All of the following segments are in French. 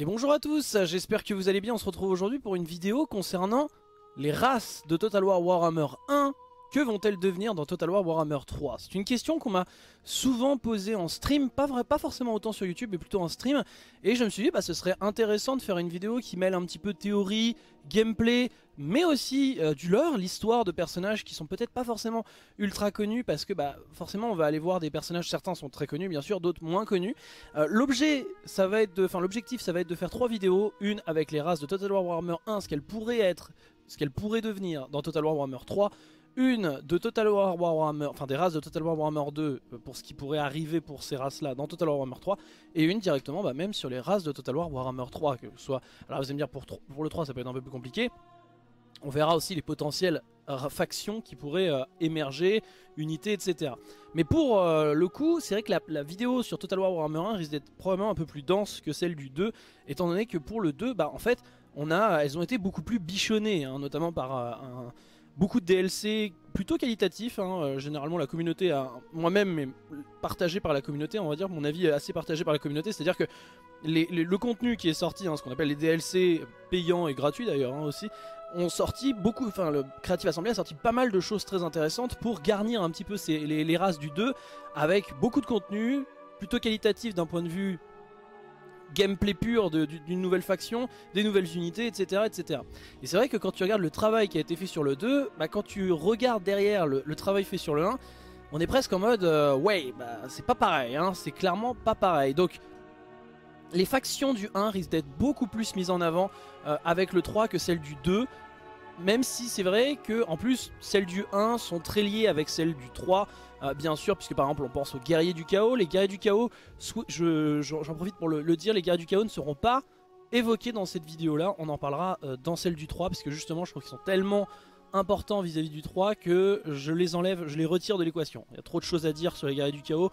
Et bonjour à tous, j'espère que vous allez bien, on se retrouve aujourd'hui pour une vidéo concernant les races de Total War Warhammer 1 que vont-elles devenir dans Total War Warhammer 3 C'est une question qu'on m'a souvent posée en stream, pas, pas forcément autant sur YouTube, mais plutôt en stream. Et je me suis dit, bah, ce serait intéressant de faire une vidéo qui mêle un petit peu théorie, gameplay, mais aussi euh, du lore, l'histoire de personnages qui sont peut-être pas forcément ultra connus, parce que bah, forcément on va aller voir des personnages, certains sont très connus bien sûr, d'autres moins connus. Euh, L'objet, ça va être de, l'objectif, ça va être de faire trois vidéos, une avec les races de Total War Warhammer 1, ce qu'elles pourraient être, ce qu'elles pourraient devenir dans Total War Warhammer 3, une de Total War Warhammer, enfin des races de Total War Warhammer 2 euh, pour ce qui pourrait arriver pour ces races là dans Total War Warhammer 3 et une directement bah, même sur les races de Total War Warhammer 3 que soit, alors vous allez me dire pour, pour le 3 ça peut être un peu plus compliqué on verra aussi les potentielles factions qui pourraient euh, émerger, unités, etc. Mais pour euh, le coup, c'est vrai que la, la, vidéo sur Total War Warhammer 1 risque d'être probablement un peu plus dense que celle du 2, étant donné que pour le 2, bah, en fait, on a, elles ont été beaucoup plus bichonnées, hein, notamment par un, beaucoup de DLC plutôt qualitatifs. Hein. Euh, généralement, la communauté, moi-même, partagé par la communauté, on va dire, mon avis est assez partagé par la communauté. C'est-à-dire que le contenu qui est sorti, hein, ce qu'on appelle les DLC payants et gratuits d'ailleurs hein, aussi, ont sorti beaucoup, enfin le Creative Assembly a sorti pas mal de choses très intéressantes pour garnir un petit peu les, les races du 2 avec beaucoup de contenu, plutôt qualitatif d'un point de vue gameplay pur d'une nouvelle faction, des nouvelles unités, etc. etc. Et c'est vrai que quand tu regardes le travail qui a été fait sur le 2, bah, quand tu regardes derrière le, travail fait sur le 1, on est presque en mode euh, ouais, bah, c'est pas pareil, hein, c'est clairement pas pareil. Donc les factions du 1 risquent d'être beaucoup plus mises en avant euh, avec le 3 que celles du 2. Même si c'est vrai que en plus celles du 1 sont très liées avec celles du 3 euh, bien sûr, puisque par exemple on pense aux guerriers du chaos. Les guerriers du chaos, j'en profite pour le, dire, les guerriers du chaos ne seront pas évoqués dans cette vidéo là. On en parlera euh, dans celle du 3, parce que justement je trouve qu'ils sont tellement importants vis-à-vis du 3 que je les enlève, je les retire de l'équation. Il y a trop de choses à dire sur les guerriers du chaos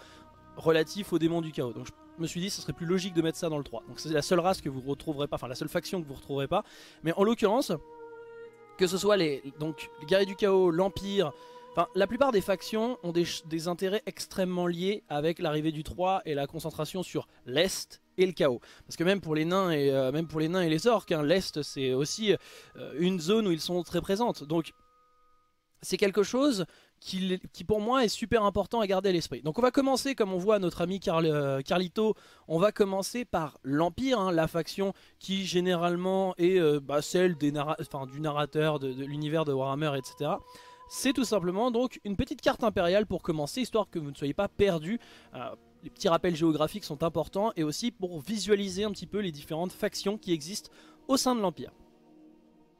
relatifs aux démons du chaos. Donc je me suis dit ce serait plus logique de mettre ça dans le 3. Donc c'est la seule race que vous retrouverez pas, enfin la seule faction que vous retrouverez pas. Mais en l'occurrence, que ce soit les, donc, les guerriers du chaos, l'Empire, La plupart des factions ont des, intérêts extrêmement liés avec l'arrivée du 3 et la concentration sur l'Est et le chaos. Parce que même pour les nains et, euh, même pour les, nains et les orques, hein, l'Est c'est aussi euh, une zone où ils sont très présentes. Donc c'est quelque chose qui, pour moi est super important à garder à l'esprit. Donc on va commencer, comme on voit notre ami euh, Carlito, on va commencer par l'Empire, hein, la faction qui généralement est bah, celle des du narrateur de l'univers de Warhammer, etc. C'est tout simplement donc une petite carte impériale pour commencer, histoire que vous ne soyez pas perdu. Euh, les petits rappels géographiques sont importants et aussi pour visualiser un petit peu les différentes factions qui existent au sein de l'Empire.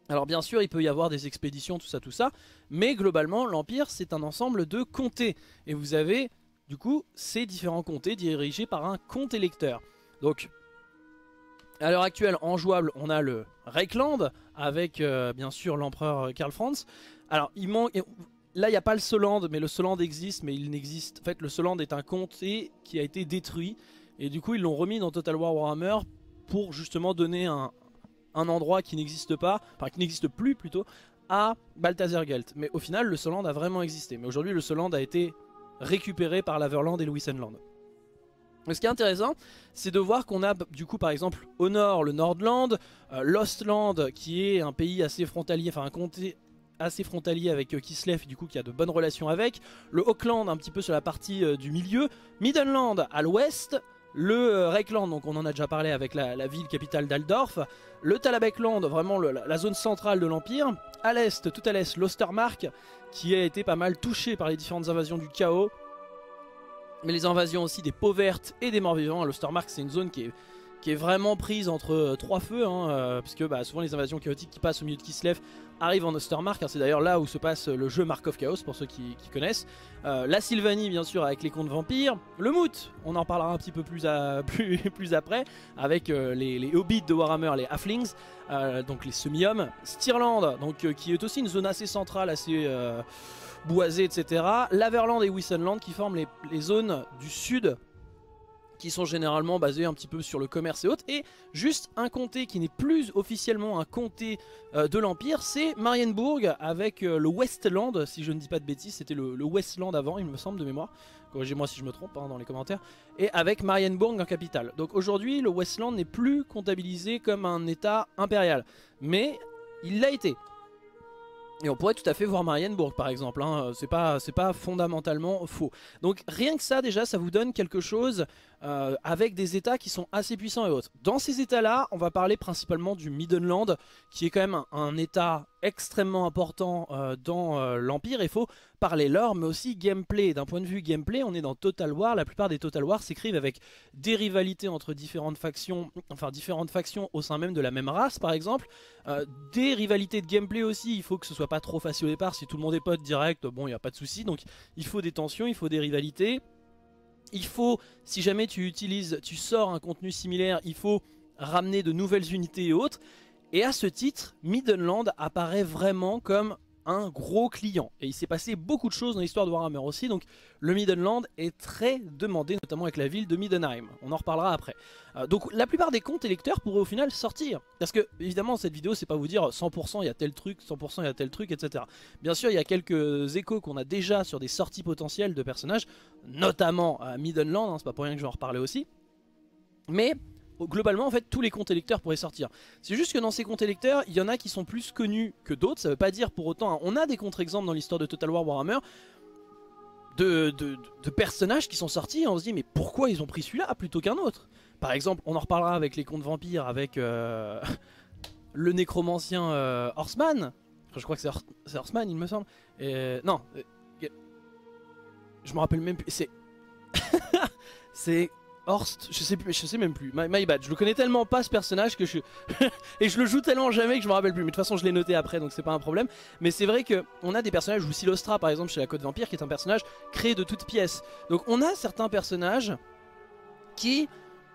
Alors bien sûr il peut y avoir des expéditions, tout ça, tout ça, mais globalement l'Empire c'est un ensemble de comtés. Et vous avez du coup ces différents comtés dirigés par un comte électeur. Donc à l'heure actuelle en jouable on a le Reichland avec euh, bien sûr l'empereur Karl Franz. Alors, il manque... Là, il n'y a pas le Soland, mais le Soland existe, mais il n'existe... En fait, le Soland est un comté qui a été détruit. Et du coup, ils l'ont remis dans Total War Warhammer pour justement donner un, endroit qui n'existe pas, enfin qui n'existe plus plutôt, à Balthazar Gelt. Mais au final, le Soland a vraiment existé. Mais aujourd'hui, le Soland a été récupéré par l'Averland et le Wissenland. Ce qui est intéressant, c'est de voir qu'on a du coup par exemple au nord le Nordland, euh, Lostland qui est un pays assez frontalier, enfin un comté assez frontalier avec euh, Kislev, du coup qui a de bonnes relations avec, le Auckland un petit peu sur la partie euh, du milieu, Middenland à l'ouest, le euh, Reichland, donc on en a déjà parlé avec la, ville capitale d'Aldorf, le Talabekland, vraiment la, zone centrale de l'Empire, à l'est, tout à l'est, l'Ostermark, qui a été pas mal touché par les différentes invasions du chaos, mais les invasions aussi des peaux et des morts vivants, l'Ostermark c'est une zone qui est qui est vraiment prise entre euh, trois feux, hein, euh, puisque bah, souvent les invasions chaotiques qui passent au milieu de Kislev arrivent en Ostermark, hein, c'est d'ailleurs là où se passe le jeu Mark of Chaos pour ceux qui, connaissent. Euh, la Sylvanie bien sûr avec les contes vampires, le Moot, on en parlera un petit peu plus, après, avec les, hobbits de Warhammer, les Halflings, donc les semi-hommes, Stirland, donc, qui est aussi une zone assez centrale, assez boisée, etc. Laverland et Wissenland qui forment les zones du sud sont généralement basés un petit peu sur le commerce et autres, et juste un comté qui n'est plus officiellement un comté euh, de l'Empire, c'est Marienburg avec euh, le Westland, si je ne dis pas de bêtises, c'était le, Westland avant, il me semble de mémoire, corrigez-moi si je me trompe hein, dans les commentaires, et avec Marienburg en capitale. Donc aujourd'hui, le Westland n'est plus comptabilisé comme un état impérial, mais il l'a été. Et on pourrait tout à fait voir Marienburg par exemple, hein. c'est pas, pas fondamentalement faux. Donc rien que ça déjà, ça vous donne quelque chose euh, avec des états qui sont assez puissants et autres. Dans ces états là, on va parler principalement du Middenland, qui est quand même un, état extrêmement important euh, dans euh, l'Empire. Il faut parler lore, mais aussi gameplay. D'un point de vue gameplay, on est dans Total War. La plupart des Total War s'écrivent avec des rivalités entre différentes factions, enfin différentes factions au sein même de la même race, par exemple. des rivalités de gameplay aussi. Il faut que ce soit pas trop facile au départ. Si tout le monde est pote direct, bon, il n'y a pas de souci. Donc, il faut des tensions, il faut des rivalités. Il faut, si jamais tu utilises, tu sors un contenu similaire, il faut ramener de nouvelles unités et autres. Et à ce titre, Middenland apparaît vraiment comme un gros client. Et il s'est passé beaucoup de choses dans l'histoire de Warhammer aussi, donc le Middenland est très demandé, notamment avec la ville de Middenheim. On en reparlera après. Euh, donc la plupart des comptes électeurs pourraient au final sortir. Parce que, évidemment, cette vidéo, c'est pas vous dire 100% il y a tel truc, 100% il y a tel truc, etc. Bien sûr, il y a quelques échos qu'on a déjà sur des sorties potentielles de personnages, notamment à Middenland, hein, c'est pas pour rien que je vais en reparler aussi. Mais globalement en fait tous les comptes électeurs pourraient sortir. C'est juste que dans ces comptes électeurs, il y en a qui sont plus connus que d'autres, ça veut pas dire pour autant, hein, on a des contre-exemples dans l'histoire de Total War Warhammer, de, personnages qui sont sortis et on se dit mais pourquoi ils ont pris celui-là plutôt qu'un autre? Par exemple, on en reparlera avec les contes vampires, avec euh, le nécromancien euh, Horseman, je crois que c'est Horseman il me semble, non, euh, je me rappelle même plus, c'est... c'est Horst, je sais, sais même plus. My, bad, je le connais tellement pas ce personnage que je et je le joue tellement jamais que je me rappelle plus. Mais de toute façon, je l'ai noté après, donc c'est pas un problème. Mais c'est vrai que on a des personnages, ou Silostra par exemple chez la Côte Vampire, qui est un personnage créé de toutes pièces. Donc on a certains personnages qui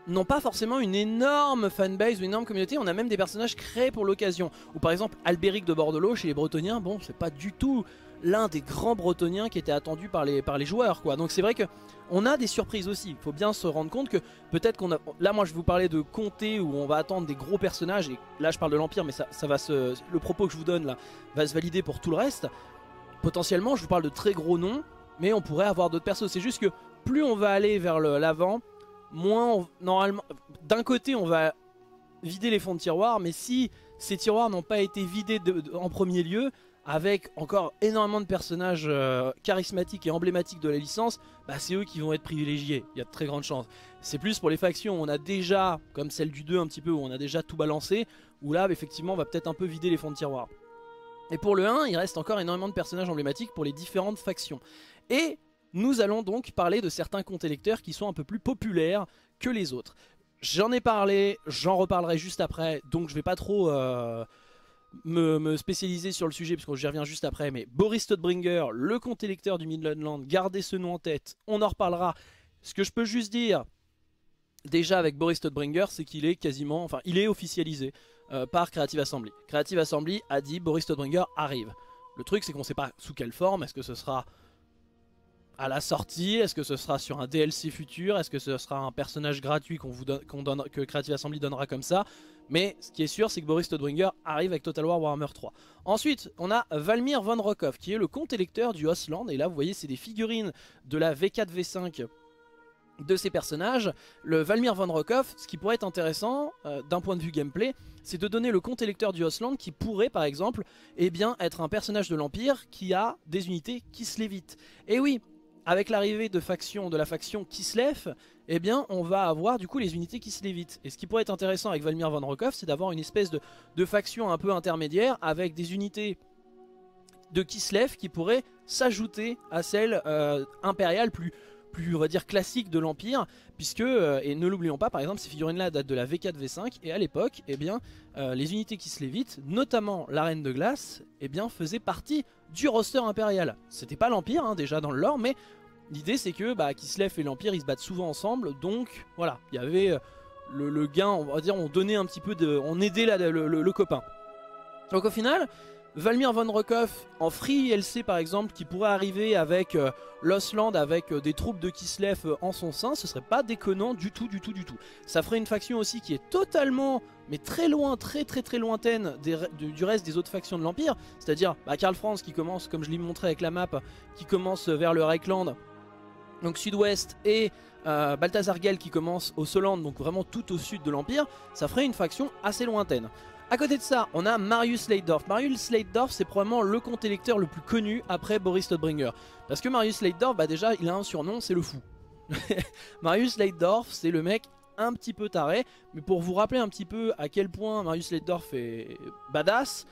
n'ont pas forcément une énorme fanbase ou une énorme communauté. On a même des personnages créés pour l'occasion. Ou par exemple Albéric de Bordelot chez les Bretoniens. Bon, c'est pas du tout l'un des grands Bretoniens qui était attendu par les, par les joueurs. quoi. Donc c'est vrai que on a des surprises aussi. Il faut bien se rendre compte que peut-être qu'on a... Là moi je vous parler de comté où on va attendre des gros personnages. Et là je parle de l'Empire mais ça, ça va se... Le propos que je vous donne là va se valider pour tout le reste. Potentiellement je vous parle de très gros noms. Mais on pourrait avoir d'autres persos. C'est juste que plus on va aller vers l'avant, moins normalement... D'un côté on va vider les fonds de tiroir. Mais si ces tiroirs n'ont pas été vidés en premier lieu avec encore énormément de personnages euh, charismatiques et emblématiques de la licence, bah c'est eux qui vont être privilégiés, il y a de très grandes chances. C'est plus pour les factions on a déjà, comme celle du 2 un petit peu, où on a déjà tout balancé, où là effectivement on va peut-être un peu vider les fonds de tiroir. Et pour le 1, il reste encore énormément de personnages emblématiques pour les différentes factions. Et nous allons donc parler de certains comptes électeurs qui sont un peu plus populaires que les autres. J'en ai parlé, j'en reparlerai juste après, donc je vais pas trop... Euh, me, spécialiser sur le sujet, parce que j'y reviens juste après, mais Boris Todbringer, le compte électeur du Midland, gardez ce nom en tête, on en reparlera. Ce que je peux juste dire, déjà avec Boris Todbringer, c'est qu'il est quasiment, enfin il est officialisé euh, par Creative Assembly. Creative Assembly a dit Boris Todbringer arrive. Le truc c'est qu'on sait pas sous quelle forme, est-ce que ce sera à la sortie? Est-ce que ce sera sur un DLC futur? Est-ce que ce sera un personnage gratuit vous donne, que Creative Assembly donnera comme ça? Mais ce qui est sûr, c'est que Boris Todbringer arrive avec Total War Warhammer 3. Ensuite, on a Valmir von Rockhoff, qui est le compte électeur du Osland. Et là, vous voyez, c'est des figurines de la V4-V5 de ces personnages. Le Valmir von Rockhoff, ce qui pourrait être intéressant euh, d'un point de vue gameplay, c'est de donner le compte électeur du Osland qui pourrait par exemple eh être un personnage de l'Empire qui a des unités qui se lévitent. Et oui, avec l'arrivée de, faction, de la faction Kislev, eh bien on va avoir du coup les unités qui se. Et ce qui pourrait être intéressant avec Valmir von Rockhoff, c'est d'avoir une espèce de, faction un peu intermédiaire avec des unités de Kislev qui pourraient s'ajouter à celles euh, impériales plus, plus, on va dire, classiques de l'Empire, puisque, euh, et ne l'oublions pas, par exemple, ces figurines-là datent de la V4-V5, et à l'époque, eh bien, euh, les unités qui se notamment la Reine de Glace, eh bien, faisaient partie du roster impérial. C'était pas l'Empire, hein, déjà dans le lore, mais L'idée c'est que bah, Kislev et l'Empire ils se battent souvent ensemble, donc voilà, il y avait euh, le, gain, on va dire, on donnait un petit peu de. on aidait le, copain. Donc au final, Valmir von Rockhoff en free LC par exemple, qui pourrait arriver avec euh, Losland, avec euh, des troupes de Kislev en son sein, ce serait pas déconnant du tout, du tout, du tout. Ça ferait une faction aussi qui est totalement, mais très loin, très très très lointaine du reste des autres factions de l'Empire. C'est-à-dire bah, Karl Franz qui commence, comme je l'ai montré avec la map, qui commence vers le Reichland donc sud-ouest, et euh, Balthazar Gel qui commence au Soland, donc vraiment tout au sud de l'Empire, ça ferait une faction assez lointaine. À côté de ça, on a Marius Leitdorf. Marius Leitdorf, c'est probablement le comte électeur le plus connu après Boris Lodbringer. Parce que Marius Leitdorf, bah déjà, il a un surnom, c'est le fou. Marius Leitdorf, c'est le mec un petit peu taré. Mais pour vous rappeler un petit peu à quel point Marius Leitdorf est badass,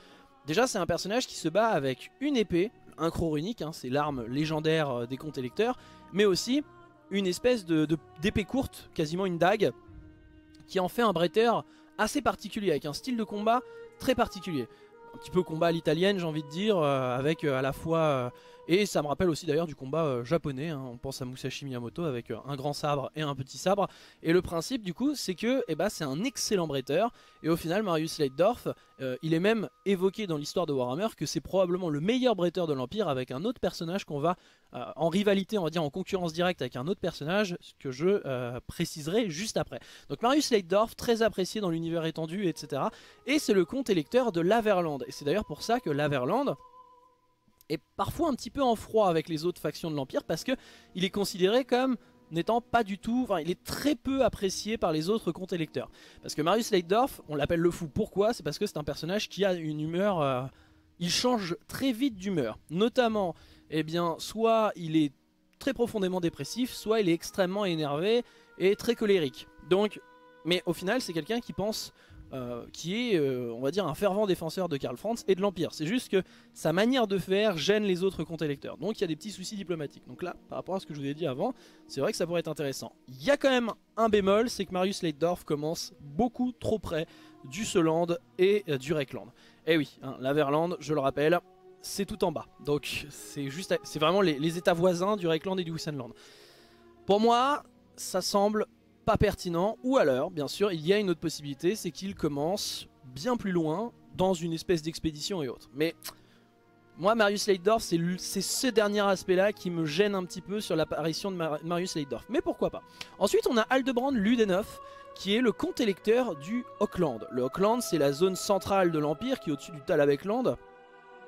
déjà c'est un personnage qui se bat avec une épée, un croc runique, hein, c'est l'arme légendaire euh, des comtes électeurs, mais aussi une espèce d'épée courte, quasiment une dague, qui en fait un bretteur assez particulier, avec un style de combat très particulier. Un petit peu combat à l'italienne, j'ai envie de dire, euh, avec euh, à la fois et ça me rappelle aussi d'ailleurs du combat euh, japonais, hein. on pense à Musashi Miyamoto avec euh, un grand sabre et un petit sabre. Et le principe du coup c'est que eh ben, c'est un excellent bretteur. Et au final Marius Leitdorf, euh, il est même évoqué dans l'histoire de Warhammer que c'est probablement le meilleur bretteur de l'Empire avec un autre personnage qu'on va en rivalité, on va dire en concurrence directe avec un autre personnage que je préciserai juste après. Donc Marius Leitdorf, très apprécié dans l'univers étendu, etc. Et c'est le comte électeur de l'Averland. Et c'est d'ailleurs pour ça que l'Averland est parfois un petit peu en froid avec les autres factions de l'Empire parce que il est considéré comme n'étant pas du tout, enfin il est très peu apprécié par les autres comtes électeurs. Parce que Marius Leitdorf, on l'appelle le fou, pourquoi? C'est parce que c'est un personnage qui a une humeur, euh, il change très vite d'humeur. Notamment, eh bien, soit il est très profondément dépressif, soit il est extrêmement énervé et très colérique. Donc, mais au final c'est quelqu'un qui pense euh, qui est, euh, on va dire, un fervent défenseur de Karl Franz et de l'Empire. C'est juste que sa manière de faire gêne les autres comptes électeurs. Donc il y a des petits soucis diplomatiques. Donc là, par rapport à ce que je vous ai dit avant, c'est vrai que ça pourrait être intéressant. Il y a quand même un bémol, c'est que Marius Leitdorf commence beaucoup trop près du Soland et euh, du Reckland. Et eh oui, hein, l'Averland, je le rappelle, c'est tout en bas. Donc c'est c'est vraiment les, les, états voisins du Reckland et du Wissenland. Pour moi, ça semble pertinent. Ou alors, bien sûr, il y a une autre possibilité, c'est qu'il commence bien plus loin dans une espèce d'expédition et autres. Mais moi, Marius Leitdorf, c'est ce dernier aspect-là qui me gêne un petit peu sur l'apparition de Marius Leitdorf. Mais pourquoi pas? Ensuite, on a Aldebrand Ludenov, qui est le comte électeur du Auckland. Le Auckland, c'est la zone centrale de l'Empire qui est au-dessus du Talavekland. Donc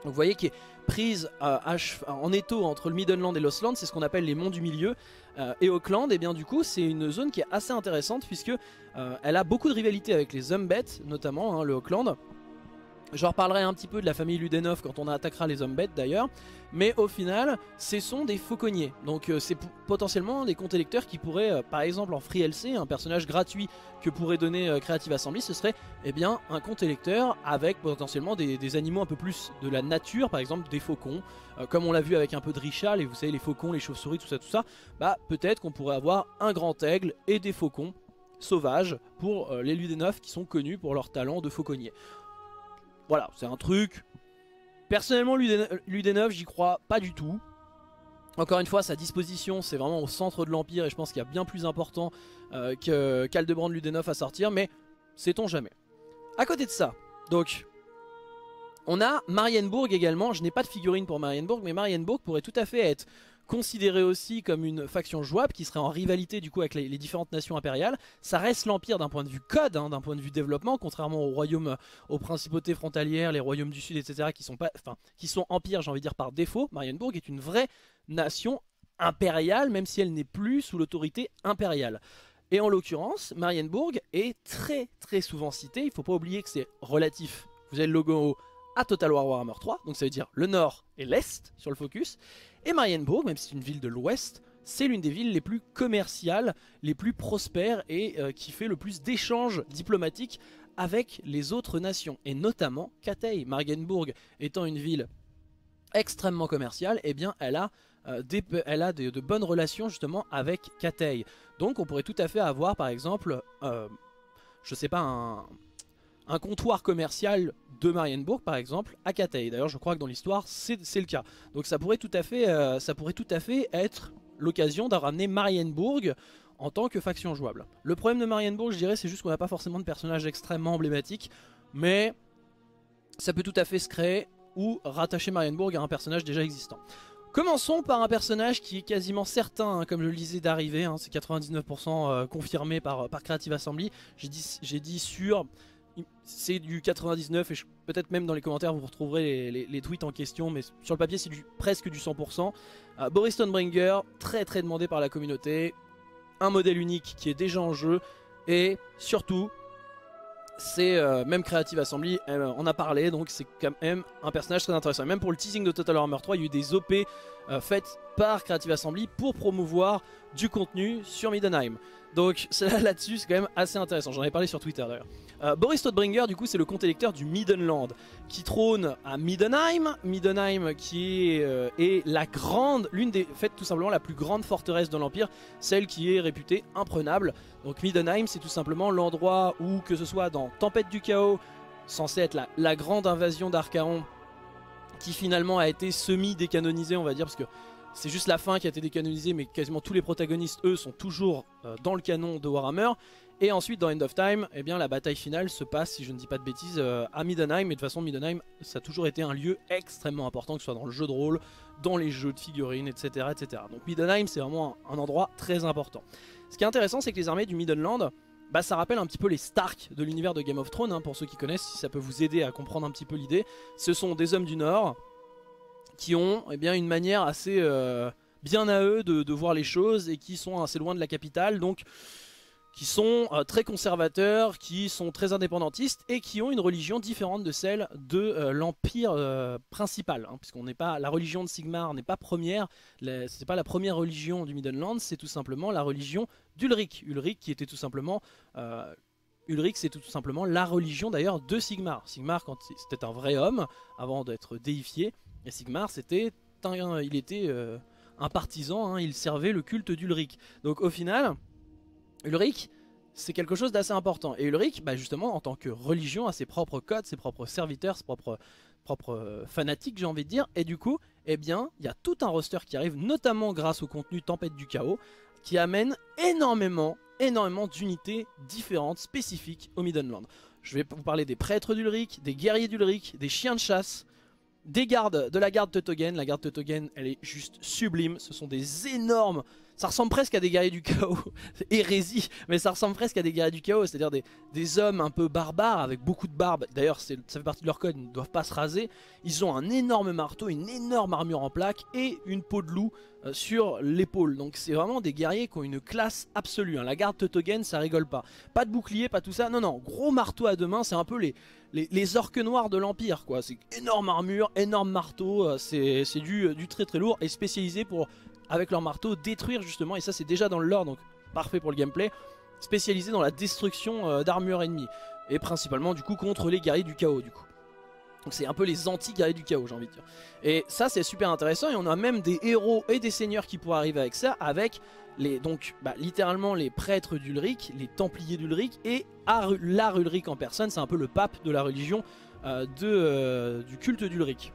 vous voyez qui est prise en étau entre le Middenland et l'Ostland, c'est ce qu'on appelle les monts du milieu. Euh, et Auckland, et eh bien du coup, c'est une zone qui est assez intéressante puisque euh, elle a beaucoup de rivalité avec les Zumbet, notamment hein, le Auckland. Je reparlerai un petit peu de la famille Ludenov quand on attaquera les hommes bêtes d'ailleurs. Mais au final, ce sont des fauconniers. Donc euh, c'est potentiellement des comptes électeurs qui pourraient, euh, par exemple en Free LC, un personnage gratuit que pourrait donner euh, Creative Assembly, ce serait eh bien, un compte électeur avec potentiellement des, animaux un peu plus de la nature, par exemple des faucons. comme on l'a vu avec un peu de Richal, et vous savez les faucons, les chauves-souris, tout ça, tout ça. Bah peut-être qu'on pourrait avoir un grand aigle et des faucons sauvages pour les Ludenov qui sont connus pour leur talent de fauconnier. Voilà, c'est un truc. Personnellement, l'UD9, j'y crois pas du tout. Encore une fois, sa disposition, c'est vraiment au centre de l'Empire et je pense qu'il y a bien plus important euh, qu'Aldebrand l'UD9 à sortir, mais sait-on jamais. À côté de ça, donc, on a Marienburg également. Je n'ai pas de figurine pour Marienburg, mais Marienburg pourrait tout à fait être considéré aussi comme une faction jouable qui serait en rivalité du coup avec les, différentes nations impériales. Ça reste l'empire d'un point de vue code, hein, d'un point de vue développement, contrairement aux royaumes, aux principautés frontalières, les royaumes du sud, etc. qui sont pas, enfin, qui empires, j'ai envie de dire par défaut. Marienburg est une vraie nation impériale, même si elle n'est plus sous l'autorité impériale. Et en l'occurrence, Marienburg est très très souvent citée. Il faut pas oublier que c'est relatif. Vous avez le logo à Total War Warhammer 3, donc ça veut dire le nord et l'est sur le focus. Et Marienburg, même si c'est une ville de l'ouest, c'est l'une des villes les plus commerciales, les plus prospères et euh, qui fait le plus d'échanges diplomatiques avec les autres nations, et notamment Katei. Marienburg étant une ville extrêmement commerciale, eh bien elle a, euh, de, bonnes relations justement avec Katei. Donc on pourrait tout à fait avoir par exemple, euh, je sais pas, un, un comptoir commercial de Marienburg par exemple à Katei. D'ailleurs je crois que dans l'histoire c'est le cas. Donc ça pourrait tout à fait, euh, être l'occasion de ramener Marienburg en tant que faction jouable. Le problème de Marienburg je dirais c'est juste qu'on n'a pas forcément de personnage extrêmement emblématique mais ça peut tout à fait se créer ou rattacher Marienburg à un personnage déjà existant. Commençons par un personnage qui est quasiment certain, hein, comme je le disais, d'arriver. Hein, c'est 99% euh, confirmé par, par Creative Assembly. J'ai dit, dit sûr, c'est du 99 et peut-être même dans les commentaires vous retrouverez les, tweets en question mais sur le papier c'est presque du 100%. Euh, Boris Stonebringer, très très demandé par la communauté, un modèle unique qui est déjà en jeu et surtout c'est euh, même Creative Assembly, on a parlé, donc c'est quand même un personnage très intéressant. même pour le teasing de Total Armor 3, il y a eu des OP euh, faites par Creative Assembly pour promouvoir du contenu sur Middenheim. Donc là-dessus, c'est quand même assez intéressant. J'en avais parlé sur Twitter d'ailleurs. Euh, Boris Todbringer, du coup, c'est le comte électeur du Middenland qui trône à Middenheim. Middenheim qui est, euh, la grande, l'une des, fait tout simplement la plus grande forteresse de l'Empire, celle qui est réputée imprenable. Donc Middenheim, c'est tout simplement l'endroit où, que ce soit dans Tempête du Chaos, censé être la, la grande invasion d'Archaon, qui finalement a été semi-décanonisée, on va dire, parce que c'est juste la fin qui a été décanonisée, mais quasiment tous les protagonistes, eux, sont toujours euh, dans le canon de Warhammer. Et ensuite, dans End of Time, eh bien, la bataille finale se passe, si je ne dis pas de bêtises, euh, à Middenheim. Et de toute façon, Middenheim, ça a toujours été un lieu extrêmement important, que ce soit dans le jeu de rôle, dans les jeux de figurines, etc. etc. Donc Middenheim, c'est vraiment un, endroit très important. Ce qui est intéressant, c'est que les armées du Middenland, bah, ça rappelle un petit peu les Stark de l'univers de Game of Thrones, hein, pour ceux qui connaissent, si ça peut vous aider à comprendre un petit peu l'idée. Ce sont des hommes du Nord, qui ont eh bien, une manière assez euh, bien à eux de, voir les choses et qui sont assez loin de la capitale, donc qui sont euh, très conservateurs, qui sont très indépendantistes et qui ont une religion différente de celle de euh, l'empire principal, hein, puisqu'on n'est pas la religion de Sigmar n'est pas première, c'est pas la première religion du Middenland, c'est tout simplement la religion d'Ulric, Ulrich qui était tout simplement Ulrich, c'est tout simplement la religion d'ailleurs de Sigmar. Sigmar, quand c'était un vrai homme, avant d'être déifié, et Sigmar, c'était il était euh, un partisan, hein, il servait le culte d'Ulrich. Donc au final, Ulrich, c'est quelque chose d'assez important. Et Ulrich, bah, justement, en tant que religion, a ses propres codes, ses propres serviteurs, ses propres, propres euh, fanatiques, j'ai envie de dire. Et du coup, eh bien, il y a tout un roster qui arrive, notamment grâce au contenu Tempête du Chaos, qui amène énormément, énormément d'unités différentes, spécifiques au Middenland. Je vais vous parler des prêtres d'Ulrich, des guerriers d'Ulrich, des chiens de chasse, des gardes, de la garde Teutogen. La garde Teutogen, elle est juste sublime. Ce sont des énormes... Ça ressemble presque à des guerriers du chaos. Hérésie, mais ça ressemble presque à des guerriers du chaos. C'est-à-dire des, hommes un peu barbares avec beaucoup de barbe. D'ailleurs, ça fait partie de leur code, ils ne doivent pas se raser. Ils ont un énorme marteau, une énorme armure en plaque et une peau de loup euh, sur l'épaule. Donc c'est vraiment des guerriers qui ont une classe absolue. Hein. La garde Teutogen, ça rigole pas. Pas de bouclier, pas tout ça. Non, non, gros marteau à deux mains. C'est un peu les les, orques noirs de l'Empire, quoi. C'est énorme armure, énorme marteau, euh, c'est du, du très très lourd et spécialisé pour, avec leur marteau, détruire justement, et ça c'est déjà dans le lore, donc parfait pour le gameplay, spécialisé dans la destruction euh, d'armure ennemie. Et principalement du coup contre les guerriers du chaos du coup. Donc c'est un peu les anti-guerriers du chaos j'ai envie de dire. Et ça c'est super intéressant et on a même des héros et des seigneurs qui pourraient arriver avec ça, avec les, donc bah, littéralement les prêtres d'Ulric, les templiers d'Ulric et l'art Ulric en personne, c'est un peu le pape de la religion euh, de, euh, du culte d'Ulric.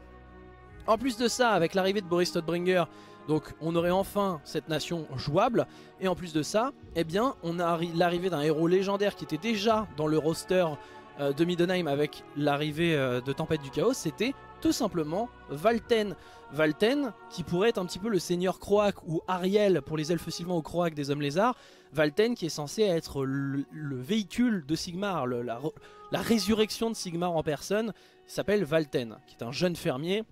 En plus de ça, avec l'arrivée de Boris Todbringer, donc on aurait enfin cette nation jouable. Et en plus de ça, eh bien, on a l'arrivée d'un héros légendaire qui était déjà dans le roster euh, de Middenheim avec l'arrivée de Tempête du Chaos, c'était tout simplement Valten. Valten, qui pourrait être un petit peu le seigneur croaque ou Ariel pour les elfes sylvains ou croaques des hommes lézards. Valten qui est censé être le, véhicule de Sigmar, la, résurrection de Sigmar en personne, s'appelle Valten, qui est un jeune fermier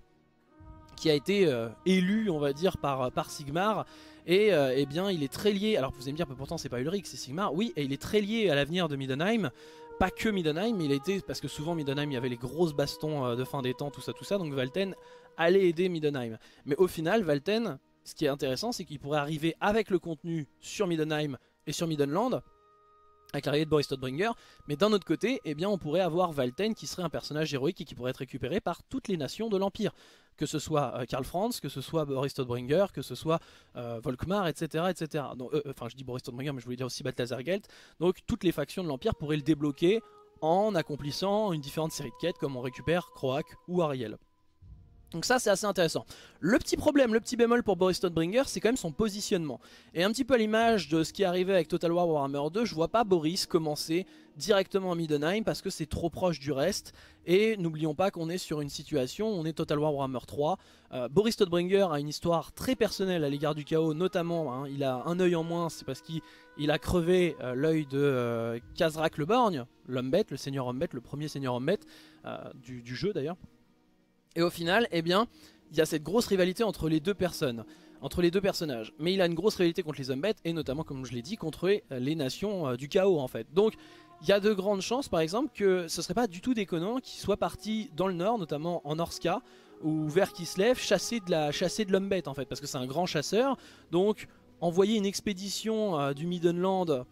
qui a été euh, élu, on va dire, par, par Sigmar. Et euh, eh bien, il est très lié. Alors, vous allez me dire, pourtant, c'est pas Ulrich, c'est Sigmar. Oui, et il est très lié à l'avenir de Middenheim pas que Middenheim, il a été, parce que souvent Middenheim, il y avait les grosses bastons euh, de fin des temps, tout ça, tout ça, donc Valten allait aider Middenheim. Mais au final, Valten, ce qui est intéressant, c'est qu'il pourrait arriver avec le contenu sur Middenheim et sur Middenland, avec l'arrivée de Boris Todbringer, mais d'un autre côté, eh bien, on pourrait avoir Valten qui serait un personnage héroïque et qui pourrait être récupéré par toutes les nations de l'Empire que ce soit euh, Karl Franz, que ce soit Boris Todbringer, que ce soit euh, Volkmar, etc. etc. Euh, enfin, je dis Boris Todbringer, mais je voulais dire aussi Balthazar Gelt. Donc, toutes les factions de l'Empire pourraient le débloquer en accomplissant une différente série de quêtes, comme on récupère Croak ou Ariel. Donc ça c'est assez intéressant. Le petit problème, le petit bémol pour Boris Todbringer, c'est quand même son positionnement. Et un petit peu à l'image de ce qui arrivé avec Total War Warhammer 2, je vois pas Boris commencer directement à Middenheim parce que c'est trop proche du reste. Et n'oublions pas qu'on est sur une situation, on est Total War Warhammer 3. Euh, Boris Todbringer a une histoire très personnelle à l'égard du chaos, notamment hein, il a un œil en moins, c'est parce qu'il a crevé euh, l'œil de euh, Kazrak le Borgne, l'homme bête, le seigneur homme bête, le premier seigneur homme bête du, du jeu d'ailleurs. Et au final, eh bien, il y a cette grosse rivalité entre les deux personnes, entre les deux personnages. Mais il a une grosse rivalité contre les hommes bêtes, et notamment, comme je l'ai dit, contre les nations euh, du chaos, en fait. Donc, il y a de grandes chances, par exemple, que ce serait pas du tout déconnant qu'il soit parti dans le nord, notamment en Orska, ou vers Kislev, chasser de la chasser de l'homme bête, en fait, parce que c'est un grand chasseur. Donc, envoyer une expédition euh, du Middenland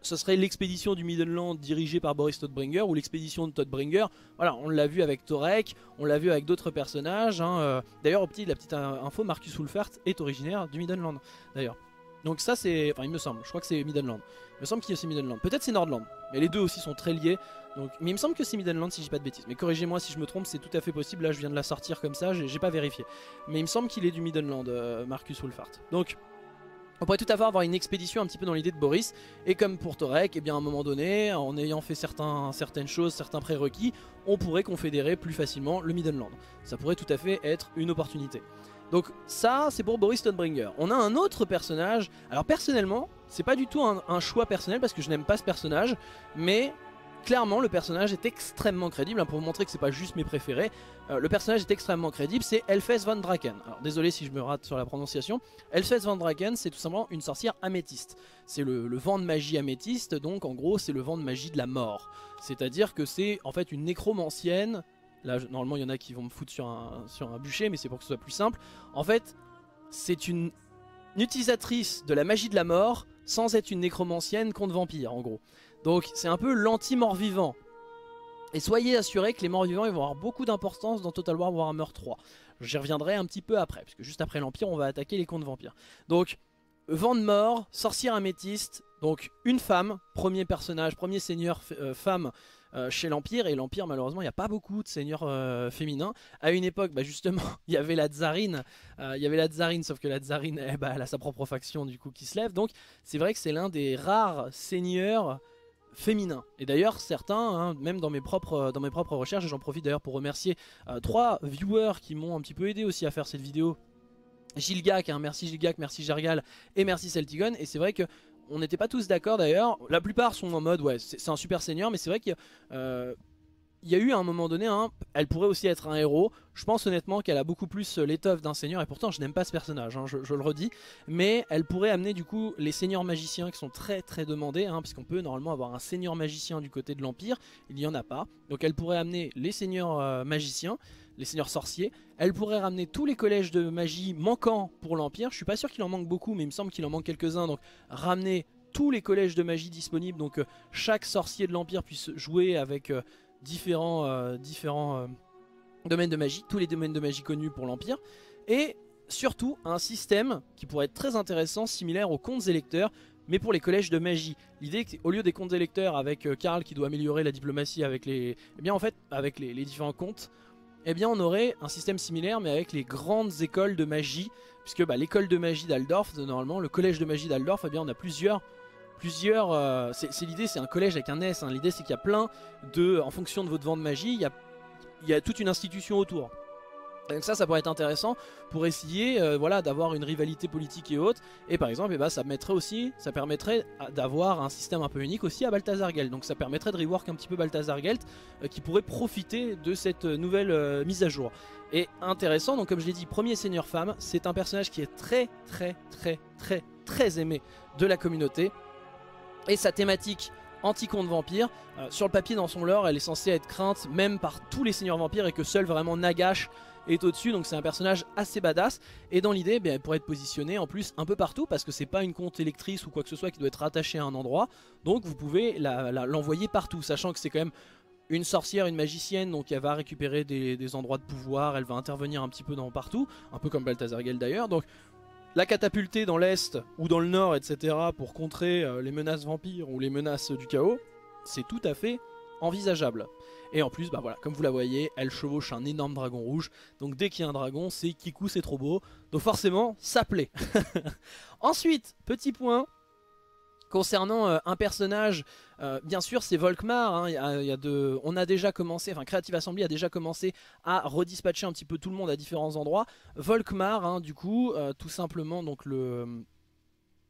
ce serait l'expédition du Midland dirigée par Boris Todbringer ou l'expédition de Todbringer. Voilà, on l'a vu avec Torek, on l'a vu avec d'autres personnages. Hein, euh. D'ailleurs, petit, la petite info, Marcus Wolfert est originaire du Midland. D'ailleurs. Donc ça c'est, enfin il me semble, je crois que c'est Midland. Il me semble qu'il y a aussi Midland. Peut-être c'est Nordland, mais les deux aussi sont très liés. Donc, mais il me semble que c'est Midland si je dis pas de bêtises. Mais corrigez-moi si je me trompe, c'est tout à fait possible. Là je viens de la sortir comme ça, j'ai pas vérifié. Mais il me semble qu'il est du Midland, euh, Marcus Wolfart. Donc on pourrait tout à fait avoir une expédition un petit peu dans l'idée de Boris, et comme pour Torek, et eh bien à un moment donné, en ayant fait certains, certaines choses, certains prérequis, on pourrait confédérer plus facilement le Middenland. Ça pourrait tout à fait être une opportunité. Donc ça, c'est pour Boris Stonebringer. On a un autre personnage, alors personnellement, c'est pas du tout un choix personnel parce que je n'aime pas ce personnage, mais clairement le personnage est extrêmement crédible, hein, pour vous montrer que c'est pas juste mes préférés, euh, le personnage est extrêmement crédible, c'est Elfes van Draken. Alors désolé si je me rate sur la prononciation, Elfes van Draken c'est tout simplement une sorcière améthyste. C'est le, vent de magie améthyste, donc en gros c'est le vent de magie de la mort. C'est-à-dire que c'est en fait une nécromancienne, là normalement il y en a qui vont me foutre sur un, bûcher mais c'est pour que ce soit plus simple. En fait c'est une utilisatrice de la magie de la mort sans être une nécromancienne contre vampire en gros. Donc c'est un peu l'anti-mort-vivant. Et soyez assurés que les morts-vivants ils vont avoir beaucoup d'importance dans Total War Warhammer 3. J'y reviendrai un petit peu après, puisque juste après l'Empire on va attaquer les contes vampires. Donc, vent de mort, sorcière améthyste, donc une femme, premier personnage, premier seigneur euh, femme euh, chez l'Empire. Et l'Empire malheureusement il n'y a pas beaucoup de seigneurs euh, féminins. À une époque bah, justement il y avait la tsarine, il y avait la tsarine sauf que la tsarine eh bah, elle a sa propre faction du coup qui se lève. Donc c'est vrai que c'est l'un des rares seigneurs féminin. Et d'ailleurs certains, hein, même dans mes propres, dans mes propres recherches, j'en profite d'ailleurs pour remercier euh, trois viewers qui m'ont un petit peu aidé aussi à faire cette vidéo. Gilgak, hein, merci Gilgak, merci Gergal et merci Celtigon. Et c'est vrai que on n'était pas tous d'accord d'ailleurs. La plupart sont en mode ouais c'est un super seigneur, mais c'est vrai que euh, il y a eu à un moment donné, elle pourrait aussi être un héros. Je pense honnêtement qu'elle a beaucoup plus euh, l'étoffe d'un seigneur, et pourtant je n'aime pas ce personnage, hein, je, le redis. Mais elle pourrait amener du coup les seigneurs magiciens qui sont très très demandés, hein, puisqu'on peut normalement avoir un seigneur magicien du côté de l'Empire, il n'y en a pas. Donc elle pourrait amener les seigneurs euh, magiciens, les seigneurs sorciers. Elle pourrait ramener tous les collèges de magie manquants pour l'Empire. Je suis pas sûr qu'il en manque beaucoup, mais il me semble qu'il en manque quelques-uns. Donc ramener tous les collèges de magie disponibles, donc euh, chaque sorcier de l'Empire puisse jouer avec différents euh, domaines de magie, tous les domaines de magie connus pour l'Empire, et surtout un système qui pourrait être très intéressant, similaire aux contes électeurs, mais pour les collèges de magie. L'idée qu'au lieu des contes électeurs avec euh, Karl qui doit améliorer la diplomatie avec les, eh bien en fait avec les, différents contes, eh bien on aurait un système similaire mais avec les grandes écoles de magie, puisque bah, l'école de magie d'Aldorf, normalement le collège de magie d'Aldorf, eh bien on a plusieurs plusieurs... Euh, c'est l'idée, c'est un collège avec un S. Hein. L'idée, c'est qu'il y a plein de... En fonction de votre vent de magie, il y a, toute une institution autour. Donc ça, ça pourrait être intéressant pour essayer, euh, voilà, d'avoir une rivalité politique et autres. Et par exemple, eh ben, ça mettrait aussi, ça permettrait d'avoir un système un peu unique aussi à Balthazar Gelt. Donc ça permettrait de rework un petit peu Balthazar Gelt, euh, qui pourrait profiter de cette nouvelle mise à jour. Et intéressant, donc comme je l'ai dit, premier seigneur femme, c'est un personnage qui est très très très très très aimé de la communauté et sa thématique anti-conte vampire. Euh, sur le papier, dans son lore, elle est censée être crainte même par tous les seigneurs vampires et que seul vraiment Nagash est au-dessus. Donc c'est un personnage assez badass. Et dans l'idée, eh elle pourrait être positionnée en plus un peu partout parce que c'est pas une conte électrice ou quoi que ce soit qui doit être rattachée à un endroit. Donc vous pouvez l'envoyer partout, sachant que c'est quand même une sorcière, une magicienne, donc elle va récupérer des, endroits de pouvoir, elle va intervenir un petit peu dans partout, un peu comme Balthazar Gel d'ailleurs. La catapulter dans l'est ou dans le nord, etc. pour contrer euh, les menaces vampires ou les menaces du chaos, c'est tout à fait envisageable. Et en plus, bah voilà, comme vous la voyez, elle chevauche un énorme dragon rouge. Donc dès qu'il y a un dragon, c'est Kiku, c'est trop beau. Donc forcément, ça plaît. Ensuite, petit point, Concernant euh, un personnage, euh, bien sûr c'est Volkmar, hein, on a déjà commencé, enfin Creative Assembly a déjà commencé à redispatcher un petit peu tout le monde à différents endroits. Volkmar, hein, du coup, euh, tout simplement donc le,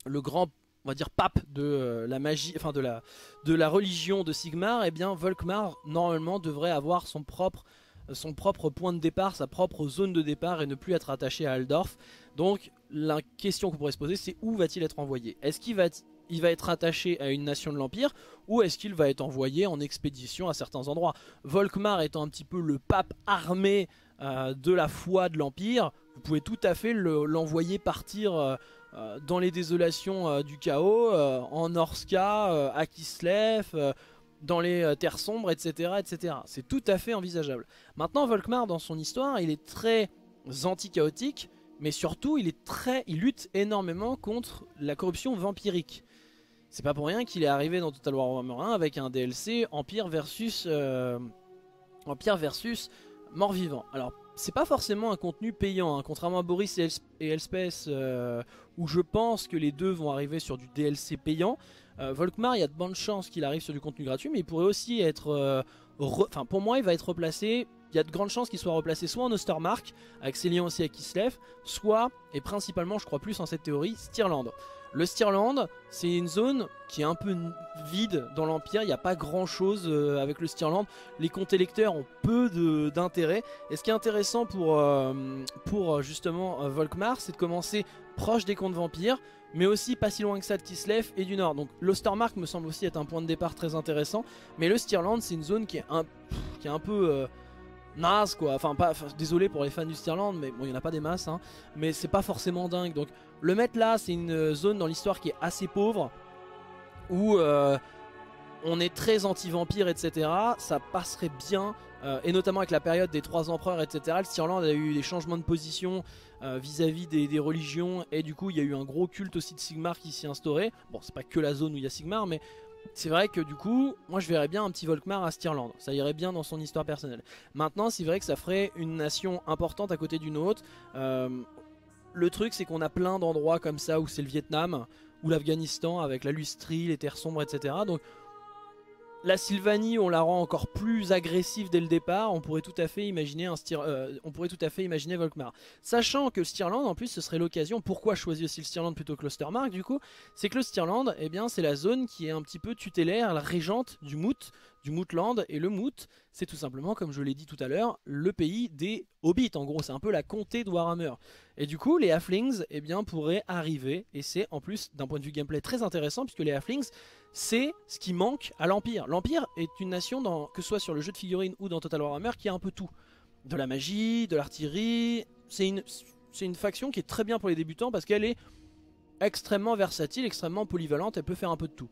grand on va dire pape de la magie, enfin de la, de la religion de Sigmar, et eh bien Volkmar normalement devrait avoir son propre, son propre point de départ, sa propre zone de départ et ne plus être attaché à Aldorf. Donc la question qu'on pourrait se poser c'est où va-t-il être envoyé? Est-ce qu'il va il va être attaché à une nation de l'Empire ou est-ce qu'il va être envoyé en expédition à certains endroits? Volkmar étant un petit peu le pape armé euh, de la foi de l'Empire, vous pouvez tout à fait l'envoyer partir euh, euh, dans les désolations du chaos, en Norska, à Kislev, dans les terres sombres, etc. etc. C'est tout à fait envisageable. Maintenant, Volkmar, dans son histoire, il est très anti-chaotique, mais surtout, il, est très, il lutte énormément contre la corruption vampirique. C'est pas pour rien qu'il est arrivé dans Total War Warhammer 1 avec un DLC Empire versus euh, Empire versus mort-vivant. Alors c'est pas forcément un contenu payant, hein. contrairement à Boris et, Elspeth euh, où je pense que les deux vont arriver sur du DLC payant. Euh, Volkmar, il y a de bonnes chances qu'il arrive sur du contenu gratuit, mais il pourrait aussi être... Enfin pour moi il va être replacé il y a de grandes chances qu'il soit replacé soit en Ostermark, avec ses liens aussi à Kislev, soit, et principalement je crois plus en cette théorie, Stirland. Le Stirland, c'est une zone qui est un peu vide dans l'Empire, il n'y a pas grand chose euh, avec le Stirland. Les comptes électeurs ont peu d'intérêt. Et ce qui est intéressant pour, euh, euh, justement Volkmar, c'est de commencer proche des comptes vampires, mais aussi pas si loin que ça de Kislev et du nord. Donc l'Ostermark me semble aussi être un point de départ très intéressant, mais le Stirland, c'est une zone qui est un, qui est un peu naze quoi. Enfin, pas, désolé pour les fans du Stirland, mais bon, il n'y en a pas des masses, hein. mais c'est pas forcément dingue. Donc, le mettre là, c'est une zone dans l'histoire qui est assez pauvre, où euh, on est très anti-vampire, etc. Ça passerait bien, euh, et notamment avec la période des trois empereurs, etc. Le Stirland a eu des changements de position euh, vis-à-vis des, des, religions, et du coup, il y a eu un gros culte aussi de Sigmar qui s'y instaurait. Bon, c'est pas que la zone où il y a Sigmar, mais c'est vrai que du coup, moi je verrais bien un petit Volkmar à Stirland. Ça irait bien dans son histoire personnelle. Maintenant, c'est vrai que ça ferait une nation importante à côté d'une autre. Euh, le truc, c'est qu'on a plein d'endroits comme ça où c'est le Vietnam, ou l'Afghanistan avec la lustrie, les terres sombres, etc. Donc la Sylvanie, on la rend encore plus agressive dès le départ. On pourrait tout à fait imaginer un euh, on pourrait tout à fait imaginer Volkmar. Sachant que Stirland, en plus, ce serait l'occasion. Pourquoi choisir aussi le Stirland plutôt que l'Ostermark du coup C'est que le Stirland, eh bien, c'est la zone qui est un petit peu tutélaire, la régente du Moot, du Mootland. Et le Moot, c'est tout simplement, comme je l'ai dit tout à l'heure, le pays des Hobbits. En gros, c'est un peu la comté de Warhammer. Et du coup, les Halflings, eh bien, pourraient arriver. Et c'est en plus, d'un point de vue gameplay, très intéressant puisque les Halflings c'est ce qui manque à l'Empire. L'Empire est une nation, que ce soit sur le jeu de figurines ou dans Total Warhammer, qui a un peu tout. De la magie, de l'artillerie. C'est une, une faction qui est très bien pour les débutants parce qu'elle est extrêmement versatile, extrêmement polyvalente, elle peut faire un peu de tout.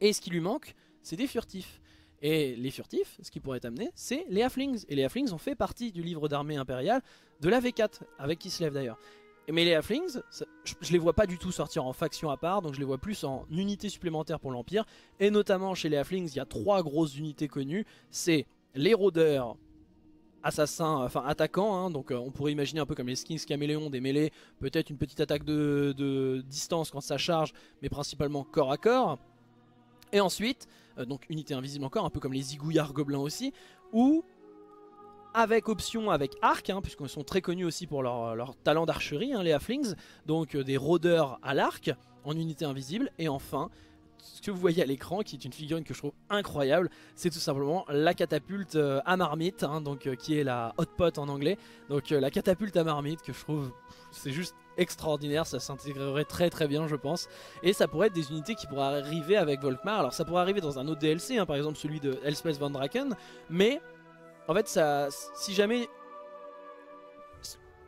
Et ce qui lui manque, c'est des furtifs. Et les furtifs, ce qui pourrait amener, c'est les Halflings. Et les Halflings ont fait partie du livre d'armée impériale de la V4, avec Kislev d'ailleurs. Mais les Halflings, je, les vois pas du tout sortir en faction à part, donc je les vois plus en unités supplémentaires pour l'Empire. Et notamment chez les Halflings, il y a trois grosses unités connues. C'est les rôdeurs, assassins, enfin attaquants, hein. donc euh, on pourrait imaginer un peu comme les skins caméléons, des mêlées, peut-être une petite attaque de, distance quand ça charge, mais principalement corps à corps. Et ensuite, euh, donc unité invisible encore, un peu comme les zigouillards gobelins aussi, ou avec option avec arc, hein, puisqu'ils sont très connus aussi pour leur, talent d'archerie, hein, les halflings, donc euh, des rôdeurs à l'arc, en unité invisible, et enfin, ce que vous voyez à l'écran, qui est une figurine que je trouve incroyable, c'est tout simplement la catapulte euh, à marmite, hein, donc, euh, qui est la hot pot en anglais, donc la catapulte à marmite que je trouve, c'est juste extraordinaire, ça s'intégrerait très très bien je pense, et ça pourrait être des unités qui pourraient arriver avec Volkmar, alors ça pourrait arriver dans un autre DLC, par exemple celui de Elspeth Van Draken, mais en fait, si jamais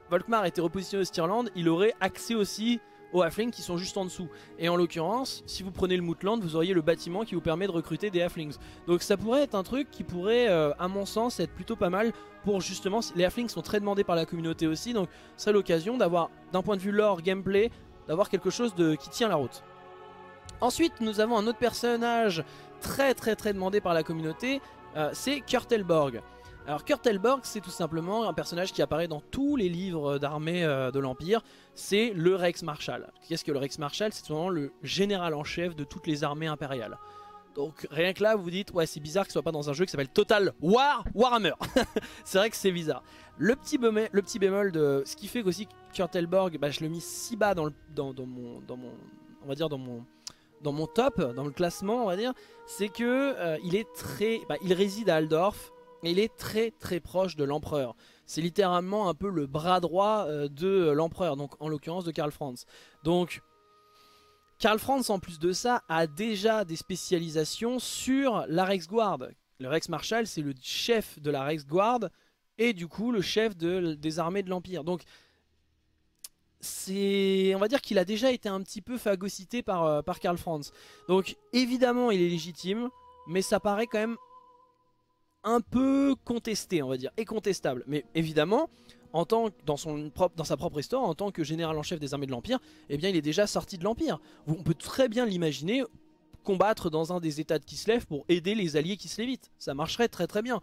Volkmar était repositionné au Stirland, il aurait accès aussi aux Halflings qui sont juste en dessous. Et en l'occurrence, si vous prenez le Mootland, vous auriez le bâtiment qui vous permet de recruter des Halflings. Donc ça pourrait être un truc qui pourrait, euh, à mon sens, être plutôt pas mal pour justement... Les Halflings sont très demandés par la communauté aussi, donc ce serait l'occasion d'avoir, d'un point de vue lore, gameplay, d'avoir quelque chose de, qui tient la route. Ensuite, nous avons un autre personnage très très très demandé par la communauté, euh, c'est Kurtelborg. Alors Kurtelborg c'est tout simplement un personnage qui apparaît dans tous les livres d'armée euh, de l'Empire, c'est le Rex Marshal. Qu'est-ce que le Rex Marshal C'est souvent le général en chef de toutes les armées impériales. Donc rien que là vous vous dites ouais c'est bizarre ce soit pas dans un jeu qui s'appelle Total War Warhammer. c'est vrai que c'est bizarre. Le petit, bémol, de ce qui fait qu'aussi Kurtelborg, bah, je le mis si bas dans, mon, on va dire dans mon dans mon top, dans le classement c'est que euh, il est très, bah, il réside à Aldorf il est très très proche de l'empereur. C'est littéralement un peu le bras droit euh, de l'empereur, donc en l'occurrence de Karl Franz. Donc Karl Franz, en plus de ça, a déjà des spécialisations sur la Rexguard. Le Rex Marshal, c'est le chef de la Rexguard et du coup le chef des armées de l'Empire. Donc, on va dire qu'il a déjà été un petit peu phagocyté par, euh, par Karl Franz. Donc, évidemment, il est légitime, mais ça paraît quand même un peu contesté, on va dire, et contestable. Mais évidemment, en tant dans, son propre, dans sa propre histoire, en tant que général en chef des armées de l'Empire, eh bien il est déjà sorti de l'Empire. On peut très bien l'imaginer combattre dans un des états de Kislev pour aider les alliés Kislevites. Ça marcherait très très bien.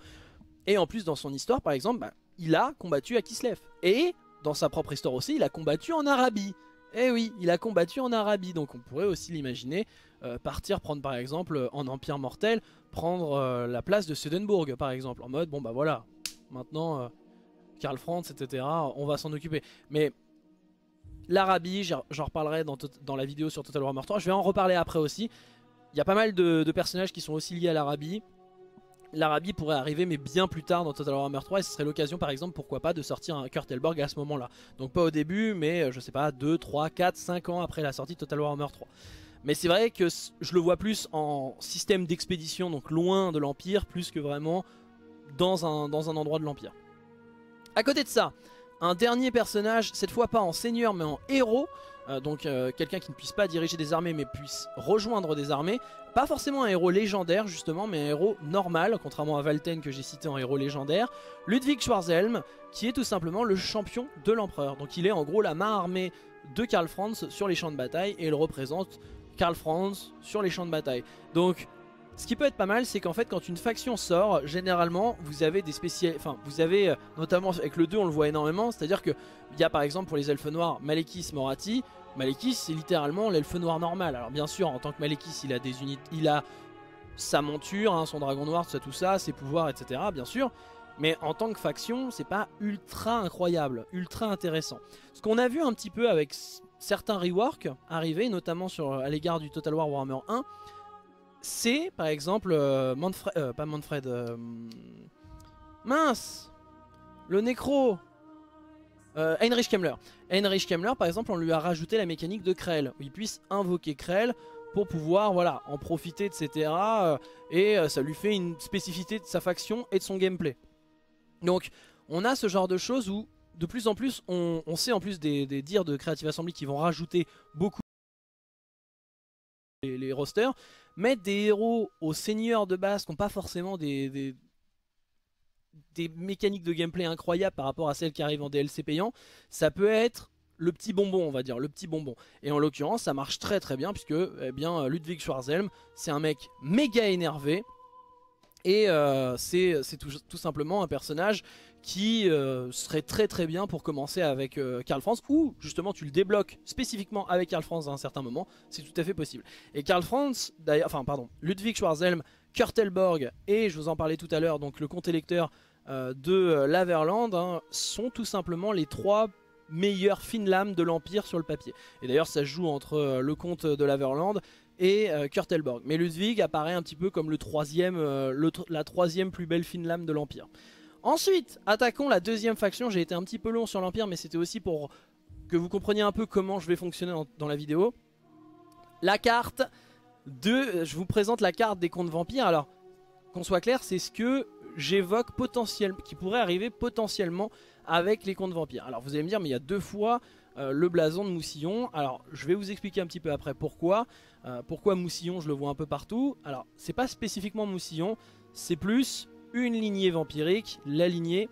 Et en plus dans son histoire par exemple, bah, il a combattu à Kislev. Et dans sa propre histoire aussi, il a combattu en Arabie. Eh oui, il a combattu en Arabie, donc on pourrait aussi l'imaginer euh, partir prendre par exemple en Empire Mortel, prendre euh, la place de Swedenborg par exemple, en mode bon bah voilà, maintenant euh, Karl Franz, etc. On va s'en occuper. Mais l'Arabie, j'en reparlerai dans, la vidéo sur Total Warhammer 3. Je vais en reparler après aussi. Il y a pas mal de, personnages qui sont aussi liés à l'Arabie. L'Arabie pourrait arriver mais bien plus tard dans Total Warhammer 3 et ce serait l'occasion par exemple pourquoi pas de sortir un Kurtelborg à ce moment là. Donc pas au début mais je sais pas 2, 3, 4, 5 ans après la sortie de Total Warhammer 3. Mais c'est vrai que je le vois plus en système d'expédition donc loin de l'Empire plus que vraiment dans un, dans un endroit de l'Empire. À côté de ça, un dernier personnage, cette fois pas en seigneur mais en héros, euh, donc euh, quelqu'un qui ne puisse pas diriger des armées mais puisse rejoindre des armées. Pas forcément un héros légendaire justement, mais un héros normal, contrairement à Valten que j'ai cité en héros légendaire. Ludwig Schwarzhelm, qui est tout simplement le champion de l'empereur. Donc il est en gros la main armée de Karl Franz sur les champs de bataille et il représente Karl Franz sur les champs de bataille. Donc ce qui peut être pas mal, c'est qu'en fait, quand une faction sort, généralement, vous avez des spéciales... Enfin, vous avez, euh, notamment avec le 2, on le voit énormément, c'est-à-dire qu'il y a par exemple pour les elfes noirs, Malekis Morati. Malekis, c'est littéralement l'elfe noir normal. Alors bien sûr, en tant que Malekis, il a des unités... Il a sa monture, hein, son dragon noir, tout ça, tout ça, ses pouvoirs, etc. Bien sûr. Mais en tant que faction, c'est pas ultra incroyable, ultra intéressant. Ce qu'on a vu un petit peu avec certains reworks arriver, notamment sur, à l'égard du Total War Warhammer 1, c'est par exemple euh, Manfred, euh, pas Manfred, euh, mince, le Necro, Heinrich Kemmler. Heinrich Kemmler par exemple on lui a rajouté la mécanique de Krell, où il puisse invoquer Krell pour pouvoir voilà en profiter etc. et ça lui fait une spécificité de sa faction et de son gameplay. Donc on a ce genre de choses où de plus en plus on, sait en plus des, dires de Creative Assembly qui vont rajouter beaucoup les, rosters mettre des héros aux seigneurs de base qui n'ont pas forcément des, mécaniques de gameplay incroyables par rapport à celles qui arrivent en DLC payant, ça peut être le petit bonbon, on va dire, le petit bonbon. Et en l'occurrence, ça marche très très bien puisque eh bien, Ludwig Schwarzhelm, c'est un mec méga énervé. Et euh, c'est tout, simplement un personnage qui euh, serait très très bien pour commencer avec euh, Karl Franz ou justement tu le débloques spécifiquement avec Karl Franz à un certain moment, c'est tout à fait possible. Et Karl Franz, d'ailleurs, enfin pardon, Ludwig Schwarzhelm, Kurtelborg et je vous en parlais tout à l'heure, donc le comte électeur euh, de Laverland hein, sont tout simplement les trois meilleures fines lames de l'Empire sur le papier. Et d'ailleurs ça joue entre le comte de Laverland et Kurtelborg. Mais Ludwig apparaît un petit peu comme la troisième plus belle fine lame de l'Empire. Ensuite, attaquons la deuxième faction. J'ai été un petit peu long sur l'Empire, mais c'était aussi pour que vous compreniez un peu comment je vais fonctionner dans, la vidéo. La carte de... Je vous présente la carte des contes vampires. Alors, qu'on soit clair, c'est ce que j'évoque potentiellement, qui pourrait arriver potentiellement avec les contes vampires. Alors, vous allez me dire, mais il y a deux fois euh, le blason de Moussillon. Alors, je vais vous expliquer un petit peu après pourquoi. Euh, pourquoi Moussillon, je le vois un peu partout. Alors, c'est pas spécifiquement Moussillon, c'est plus une lignée vampirique, la lignée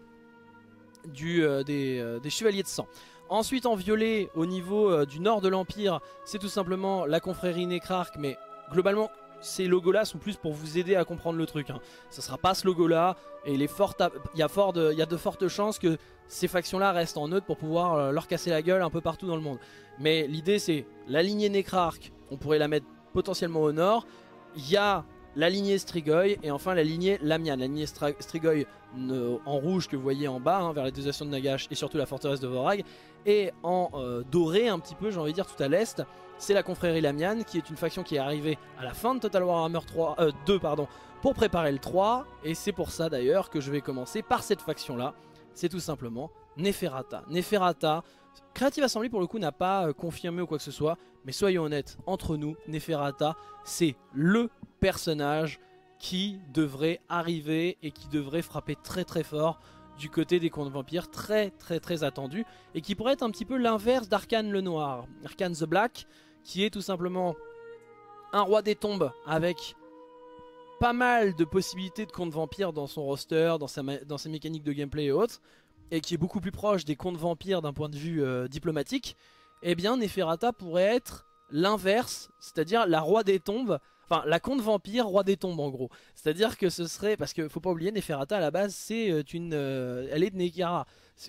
euh, euh, des, chevaliers de sang. Ensuite en violet au niveau euh, du nord de l'Empire c'est tout simplement la confrérie Nécrarque mais globalement ces logos là sont plus pour vous aider à comprendre le truc. Hein. Ça sera pas ce logo là et il, y a de, y a de fortes chances que ces factions là restent en neutre pour pouvoir leur casser la gueule un peu partout dans le monde. Mais l'idée c'est la lignée Necrarch, on pourrait la mettre potentiellement au nord. Il y a la lignée Strigoi et enfin la lignée Lamian. La lignée Strigoi en rouge que vous voyez en bas hein, vers la désolation de Nagash et surtout la forteresse de Vorag et en euh, doré un petit peu j'ai envie de dire tout à l'est c'est la confrérie Lamian qui est une faction qui est arrivée à la fin de Total Warhammer 3, 2 euh, pardon, pour préparer le 3 et c'est pour ça d'ailleurs que je vais commencer par cette faction là c'est tout simplement Neferata. Neferata, Creative Assembly pour le coup n'a pas euh, confirmé ou quoi que ce soit mais soyons honnêtes, entre nous, Neferata c'est le personnage qui devrait arriver et qui devrait frapper très très fort du côté des contes vampires, très très très attendu, et qui pourrait être un petit peu l'inverse d'Arkane le Noir. Arcane the Black, qui est tout simplement un roi des tombes avec pas mal de possibilités de contes vampires dans son roster, dans, sa dans ses mécaniques de gameplay et autres, et qui est beaucoup plus proche des contes vampires d'un point de vue euh, diplomatique, eh bien Neferata pourrait être l'inverse, c'est-à-dire la roi des tombes Enfin, la conte vampire, roi des tombes en gros. C'est-à-dire que ce serait. Parce qu'il faut pas oublier, Neferata à la base, c'est euh, une. Euh, elle est de Nekara.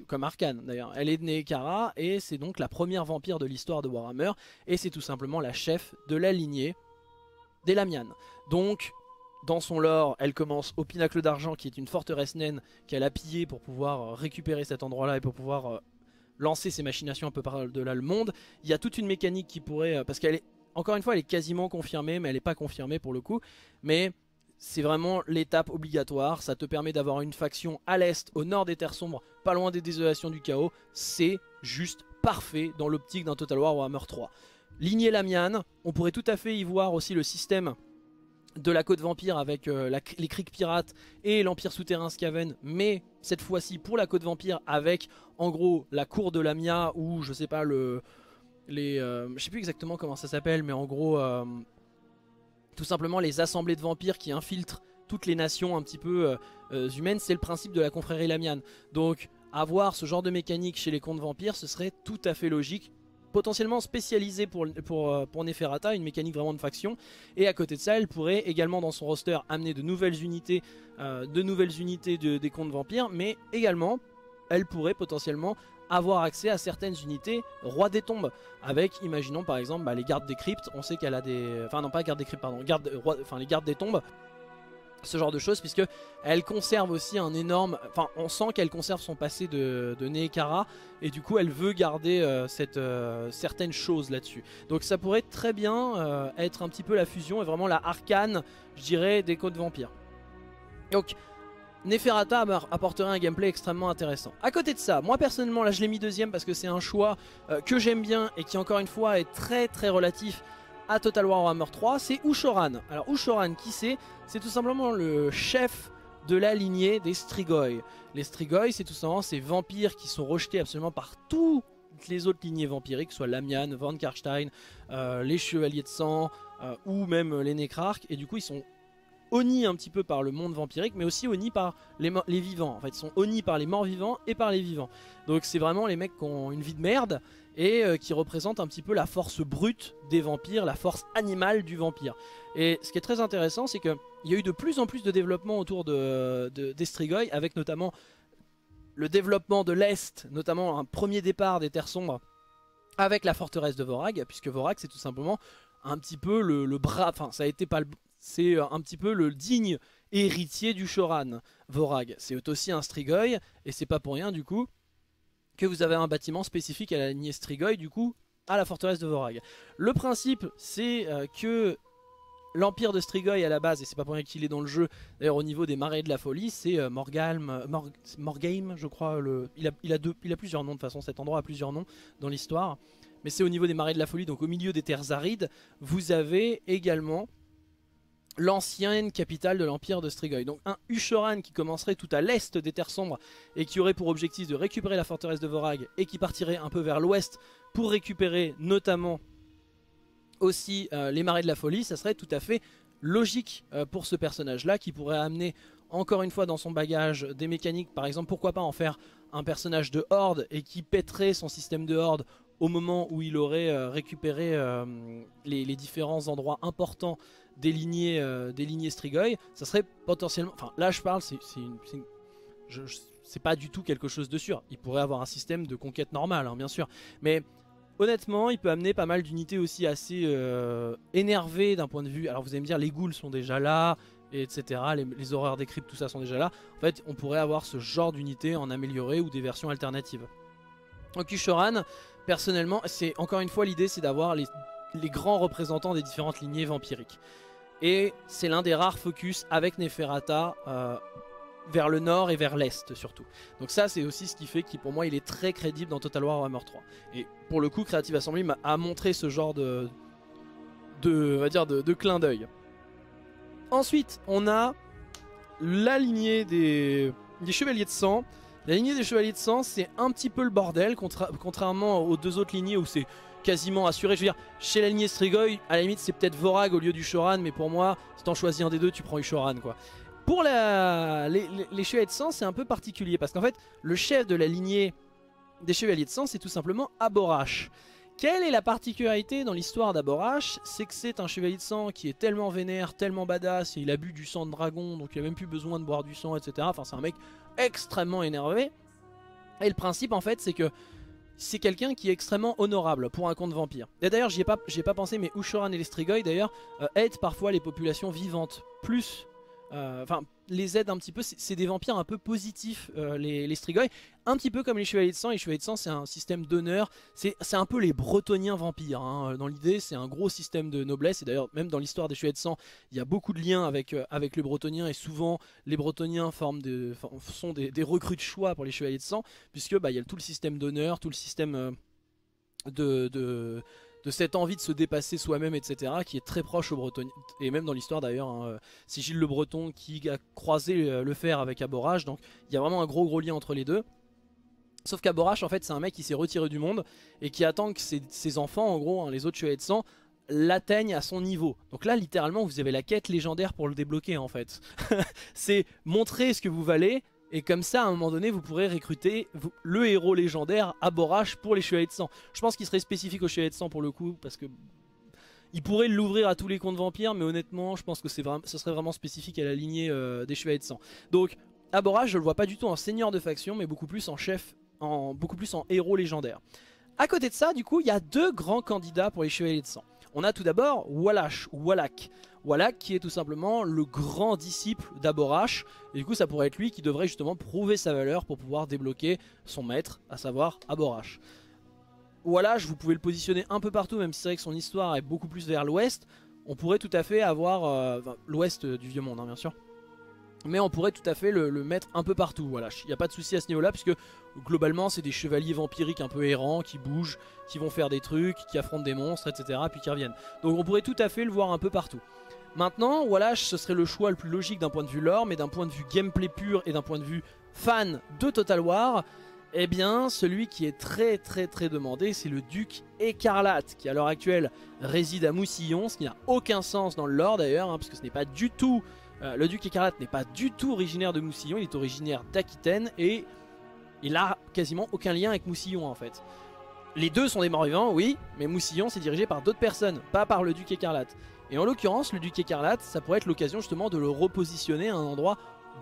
Comme Arkane d'ailleurs. Elle est de Nekara et c'est donc la première vampire de l'histoire de Warhammer. Et c'est tout simplement la chef de la lignée des Lamian. Donc. Dans son lore, elle commence au Pinacle d'Argent qui est une forteresse naine qu'elle a pillée pour pouvoir euh, récupérer cet endroit-là et pour pouvoir lancer ses machinations un peu par de là le monde. Il y a toute une mécanique qui pourrait... parce qu'elle est encore une fois, elle est quasiment confirmée, mais elle n'est pas confirmée pour le coup. Mais c'est vraiment l'étape obligatoire. Ça te permet d'avoir une faction à l'est, au nord des terres sombres, pas loin des désolations du chaos. C'est juste parfait dans l'optique d'un Total War Warhammer 3. Lignée Lamiane, on pourrait tout à fait y voir aussi le système de la côte vampire avec euh, les criques pirates et l'empire souterrain Skaven, mais cette fois-ci pour la côte vampire avec en gros la cour de Lamia ou je sais pas le, les, euh, je sais plus exactement comment ça s'appelle, mais en gros, euh, tout simplement les assemblées de vampires qui infiltrent toutes les nations un petit peu euh, humaines, c'est le principe de la confrérie Lamiane. Donc avoir ce genre de mécanique chez les contes vampires, ce serait tout à fait logique, potentiellement spécialisé pour, pour, Neferata, une mécanique vraiment de faction. Et à côté de ça, elle pourrait également dans son roster amener de nouvelles unités, de nouvelles unités des contes vampires, mais également elle pourrait potentiellement avoir accès à certaines unités roi des tombes. Avec imaginons par exemple bah, les gardes des cryptes on sait qu'elle a des enfin non pas gardes des cryptes pardon enfin les gardes des tombes. Ce genre de choses puisque elle conserve aussi un énorme enfin on sent qu'elle conserve son passé de, de Neekara et du coup elle veut garder euh, cette euh, certaines choses là dessus donc ça pourrait très bien euh, être un petit peu la fusion et vraiment la arcane je dirais des codes vampires. Donc Neferata apporterait un gameplay extrêmement intéressant. À côté de ça, moi personnellement, là je l'ai mis deuxième parce que c'est un choix euh, que j'aime bien et qui encore une fois est très très relatif à Total War Warhammer 3, c'est Ushoran. Alors Ushoran, qui c'est? C'est tout simplement le chef de la lignée des Strigoi. Les Strigoi, c'est tout simplement ces vampires qui sont rejetés absolument par toutes les autres lignées vampiriques, soit Lamian, Van Karstein, euh, les Chevaliers de Sang, euh, ou même les Necrarques, et du coup ils sont honnis un petit peu par le monde vampirique, mais aussi honnis par les, les, vivants. En fait, ils sont honnis par les morts vivants et par les vivants. Donc c'est vraiment les mecs qui ont une vie de merde et euh, qui représentent un petit peu la force brute des vampires, la force animale du vampire. Et ce qui est très intéressant, c'est qu'il y a eu de plus en plus de développement autour de, d'Estrigoi, avec notamment le développement de l'Est, notamment un premier départ des Terres Sombres avec la forteresse de Vorag, puisque Vorag c'est tout simplement un petit peu le, le bras, enfin ça a été pas le, c'est euh, un petit peu le digne héritier du Shoran, Vorag. C'est aussi un Strigoi, et c'est pas pour rien du coup que vous avez un bâtiment spécifique à la lignée Strigoi, du coup, à la forteresse de Vorag. Le principe, c'est euh, que l'empire de Strigoi à la base, et c'est pas pour rien qu'il est dans le jeu, d'ailleurs au niveau des marais de la folie, c'est euh, Morgalm, Morgame, je crois, il, a, il a plusieurs noms de toute façon, cet endroit a plusieurs noms dans l'histoire, mais c'est au niveau des marais de la folie, donc au milieu des terres arides, vous avez également l'ancienne capitale de l'empire de Strigoi. Donc un Ushoran qui commencerait tout à l'est des Terres Sombres et qui aurait pour objectif de récupérer la forteresse de Vorag et qui partirait un peu vers l'ouest pour récupérer notamment aussi euh, les marais de la folie, ça serait tout à fait logique euh, pour ce personnage là qui pourrait amener encore une fois dans son bagage des mécaniques, par exemple pourquoi pas en faire un personnage de horde et qui pèterait son système de horde au moment où il aurait euh, récupéré les, différents endroits importants des lignées, euh, ça serait potentiellement... Enfin là je parle, c'est pas du tout quelque chose de sûr. Il pourrait avoir un système de conquête normal, hein, bien sûr. Mais honnêtement, il peut amener pas mal d'unités aussi assez euh, énervées d'un point de vue... Alors vous allez me dire, les ghouls sont déjà là, etc. Les, horreurs des cryptes, tout ça sont déjà là. En fait, on pourrait avoir ce genre d'unité en amélioré ou des versions alternatives. Donc Ushoran, personnellement, c'est encore une fois l'idée, c'est d'avoir les, grands représentants des différentes lignées vampiriques. Et c'est l'un des rares focus avec Neferata euh, vers le nord et vers l'est surtout. Donc ça c'est aussi ce qui fait qu'il pour moi il est très crédible dans Total War Warhammer 3. Et pour le coup Creative Assembly m'a montré ce genre de, de, va dire de, clin d'œil. Ensuite on a la lignée des, des Chevaliers de Sang. La lignée des Chevaliers de Sang c'est un petit peu le bordel contrairement aux deux autres lignées où c'est quasiment assuré. Je veux dire, chez la lignée Strigoi, à la limite, c'est peut-être Vorag au lieu du Shoran, mais pour moi, si t'en choisis un des deux, tu prends Ushoran, quoi. Pour la, les, Chevaliers de Sang, c'est un peu particulier, parce qu'en fait, le chef de la lignée des Chevaliers de Sang, c'est tout simplement Aborash. Quelle est la particularité dans l'histoire d'Aborash? C'est que c'est un chevalier de sang qui est tellement vénère, tellement badass, et il a bu du sang de dragon, donc il a même plus besoin de boire du sang, etc. Enfin, c'est un mec extrêmement énervé. Et le principe, en fait, c'est que c'est quelqu'un qui est extrêmement honorable pour un conte vampire. Et d'ailleurs, j'y ai, pas, pas pensé, mais Ushoran et les Strigoi, d'ailleurs, euh, aident parfois les populations vivantes, plus euh, enfin les aident un petit peu, c'est des vampires un peu positifs euh, les, les Strigoi, un petit peu comme les Chevaliers de Sang, les Chevaliers de Sang c'est un système d'honneur, c'est un peu les Bretoniens vampires, hein. dans l'idée c'est un gros système de noblesse, et d'ailleurs même dans l'histoire des Chevaliers de Sang, il y a beaucoup de liens avec, euh, avec les Bretoniens, et souvent les Bretoniens forment sont des, recrues de choix pour les Chevaliers de Sang, puisque bah, il y a tout le système d'honneur, tout le système de de cette envie de se dépasser soi-même, etc., qui est très proche au Breton, et même dans l'histoire d'ailleurs, hein, euh, le Breton qui a croisé euh, le fer avec Aborage, donc il y a vraiment un gros gros lien entre les deux. Sauf qu'Aborage, en fait, c'est un mec qui s'est retiré du monde et qui attend que ses, enfants, en gros, hein, les autres chevaliers de sang, l'atteignent à son niveau. Donc là, littéralement, vous avez la quête légendaire pour le débloquer, en fait. c'est montrer ce que vous valez, et comme ça, à un moment donné, vous pourrez recruter le héros légendaire Aborash pour les Chevaliers de Sang. Je pense qu'il serait spécifique aux Chevaliers de Sang pour le coup, parce que il pourrait l'ouvrir à tous les comptes vampires, mais honnêtement, je pense que ce serait vraiment spécifique à la lignée euh, des Chevaliers de Sang. Donc, Aborash, je le vois pas du tout en seigneur de faction, mais beaucoup plus en chef, en, beaucoup plus en héros légendaire. À côté de ça, du coup, il y a deux grands candidats pour les Chevaliers de Sang. On a tout d'abord Wallach. Wallach qui est tout simplement le grand disciple d'Aborash. Et du coup ça pourrait être lui qui devrait justement prouver sa valeur pour pouvoir débloquer son maître, à savoir Aborash. Wallach, vous pouvez le positionner un peu partout, même si c'est vrai que son histoire est beaucoup plus vers l'ouest. On pourrait tout à fait avoir euh, l'ouest du vieux monde, hein, bien sûr mais on pourrait tout à fait le, mettre un peu partout. Voilà, il n'y a pas de souci à ce niveau-là, puisque globalement, c'est des chevaliers vampiriques un peu errants, qui bougent, qui vont faire des trucs, qui affrontent des monstres, etc., puis qui reviennent. Donc on pourrait tout à fait le voir un peu partout. Maintenant, voilà, ce serait le choix le plus logique d'un point de vue lore, mais d'un point de vue gameplay pur et d'un point de vue fan de Total War, eh bien, celui qui est très très très demandé, c'est le duc écarlate, qui à l'heure actuelle réside à Moussillon, ce qui n'a aucun sens dans le lore d'ailleurs, hein, parce que ce n'est pas du tout euh, le duc écarlate n'est pas du tout originaire de Moussillon, il est originaire d'Aquitaine et il a quasiment aucun lien avec Moussillon en fait. Les deux sont des morts vivants, oui, mais Moussillon c'est dirigé par d'autres personnes, pas par le duc écarlate. Et en l'occurrence, le duc écarlate, ça pourrait être l'occasion justement de le repositionner à un endroit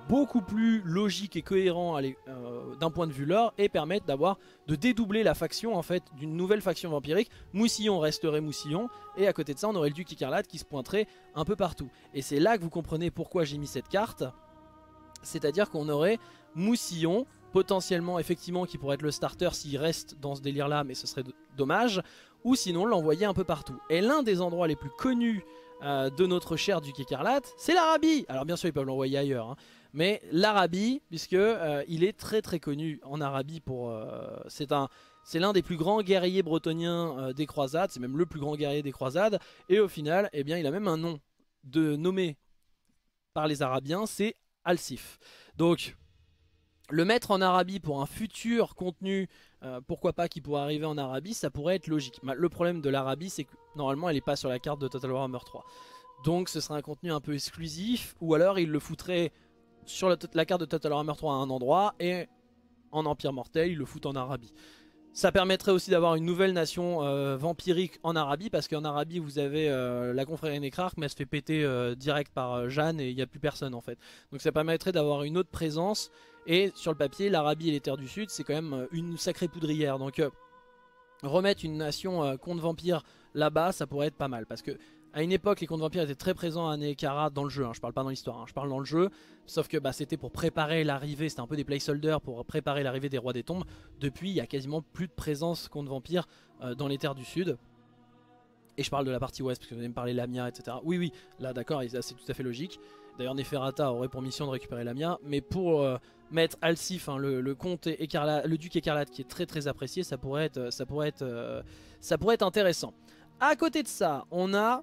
beaucoup plus logique et cohérent euh, d'un point de vue lore et permettre d'avoir de dédoubler la faction en fait d'une nouvelle faction vampirique. Moussillon resterait Moussillon et à côté de ça on aurait le duc écarlate qui se pointerait un peu partout. Et c'est là que vous comprenez pourquoi j'ai mis cette carte. C'est-à-dire qu'on aurait Moussillon potentiellement effectivement qui pourrait être le starter s'il reste dans ce délire là mais ce serait dommage ou sinon l'envoyer un peu partout. Et l'un des endroits les plus connus euh, de notre cher duc écarlate, c'est l'Arabie. Alors bien sûr ils peuvent l'envoyer ailleurs, hein. Mais l'Arabie, puisque euh, il est très très connu en Arabie pour, euh, c'est un, c'est l'un des plus grands guerriers bretoniens euh, des croisades, c'est même le plus grand guerrier des croisades, et au final, eh bien, il a même un nom de nommé par les Arabiens, c'est Al-Sif. Donc, le mettre en Arabie pour un futur contenu, pourquoi pas qui pourrait arriver en Arabie, ça pourrait être logique. Le problème de l'Arabie, c'est que normalement, elle n'est pas sur la carte de Total Warhammer 3. Donc, ce serait un contenu un peu exclusif, ou alors il le foutrait sur la, carte de Total Warhammer 3 à un endroit et en Empire Mortel, ils le foutent en Arabie. Ça permettrait aussi d'avoir une nouvelle nation euh, vampirique en Arabie, parce qu'en Arabie vous avez euh, la confrérie Nécrarque, mais elle se fait péter euh, direct par Jeanne et il n'y a plus personne en fait. Donc ça permettrait d'avoir une autre présence, et sur le papier, l'Arabie et les terres du Sud, c'est quand même une sacrée poudrière. Donc remettre une nation contre vampire là-bas, ça pourrait être pas mal, parce que à une époque, les contes vampires étaient très présents à Nekara dans le jeu. Hein. Je parle pas dans l'histoire, hein. je parle dans le jeu. Sauf que bah, c'était pour préparer l'arrivée, c'était un peu des placeholders pour préparer l'arrivée des rois des tombes. Depuis, il y a quasiment plus de présence contes vampires euh, dans les terres du sud. Et je parle de la partie ouest, parce que vous allez me parler Lamia, etc. Oui, oui, là d'accord, c'est tout à fait logique. D'ailleurs, Neferata aurait pour mission de récupérer Lamia. Mais pour euh, mettre Alcif, hein, le, comte écarlate, le duc écarlate, qui est très très apprécié, ça pourrait être, ça pourrait être, euh, ça pourrait être intéressant. À côté de ça, on a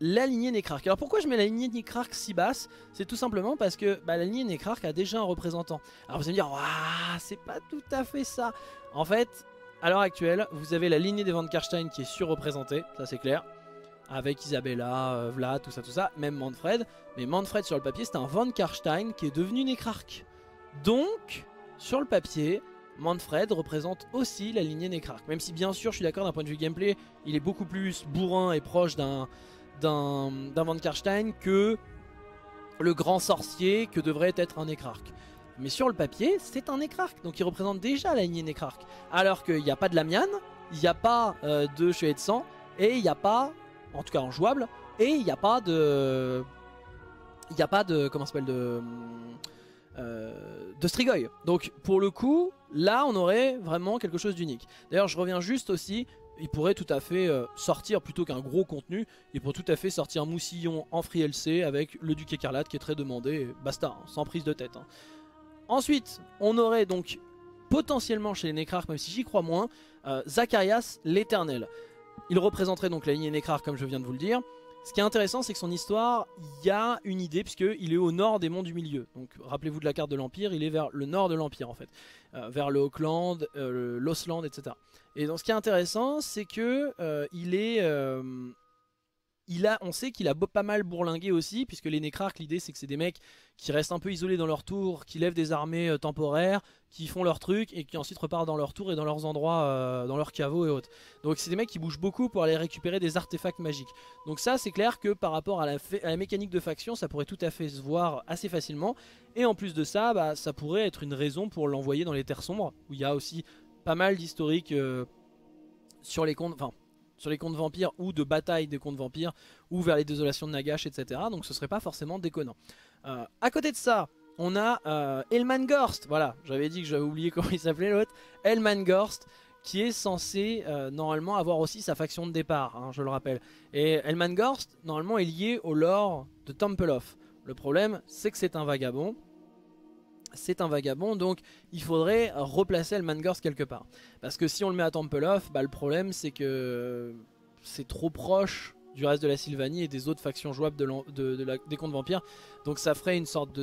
la lignée Necrarch. Alors pourquoi je mets la lignée Necrarch si basse? C'est tout simplement parce que bah, la lignée Necrarch a déjà un représentant. Alors vous allez me dire, c'est pas tout à fait ça. En fait, à l'heure actuelle, vous avez la lignée des Van Karstein qui est surreprésentée, ça c'est clair. Avec Isabella, euh, Vlad, tout ça, tout ça, même Manfred. Mais Manfred sur le papier, c'est un Van Karstein qui est devenu Necrarch. Donc, sur le papier, Manfred représente aussi la lignée Necrarch. Même si bien sûr, je suis d'accord d'un point de vue gameplay, il est beaucoup plus bourrin et proche d'un d'un Van Karstein que le grand sorcier que devrait être un Necrarque. Mais sur le papier, c'est un Necrarque, donc il représente déjà la lignée Necrarque. Alors qu'il n'y a pas de Lamian, il n'y a pas euh, de Chevalier de Sang, et il n'y a pas, en tout cas en jouable, et il n'y a pas de... Il n'y a pas de... Comment s'appelle de... Euh, de Strigoi. Donc pour le coup, là on aurait vraiment quelque chose d'unique. D'ailleurs je reviens juste aussi il pourrait tout à fait euh, sortir, plutôt qu'un gros contenu, il pourrait tout à fait sortir Moussillon en free LC avec le Duc Écarlate qui est très demandé, basta, hein, sans prise de tête. Hein. Ensuite, on aurait donc potentiellement chez les Necrarques, même si j'y crois moins, euh, Zacharias l'Éternel. Il représenterait donc la lignée Necrar comme je viens de vous le dire. Ce qui est intéressant, c'est que son histoire, il y a une idée, puisqu'il est au nord des monts du milieu. Donc rappelez-vous de la carte de l'Empire, il est vers le nord de l'Empire en fait. Euh, vers le Auckland, l'Osland, etc. Et donc ce qui est intéressant, c'est que euh, il est, euh, il a, on sait qu'il a pas mal bourlingué aussi, puisque les Necrarques, l'idée c'est que c'est des mecs qui restent un peu isolés dans leur tour, qui lèvent des armées euh, temporaires, qui font leur truc et qui ensuite repartent dans leur tour et dans leurs endroits, dans leurs caveaux et autres. Donc c'est des mecs qui bougent beaucoup pour aller récupérer des artefacts magiques. Donc ça c'est clair que par rapport à la, mécanique de faction, ça pourrait tout à fait se voir assez facilement. Et en plus de ça, bah, ça pourrait être une raison pour l'envoyer dans les terres sombres, où il y a aussi pas mal d'historiques euh, sur les comptes, sur les comptes vampires ou de bataille des comptes vampires ou vers les désolations de Nagash, etc. Donc ce serait pas forcément déconnant. Euh, à côté de ça, on a euh, Elman Gorst. Voilà, j'avais dit que j'avais oublié comment il s'appelait l'autre. Elman Gorst qui est censé normalement avoir aussi sa faction de départ, hein, je le rappelle. Et Elman Gorst, normalement, est lié au lore de Templeof. Le problème, c'est que c'est un vagabond c'est un vagabond, donc il faudrait replacer Elmangorst quelque part. Parce que si on le met à Templeof, bah, le problème c'est que c'est trop proche du reste de la Sylvanie et des autres factions jouables de, des contes vampires. Donc ça ferait une sorte de...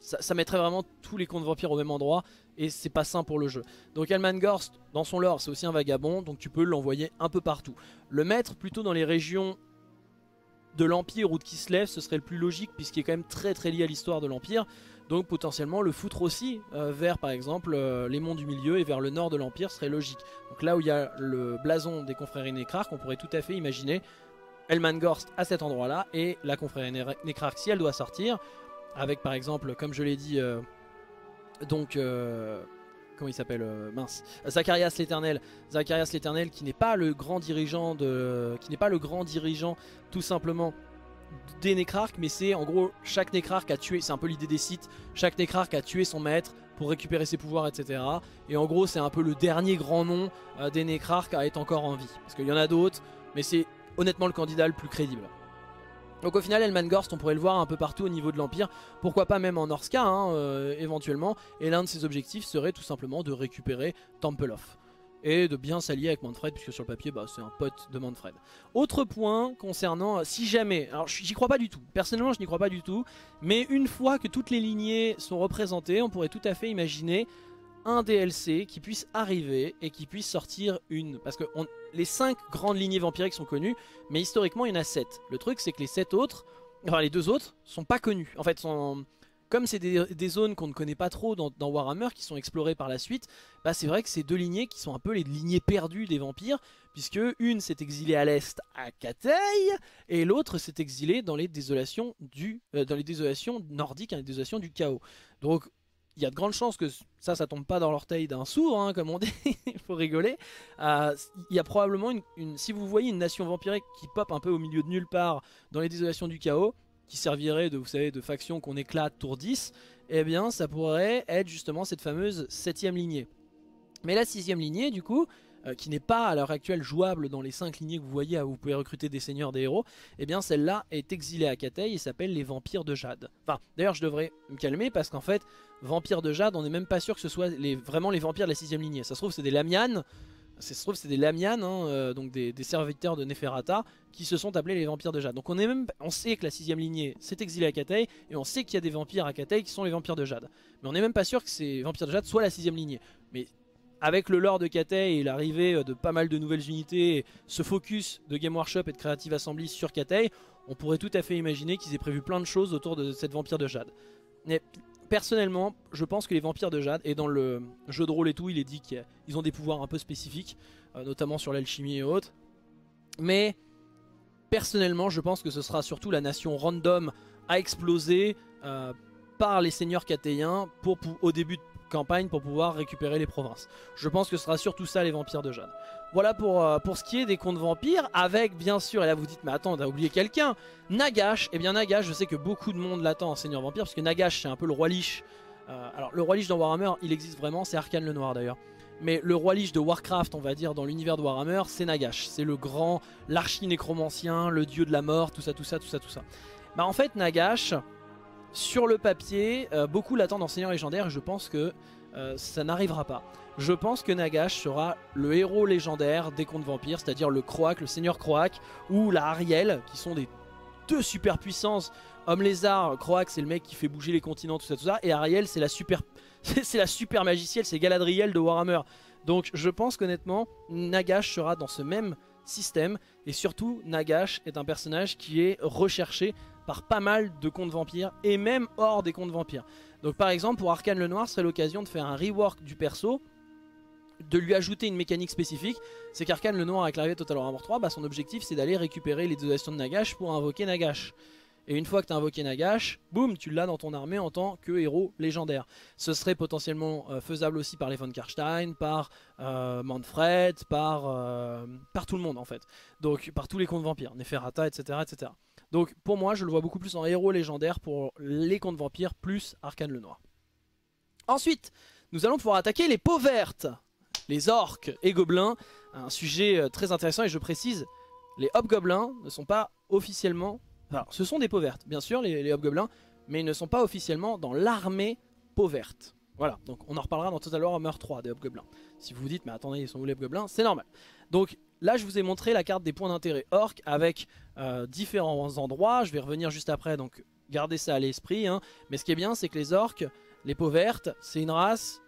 Ça, mettrait vraiment tous les contes vampires au même endroit et c'est pas sain pour le jeu. Donc Elmangorst, dans son lore, c'est aussi un vagabond, donc tu peux l'envoyer un peu partout. Le mettre plutôt dans les régions de l'Empire ou de Kislev, ce serait le plus logique puisqu'il est quand même très très lié à l'histoire de l'Empire. Donc potentiellement le foutre aussi euh, vers par exemple euh, les monts du milieu et vers le nord de l'Empire serait logique. Donc là où il y a le blason des confréries Nécrarques, on pourrait tout à fait imaginer Elmangorst à cet endroit là et la confrérie Nécrarque si elle doit sortir, avec par exemple comme je l'ai dit, euh, donc comment il s'appelle mince Zacharias l'éternel Zacharias l'éternel qui n'est pas le grand dirigeant de qui n'est pas le grand dirigeant tout simplement des nécrarques, mais c'est en gros chaque nécrarque a tué, c'est un peu l'idée des sites, chaque nécrarque a tué son maître pour récupérer ses pouvoirs, etc. Et en gros, c'est un peu le dernier grand nom euh, des nécrarques à être encore en vie. Parce qu'il y en a d'autres, mais c'est honnêtement le candidat le plus crédible. Donc au final, Elmangorst, on pourrait le voir un peu partout au niveau de l'Empire, pourquoi pas même en Orska, hein, euh, éventuellement, et l'un de ses objectifs serait tout simplement de récupérer Templeof et de bien s'allier avec Manfred puisque sur le papier bah, c'est un pote de Manfred. Autre point concernant euh, si jamais, alors j'y crois pas du tout, personnellement je n'y crois pas du tout, mais une fois que toutes les lignées sont représentées, on pourrait tout à fait imaginer un DLC qui puisse arriver et qui puisse sortir une, parce que les 5 grandes lignées vampiriques sont connues, mais historiquement il y en a 7. Le truc c'est que les 7 autres, enfin les deux autres, sont pas connus, en fait sont comme c'est des, zones qu'on ne connaît pas trop dans, Warhammer, qui sont explorées par la suite, bah c'est vrai que c'est deux lignées qui sont un peu les lignées perdues des vampires, puisque une s'est exilée à l'est à Katei, et l'autre s'est exilée dans les désolations du, euh, dans les désolations nordiques, hein, les désolations du chaos. Donc il y a de grandes chances que ça, ça tombe pas dans l'orteil d'un sourd, hein, comme on dit, il faut rigoler. Euh, il y a probablement une, Si vous voyez une nation vampirique qui pop un peu au milieu de nulle part dans les désolations du chaos, qui servirait de, vous savez, de faction qu'on éclate tour 10, eh bien ça pourrait être justement cette fameuse septième lignée. Mais la sixième lignée, du coup, euh, qui n'est pas à l'heure actuelle jouable dans les 5 lignées que vous voyez où vous pouvez recruter des seigneurs, des héros, eh bien celle-là est exilée à Katei et s'appelle les vampires de Jade. Enfin, d'ailleurs je devrais me calmer parce qu'en fait, vampires de Jade, on n'est même pas sûr que ce soit vraiment les vampires de la sixième lignée. Ça se trouve c'est des Lamianes, ça se trouve c'est des Lamianes, hein, euh, donc des, serviteurs de Neferata, qui se sont appelés les vampires de Jade. Donc on, est même, on sait que la sixième lignée s'est exilée à Katei, et on sait qu'il y a des vampires à Katei qui sont les vampires de Jade. Mais on n'est même pas sûr que ces vampires de Jade soient la sixième lignée. Mais avec le lore de Katei et l'arrivée euh, de pas mal de nouvelles unités, ce focus de Game Workshop et de Creative Assembly sur Katei, on pourrait tout à fait imaginer qu'ils aient prévu plein de choses autour de cette vampire de Jade. Mais personnellement, je pense que les vampires de Jade, et dans le jeu de rôle et tout, il est dit qu'ils ont des pouvoirs un peu spécifiques, euh, notamment sur l'alchimie et autres. Mais personnellement, je pense que ce sera surtout la nation random à exploser euh, par les seigneurs catéens pour, au début de campagne pour pouvoir récupérer les provinces. Je pense que ce sera surtout ça les vampires de Jade. Voilà pour, euh, pour ce qui est des contes vampires, avec bien sûr, et là vous dites, mais attends, on a oublié quelqu'un, Nagash, eh bien Nagash, je sais que beaucoup de monde l'attend en seigneur vampire, parce que Nagash c'est un peu le roi lich. alors le roi lich dans Warhammer, il existe vraiment, c'est Arkane le Noir d'ailleurs. Mais le roi lich de Warcraft, on va dire, dans l'univers de Warhammer, c'est Nagash. C'est le grand, l'archi-nécromancien, le dieu de la mort, tout ça, tout ça, tout ça, tout ça. Bah en fait, Nagash, sur le papier, euh, beaucoup l'attendent en Seigneur légendaire et je pense que euh, ça n'arrivera pas. Je pense que Nagash sera le héros légendaire des contes vampires, c'est-à-dire le Croak, le Seigneur Croak, ou la Ariel, qui sont des deux super puissances. Homme lézard, Croak c'est le mec qui fait bouger les continents, tout ça, tout ça, et Ariel c'est la super c'est la super magicielle, c'est Galadriel de Warhammer. Donc je pense qu'honnêtement, Nagash sera dans ce même système. Et surtout, Nagash est un personnage qui est recherché par pas mal de contes vampires et même hors des contes vampires. Donc par exemple, pour Arcane le Noir, ce serait l'occasion de faire un rework du perso, de lui ajouter une mécanique spécifique. C'est qu'Arcane le Noir avec l'arrivée de Total Warhammer 3, bah, son objectif c'est d'aller récupérer les donations de Nagash pour invoquer Nagash. Et une fois que tu as invoqué Nagash, boum, tu l'as dans ton armée en tant que héros légendaire. Ce serait potentiellement euh, faisable aussi par les von Karstein, par euh, Manfred, par, euh, par tout le monde en fait. Donc par tous les contes vampires, Neferata, etc. Donc pour moi, je le vois beaucoup plus en héros légendaire pour les contes vampires, plus Arcane le Noir. Ensuite, nous allons pouvoir attaquer les peaux vertes, les orques et gobelins. Un sujet très intéressant et je précise, les hobgoblins ne sont pas officiellement alors, ce sont des peaux vertes, bien sûr, les, hobgoblins, mais ils ne sont pas officiellement dans l'armée peau verte. Voilà, donc on en reparlera dans Total War Warhammer 3 des hobgoblins. Si vous vous dites, mais attendez, ils sont où les hobgoblins? C'est normal. Donc là, je vous ai montré la carte des points d'intérêt orc avec euh, différents endroits. Je vais revenir juste après, donc gardez ça à l'esprit. Hein. Mais ce qui est bien, c'est que les orques, les peaux vertes, c'est une race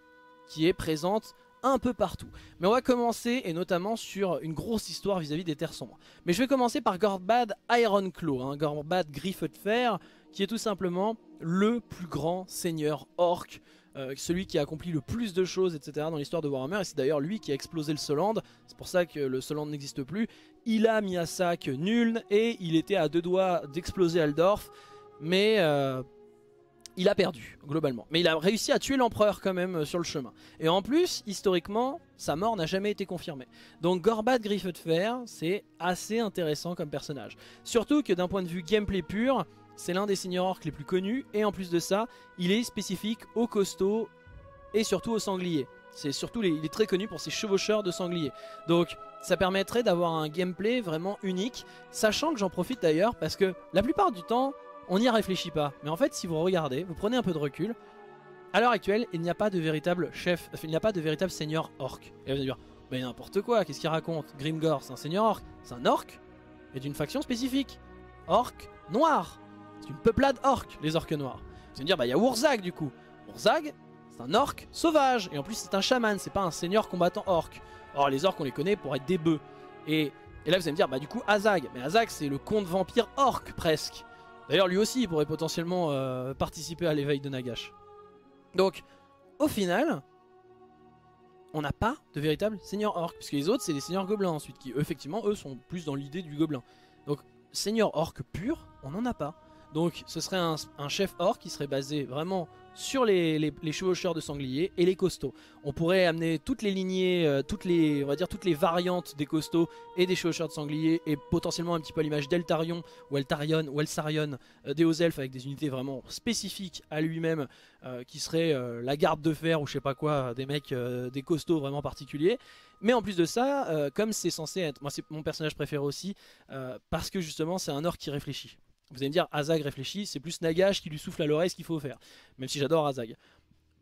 qui est présente un peu partout. Mais on va commencer, et notamment sur une grosse histoire vis-à-vis des terres sombres. Mais je vais commencer par Gorbad Ironclaw, hein, Gorbad Griffe de Fer, qui est tout simplement le plus grand seigneur orc, euh, celui qui a accompli le plus de choses, etc. dans l'histoire de Warhammer, et c'est d'ailleurs lui qui a explosé le Soland, c'est pour ça que le Soland n'existe plus. Il a mis à sac Nuln, et il était à deux doigts d'exploser Aldorf, mais... Euh, il a perdu, globalement. Mais il a réussi à tuer l'empereur quand même euh, sur le chemin. Et en plus, historiquement, sa mort n'a jamais été confirmée. Donc Gorbad Griffe de Fer, c'est assez intéressant comme personnage. Surtout que d'un point de vue gameplay pur, c'est l'un des seigneurs orcs les plus connus. Et en plus de ça, il est spécifique aux costauds et surtout aux sangliers. C'est surtout, il est très connu pour ses chevaucheurs de sangliers. Donc ça permettrait d'avoir un gameplay vraiment unique. Sachant que j'en profite d'ailleurs parce que la plupart du temps on n'y réfléchit pas. Mais en fait, si vous regardez, vous prenez un peu de recul, à l'heure actuelle, il n'y a pas de véritable chef, il n'y a pas de véritable seigneur orc. Et vous allez dire, mais n'importe quoi, qu'est-ce qu'il raconte? Grimgor, c'est un seigneur orc. C'est un orc, mais d'une faction spécifique. Orc noir. C'est une peuplade orc, les orcs noirs. Vous allez me dire, bah il y a Urzag du coup. Urzag, c'est un orc sauvage. Et en plus, c'est un chaman, c'est pas un seigneur combattant orc. Or, les orcs, on les connaît pour être des bœufs. Et, et là, vous allez me dire, bah du coup, Azag. Mais Azag, c'est le comte vampire orc presque. D'ailleurs lui aussi il pourrait potentiellement euh, participer à l'éveil de Nagash. Donc au final, on n'a pas de véritable seigneur orc, puisque les autres c'est des seigneurs gobelins ensuite, qui effectivement eux sont plus dans l'idée du gobelin. Donc seigneur orc pur, on n'en a pas. Donc ce serait un, chef orc qui serait basé vraiment sur les, chevaucheurs de sangliers et les costauds. On pourrait amener toutes les lignées, euh, toutes les, on va dire toutes les variantes des costauds et des chevaucheurs de sangliers et potentiellement un petit peu à l'image d'Eltarion ou Eltarion ou Elsarion euh, des hauts elfes avec des unités vraiment spécifiques à lui-même euh, qui serait la garde de fer ou je sais pas quoi, des mecs, des costauds vraiment particuliers. Mais en plus de ça, comme c'est censé être, moi c'est mon personnage préféré aussi, parce que justement c'est un orc qui réfléchit. Vous allez me dire, Azag réfléchit, c'est plus Nagash qui lui souffle à l'oreille ce qu'il faut faire. Même si j'adore Azag.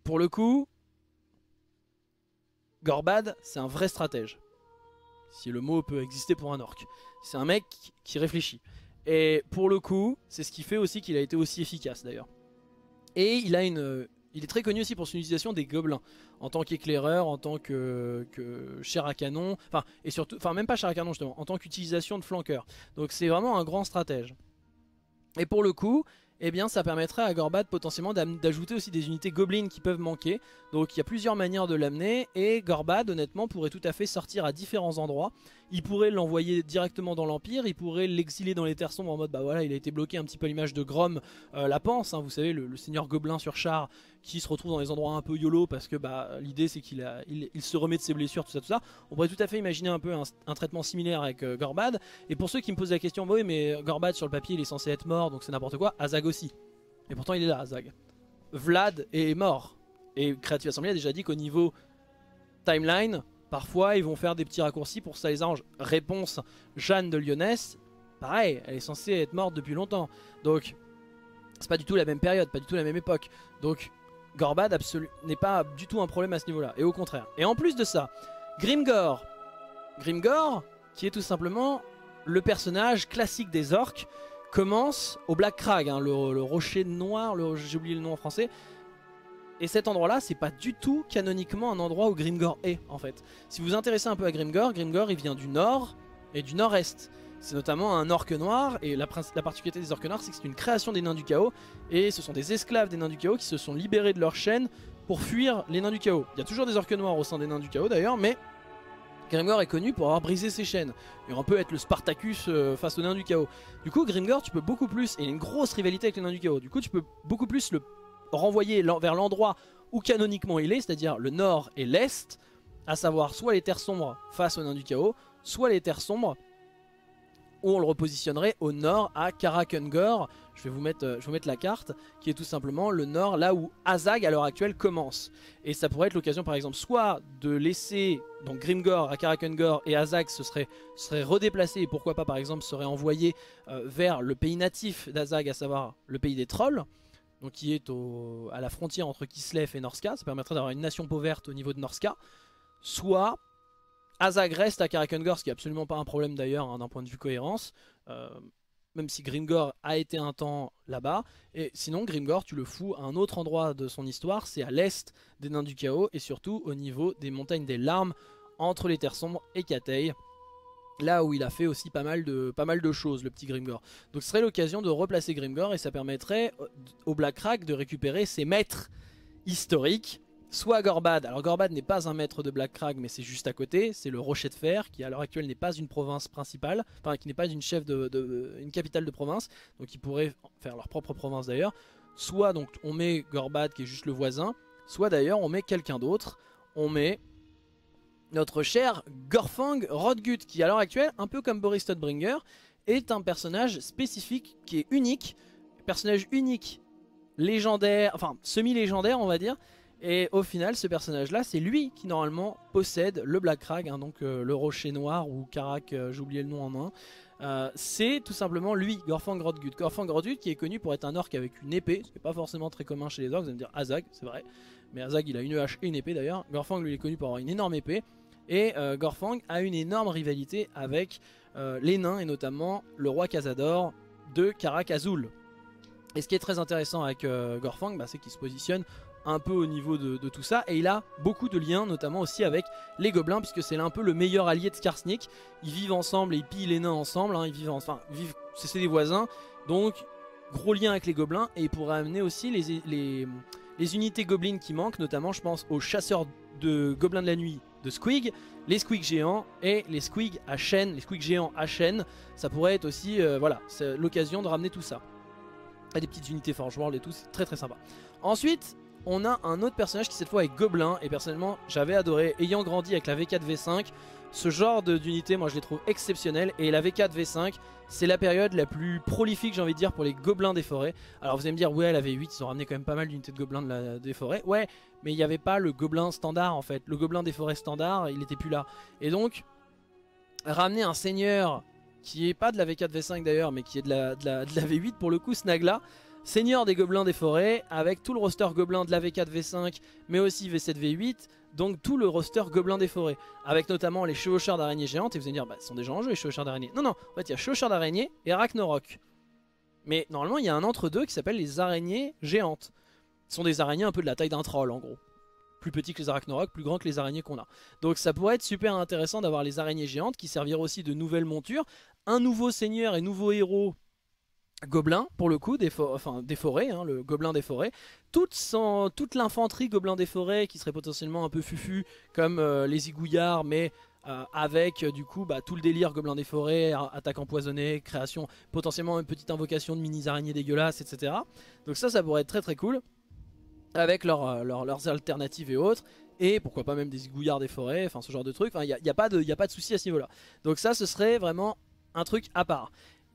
Pour le coup, Gorbad, c'est un vrai stratège. Si le mot peut exister pour un orc. C'est un mec qui réfléchit. Et pour le coup, c'est ce qui fait aussi qu'il a été aussi efficace d'ailleurs. Et il a une... Il est très connu aussi pour son utilisation des gobelins, en tant qu'éclaireur, en tant que, que à canon, enfin, et surtout, enfin même pas chair à canon justement, en tant qu'utilisation de flanqueur. Donc c'est vraiment un grand stratège. Et pour le coup, eh bien ça permettrait à Gorbad potentiellement d'ajouter aussi des unités Goblins qui peuvent manquer. Donc il y a plusieurs manières de l'amener et Gorbad honnêtement pourrait tout à fait sortir à différents endroits. Il pourrait l'envoyer directement dans l'Empire, il pourrait l'exiler dans les terres sombres en mode bah voilà il a été bloqué un petit peu l'image de Grom euh, la panse, hein, vous savez le, seigneur gobelin sur char qui se retrouve dans des endroits un peu YOLO parce que bah, l'idée c'est qu'il il, se remet de ses blessures, tout ça tout ça. On pourrait tout à fait imaginer un peu un, traitement similaire avec euh, Gorbad. Et pour ceux qui me posent la question, bah oui mais Gorbad sur le papier il est censé être mort donc c'est n'importe quoi, Azag aussi. Et pourtant il est là Azag. Vlad est mort. Et Creative Assembly a déjà dit qu'au niveau timeline, Parfois, ils vont faire des petits raccourcis pour ça les arrange. Réponse, Jeanne de Lyonesse, pareil, elle est censée être morte depuis longtemps. Donc, c'est pas du tout la même période, pas du tout la même époque. Donc, Gorbad n'est pas du tout un problème à ce niveau-là, et au contraire. Et en plus de ça, Grimgor, Grimgor, qui est tout simplement le personnage classique des orques, commence au Black Crag, hein, le, le, rocher noir, j'ai oublié le nom en français, et cet endroit-là, c'est pas du tout canoniquement un endroit où Grimgor est, en fait. Si vous vous intéressez un peu à Grimgor, Grimgor, il vient du nord et du nord-est. C'est notamment un orque noir, et la, la particularité des orques noirs, c'est que c'est une création des nains du chaos, et ce sont des esclaves des nains du chaos qui se sont libérés de leur chaîne pour fuir les nains du chaos. Il y a toujours des orques noirs au sein des nains du chaos d'ailleurs, mais Grimgor est connu pour avoir brisé ses chaînes. Et on peut être le Spartacus euh, face aux nains du chaos. Du coup, Grimgor, tu peux beaucoup plus, et il a une grosse rivalité avec les nains du chaos, du coup, tu peux beaucoup plus le renvoyer vers l'endroit où canoniquement il est, c'est-à-dire le nord et l'est, à savoir soit les terres sombres face aux nains du chaos, soit les terres sombres on le repositionnerait au nord à Karakungor. Je vais vous mettre, euh, je vais vous mettre la carte, qui est tout simplement le nord, là où Azag à l'heure actuelle commence. Et ça pourrait être l'occasion par exemple soit de laisser donc Grimgor à Karakungor et Azag se serait, redéplacé et pourquoi pas par exemple serait envoyé euh, vers le pays natif d'Azag, à savoir le pays des trolls donc qui est à la frontière entre Kislev et Norska, ça permettrait d'avoir une nation pauverte au niveau de Norska, soit Azag reste à Karakengor, ce qui n'est absolument pas un problème d'ailleurs hein, d'un point de vue cohérence, euh, même si Grimgor a été un temps là-bas, et sinon Grimgor tu le fous à un autre endroit de son histoire, c'est à l'est des Nains du Chaos, et surtout au niveau des montagnes des larmes, entre les terres sombres et Katei, Là où il a fait aussi pas mal de, pas mal de choses, le petit Grimgor. Donc ce serait l'occasion de replacer Grimgor et ça permettrait euh, au Black Crack de récupérer ses maîtres historiques. Soit Gorbad, alors Gorbad n'est pas un maître de Black Crag mais c'est juste à côté, c'est le Rocher de Fer qui à l'heure actuelle n'est pas une province principale, enfin qui n'est pas une chef de, une capitale de province, donc ils pourraient faire leur propre province d'ailleurs. Soit donc on met Gorbad qui est juste le voisin, soit d'ailleurs on met quelqu'un d'autre, on met notre cher Gorfang Rodgut, qui à l'heure actuelle, un peu comme Boris Todbringer, est un personnage spécifique qui est unique, personnage unique, légendaire, enfin semi-légendaire on va dire, et au final ce personnage là c'est lui qui normalement possède le Black Crag, hein, donc euh, le rocher noir ou Karak, euh, j'ai oublié le nom en main, euh, c'est tout simplement lui, Gorfang Rodgut. Gorfang Rodgut qui est connu pour être un orc avec une épée, ce n'est pas forcément très commun chez les orcs, vous allez me dire Azag, c'est vrai, mais Azag il a une hache et une épée d'ailleurs, Gorfang lui est connu pour avoir une énorme épée, et euh, Gorfang a une énorme rivalité avec les nains et notamment le roi Cazador de Karak Azul. Et ce qui est très intéressant avec Gorfang, bah, c'est qu'il se positionne un peu au niveau de, tout ça et il a beaucoup de liens notamment aussi avec les gobelins puisque c'est un peu le meilleur allié de Skarsnik ils vivent ensemble et ils pillent les nains ensemble hein. ils vivent enfin vivent c'est des voisins donc gros lien avec les gobelins et il pourrait amener aussi les, les, unités gobelines qui manquent, notamment je pense aux chasseurs de gobelins de la nuit de Squig, les Squig géants et les Squig à chaîne, les Squig géants à chaîne. Ça pourrait être aussi, euh, voilà, l'occasion de ramener tout ça. Et des petites unités Forge World et tout, c'est très très sympa. Ensuite, on a un autre personnage qui cette fois est Gobelin. Et personnellement j'avais adoré ayant grandi avec la V4 V5 ce genre d'unité moi je les trouve exceptionnelles et la V4 V5 c'est la période la plus prolifique j'ai envie de dire pour les gobelins des forêts. Alors vous allez me dire ouais la V8 ils ont ramené quand même pas mal d'unités de gobelins de la, des forêts. Ouais mais il n'y avait pas le gobelin standard en fait. Le gobelin des forêts standard il n'était plus là. Et donc ramener un seigneur qui est pas de la V4 V5 d'ailleurs mais qui est de la, de la, de la V8 pour le coup Snagla Seigneur des gobelins des forêts, avec tout le roster gobelin de la V4, V5, mais aussi V7, V8, donc tout le roster gobelin des forêts, avec notamment les chevaucheurs d'araignées géantes, et vous allez dire, bah, ils sont déjà en jeu les chevaucheurs d'araignées. Non, non, en fait il y a chevaucheurs d'araignées et Ragnarok. Mais normalement il y a un entre-deux qui s'appelle les araignées géantes. Ce sont des araignées un peu de la taille d'un troll en gros. Plus petits que les Arachnorok, plus grands que les araignées qu'on a. Donc ça pourrait être super intéressant d'avoir les araignées géantes qui serviraient aussi de nouvelles montures. Un nouveau seigneur et nouveau héros gobelin pour le coup des, enfin, des forêts, hein, le gobelin des forêts, toute, l'infanterie gobelin des forêts qui serait potentiellement un peu fufu comme euh, les igouillards mais euh, avec euh, du coup bah, tout le délire gobelin des forêts, attaque empoisonnée, création, potentiellement une petite invocation de mini araignées dégueulasses etc. Donc ça ça pourrait être très très cool avec leurs alternatives et autres et pourquoi pas même des igouillards des forêts, enfin ce genre de truc, il n'y pas de, a pas de souci à ce niveau là. Donc ça ce serait vraiment un truc à part.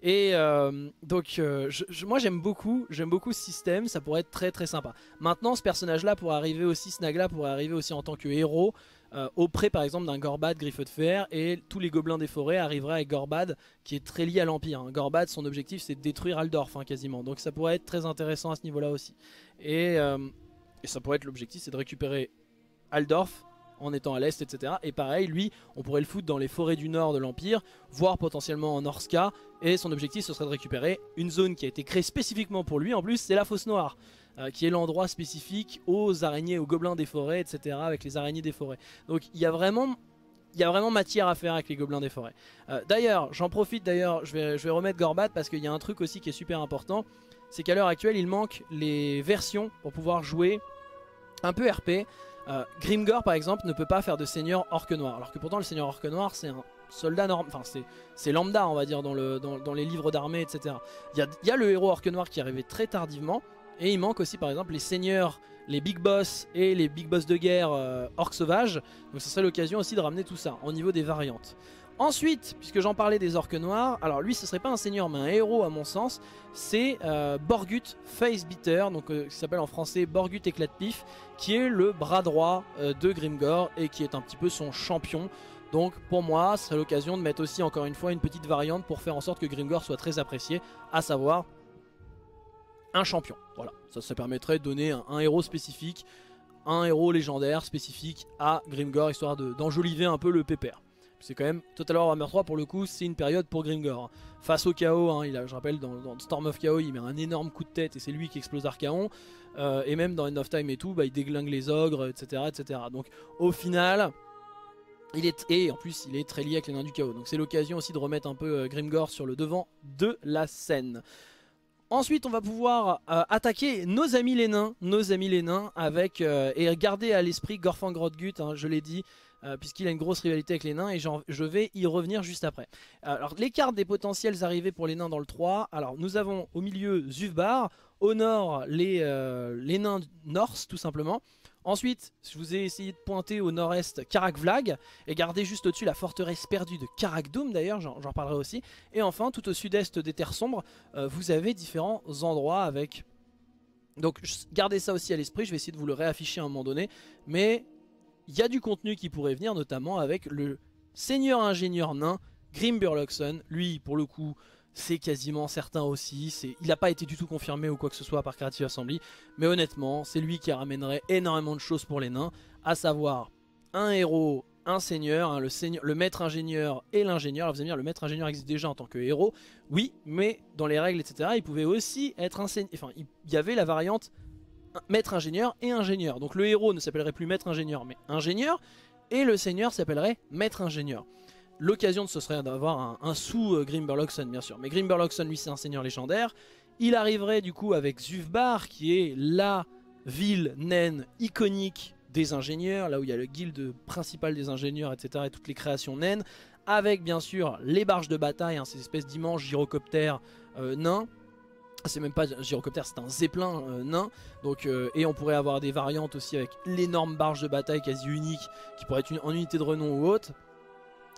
Et euh, donc euh, moi j'aime beaucoup, j'aime beaucoup ce système, ça pourrait être très très sympa. Maintenant ce personnage là pourrait arriver aussi, Snagla pourrait arriver aussi en tant que héros euh, auprès par exemple d'un Gorbad Griffeux de Fer et tous les gobelins des forêts arriveraient avec Gorbad qui est très lié à l'Empire. Hein. Gorbad son objectif c'est de détruire Aldorf hein, quasiment, donc ça pourrait être très intéressant à ce niveau là aussi. Et ça pourrait être l'objectif c'est de récupérer Aldorf en étant à l'est, etc. Et pareil, lui, on pourrait le foutre dans les forêts du nord de l'Empire, voire potentiellement en Orska, et son objectif ce serait de récupérer une zone qui a été créée spécifiquement pour lui, en plus c'est la fosse noire. Euh, qui est l'endroit spécifique aux araignées, aux gobelins des forêts, etc. avec les araignées des forêts. Donc il y a vraiment matière à faire avec les gobelins des forêts. Euh, d'ailleurs, j'en profite d'ailleurs, je vais, je vais remettre Gorbat parce qu'il y a un truc aussi qui est super important. C'est qu'à l'heure actuelle, il manque les versions pour pouvoir jouer un peu RP. Euh, Grimgor par exemple ne peut pas faire de seigneur orque noir alors que pourtant le seigneur orque noir c'est un soldat normal, enfin c'est lambda on va dire dans, le, dans, les livres d'armée etc. Il y a, le héros orque noir qui est arrivé très tardivement et il manque aussi par exemple les seigneurs, les big boss et les big boss de guerre euh, orques sauvages donc ce serait l'occasion aussi de ramener tout ça au niveau des variantes. Ensuite, puisque j'en parlais des orques noirs, alors lui ce serait pas un seigneur mais un héros à mon sens, c'est euh, Borgut Facebeater, donc euh, qui s'appelle en français Borgut Éclat de Pif, qui est le bras droit euh, de Grimgor et qui est un petit peu son champion. Donc pour moi, ce serait l'occasion de mettre aussi encore une fois une petite variante pour faire en sorte que Grimgor soit très apprécié, à savoir un champion. Voilà, ça, ça permettrait de donner un, héros spécifique, un héros légendaire spécifique à Grimgor, histoire d'enjoliver un peu le pépère. C'est quand même Total War Warhammer 3 pour le coup, c'est une période pour Grimgor. Face au chaos, hein, il a, je rappelle dans, Storm of Chaos, il met un énorme coup de tête et c'est lui qui explose Archaon. Euh, et même dans End of Time et tout, bah, il déglingue les ogres, etc., etc. Donc au final, il est et en plus il est très lié avec les nains du chaos. Donc c'est l'occasion aussi de remettre un peu euh, Grimgor sur le devant de la scène. Ensuite, on va pouvoir euh, attaquer nos amis les nains, nos amis les nains, avec et garder à l'esprit Gorfang Grodgut, hein, je l'ai dit, euh, puisqu'il a une grosse rivalité avec les nains et je vais y revenir juste après. Alors les cartes des potentiels arrivés pour les nains dans le 3, alors nous avons au milieu Zuvbar, au nord les, euh, les nains Norse tout simplement. Ensuite, je vous ai essayé de pointer au nord-est Karakvlag et garder juste au-dessus la forteresse perdue de Karakdoum d'ailleurs, j'en reparlerai aussi. Et enfin, tout au sud-est des terres sombres, euh, vous avez différents endroits avec... Donc gardez ça aussi à l'esprit, je vais essayer de vous le réafficher à un moment donné. Mais il y a du contenu qui pourrait venir, notamment avec le seigneur ingénieur nain Grimburloxon. Lui, pour le coup, c'est quasiment certain aussi. Il n'a pas été du tout confirmé ou quoi que ce soit par Creative Assembly. Mais honnêtement, c'est lui qui ramènerait énormément de choses pour les nains. À savoir un héros, un seigneur, hein, seigneur le, maître ingénieur et l'ingénieur. Vous allez me dire, le maître ingénieur existe déjà en tant que héros. Oui, mais dans les règles, etc., il pouvait aussi être un seigneur. Enfin, il y avait la variante maître ingénieur et ingénieur. Donc le héros ne s'appellerait plus maître ingénieur mais ingénieur et le seigneur s'appellerait maître ingénieur. L'occasion ce serait d'avoir un, sous euh, Grimberloxon bien sûr. Mais Grimberloxon lui c'est un seigneur légendaire Il arriverait du coup avec Zufbar qui est la ville naine iconique des ingénieurs, là où il y a le guild principal des ingénieurs, etc. et toutes les créations naines, avec bien sûr les barges de bataille, hein, ces espèces d'immenses gyrocoptères euh, nains. C'est même pas un gyrocoptère, c'est un zeppelin euh, nain. Donc, euh, et on pourrait avoir des variantes aussi avec l'énorme barge de bataille quasi unique, qui pourrait être en unité de renom ou autre.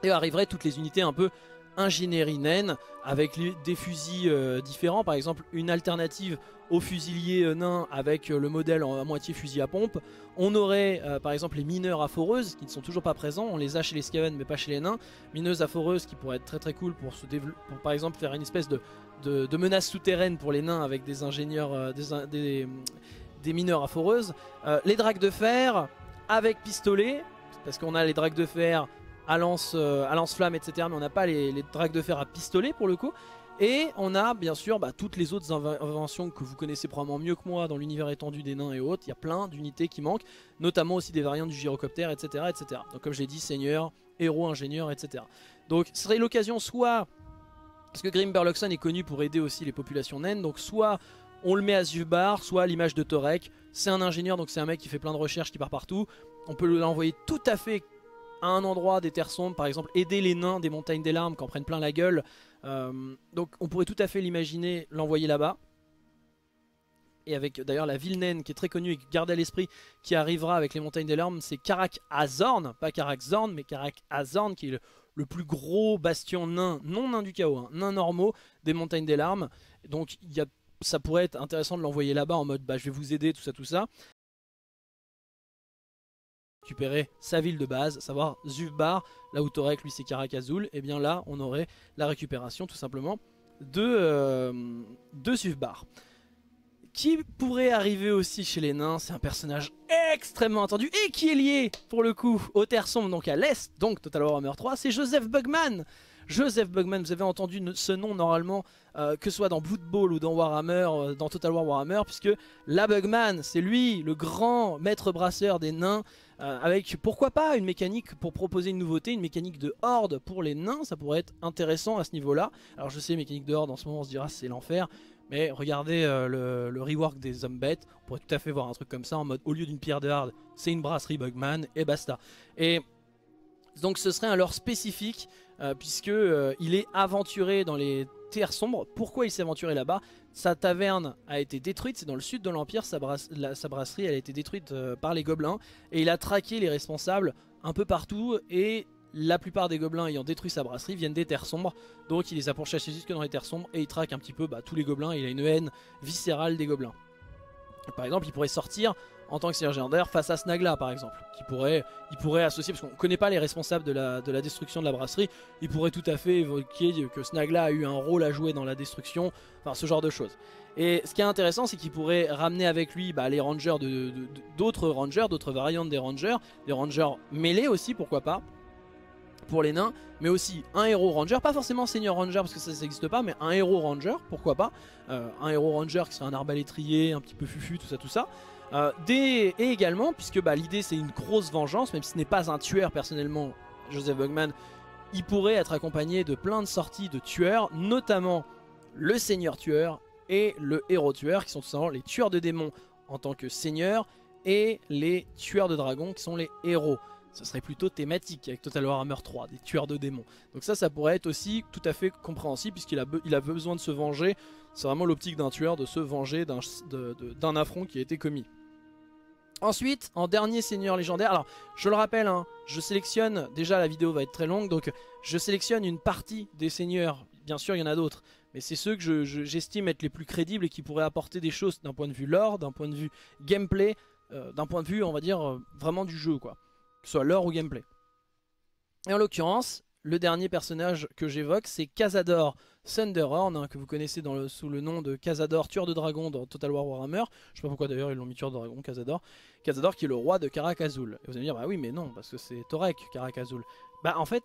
Et arriveraient toutes les unités un peu ingénierie naine avec des fusils euh, différents. Par exemple, une alternative au fusilier nain avec le modèle en, à moitié fusil à pompe. On aurait par exemple les mineurs à foreuses qui ne sont toujours pas présents. On les a chez les Skaven mais pas chez les nains. Mineuses à foreuses qui pourraient être très très cool pour, se pour par exemple faire une espèce de, de, menace souterraine pour les nains avec des ingénieurs, des, des, mineurs à foreuses. les dracs de fer avec pistolet parce qu'on a les dracs de fer à lance, euh, à lance flamme, etc. Mais on n'a pas les, les dragues de fer à pistolet pour le coup. Et on a bien sûr bah, toutes les autres inventions que vous connaissez probablement mieux que moi dans l'univers étendu des nains et autres. Il y a plein d'unités qui manquent, notamment aussi des variantes du gyrocoptère, etc. etc. Donc comme je l'ai dit, seigneur, héros, ingénieur, etc. Donc ce serait l'occasion soit, parce que Grim Burloxon est connu pour aider aussi les populations naines, donc soit on le met à Zubbar, soit l'image de Torek. C'est un ingénieur, donc c'est un mec qui fait plein de recherches, qui part partout. On peut l'envoyer tout à fait à un endroit des terres sombres, par exemple aider les nains des montagnes des larmes qui en prennent plein la gueule. Euh, donc on pourrait tout à fait l'imaginer, l'envoyer là-bas. Et avec d'ailleurs la ville naine qui est très connue et gardez à l'esprit qui arrivera avec les montagnes des larmes, c'est Karak Azorn, pas Karak Zorn, mais Karak Azorn qui est le, plus gros bastion nain, non nain du chaos, hein, nain normaux des montagnes des larmes. Donc il y a, ça pourrait être intéressant de l'envoyer là-bas en mode bah, je vais vous aider, tout ça, tout ça récupérer sa ville de base, savoir Zufbar, là où Torek lui c'est Karakazul, et eh bien là on aurait la récupération tout simplement de, euh, de Zufbar. Qui pourrait arriver aussi chez les nains, c'est un personnage extrêmement attendu et qui est lié pour le coup aux terres sombres, donc à l'est, donc Total Warhammer 3, c'est Joseph Bugman Joseph Bugman, vous avez entendu ce nom normalement, euh, que ce soit dans Blood Bowl ou dans Warhammer, euh, dans Total War Warhammer, puisque la Bugman, c'est lui, le grand maître brasseur des nains, euh, avec pourquoi pas une mécanique pour proposer une nouveauté, une mécanique de horde pour les nains, ça pourrait être intéressant à ce niveau-là. Alors je sais, mécanique de horde en ce moment on se dira c'est l'enfer, mais regardez le, le, rework des Zombettes, on pourrait tout à fait voir un truc comme ça en mode au lieu d'une pierre de horde, c'est une brasserie Bugman et basta. Et donc ce serait un lore spécifique euh, puisque euh, il est aventuré dans les terres sombres. Pourquoi il s'est aventuré là-bas? Sa taverne a été détruite, c'est dans le sud de l'Empire, sa, brasserie a été détruite euh, par les gobelins et il a traqué les responsables un peu partout et la plupart des gobelins ayant détruit sa brasserie viennent des terres sombres, donc il les a pourchassés jusque dans les terres sombres et il traque un petit peu bah, tous les gobelins, il a une haine viscérale des gobelins. Par exemple, il pourrait sortir en tant que seigneur légendaire face à Snagla par exemple qui pourrait, il pourrait associer, parce qu'on ne connaît pas les responsables de la, de la destruction de la brasserie il pourrait tout à fait évoquer que Snagla a eu un rôle à jouer dans la destruction enfin ce genre de choses et ce qui est intéressant c'est qu'il pourrait ramener avec lui bah, les rangers d'autres rangers, d'autres variantes des rangers des rangers mêlés aussi pourquoi pas pour les nains, mais aussi un héros ranger, pas forcément seigneur ranger parce que ça n'existe pas, mais un héros ranger, pourquoi pas, euh, un héros ranger qui serait un arbalétrier, un petit peu fufu, tout ça, tout ça, euh, et également, puisque bah, l'idée c'est une grosse vengeance, même si ce n'est pas un tueur personnellement, Joseph Bugman, il pourrait être accompagné de plein de sorties de tueurs, notamment le seigneur tueur et le héros tueur, qui sont tout simplement les tueurs de démons en tant que seigneur, et les tueurs de dragons qui sont les héros. Ce serait plutôt thématique avec Total Warhammer 3, des tueurs de démons. Donc ça, ça pourrait être aussi tout à fait compréhensible puisqu'il a, il a besoin de se venger. C'est vraiment l'optique d'un tueur de se venger d'un affront qui a été commis. Ensuite, en dernier seigneur légendaire, alors je le rappelle, hein, je sélectionne, déjà la vidéo va être très longue, donc je sélectionne une partie des seigneurs, bien sûr il y en a d'autres, mais c'est ceux que j'estime être les plus crédibles et qui pourraient apporter des choses d'un point de vue lore, d'un point de vue gameplay, euh, d'un point de vue on va dire euh, vraiment du jeu quoi, que ce soit lore ou gameplay. Et en l'occurrence, le dernier personnage que j'évoque c'est Cazador Thunderhorn, hein, que vous connaissez sous le nom de Cazador, tueur de dragon dans Total War Warhammer. Je sais pas pourquoi d'ailleurs ils l'ont mis tueur de dragon, Cazador. Cazador qui est le roi de Karakazul. Et vous allez me dire, bah oui, mais non, parce que c'est Torek, Karakazul. Bah en fait,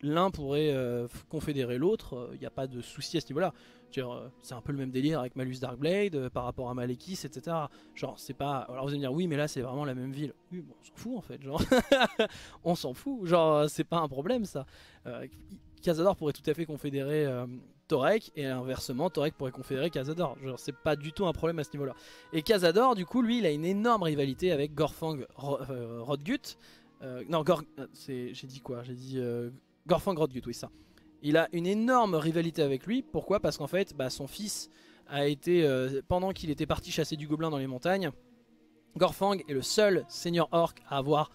l'un pourrait euh, confédérer l'autre, il euh, n'y a pas de souci à ce niveau-là. Euh, c'est un peu le même délire avec Malus Darkblade par rapport à Malekis, etc. Genre, c'est pas. Alors vous allez me dire, oui, mais là c'est vraiment la même ville. Oui, bon, on s'en fout en fait, genre. on s'en fout, genre, c'est pas un problème ça. Cazador pourrait tout à fait confédérer euh, Torek et inversement Torek pourrait confédérer Cazador. C'est pas du tout un problème à ce niveau-là. Et Cazador, du coup, lui, il a une énorme rivalité avec Gorfang euh, Rodgut. Euh, non, Gor j'ai dit quoi? J'ai dit Gorfang Rodgut, oui ça. Il a une énorme rivalité avec lui. Pourquoi? Parce qu'en fait, bah, son fils a été, pendant qu'il était parti chasser du gobelin dans les montagnes, Gorfang est le seul seigneur orc à avoir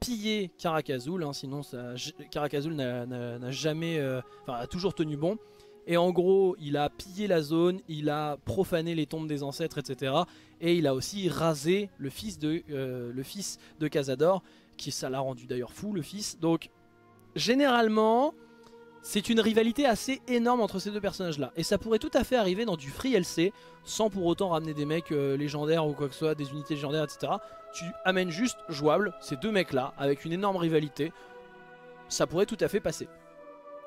pillé Karakazul, hein, sinon ça, n'a jamais, euh, enfin a toujours tenu bon. Et en gros, il a pillé la zone, il a profané les tombes des ancêtres, etc. Et il a aussi rasé le fils de, euh, le fils de Cazador, qui ça l'a rendu d'ailleurs fou, le fils. Donc, généralement, c'est une rivalité assez énorme entre ces deux personnages là Et ça pourrait tout à fait arriver dans du free LC Sans pour autant ramener des mecs euh, légendaires ou quoi que ce soit Des unités légendaires etc Tu amènes juste jouable ces deux mecs là Avec une énorme rivalité. Ça pourrait tout à fait passer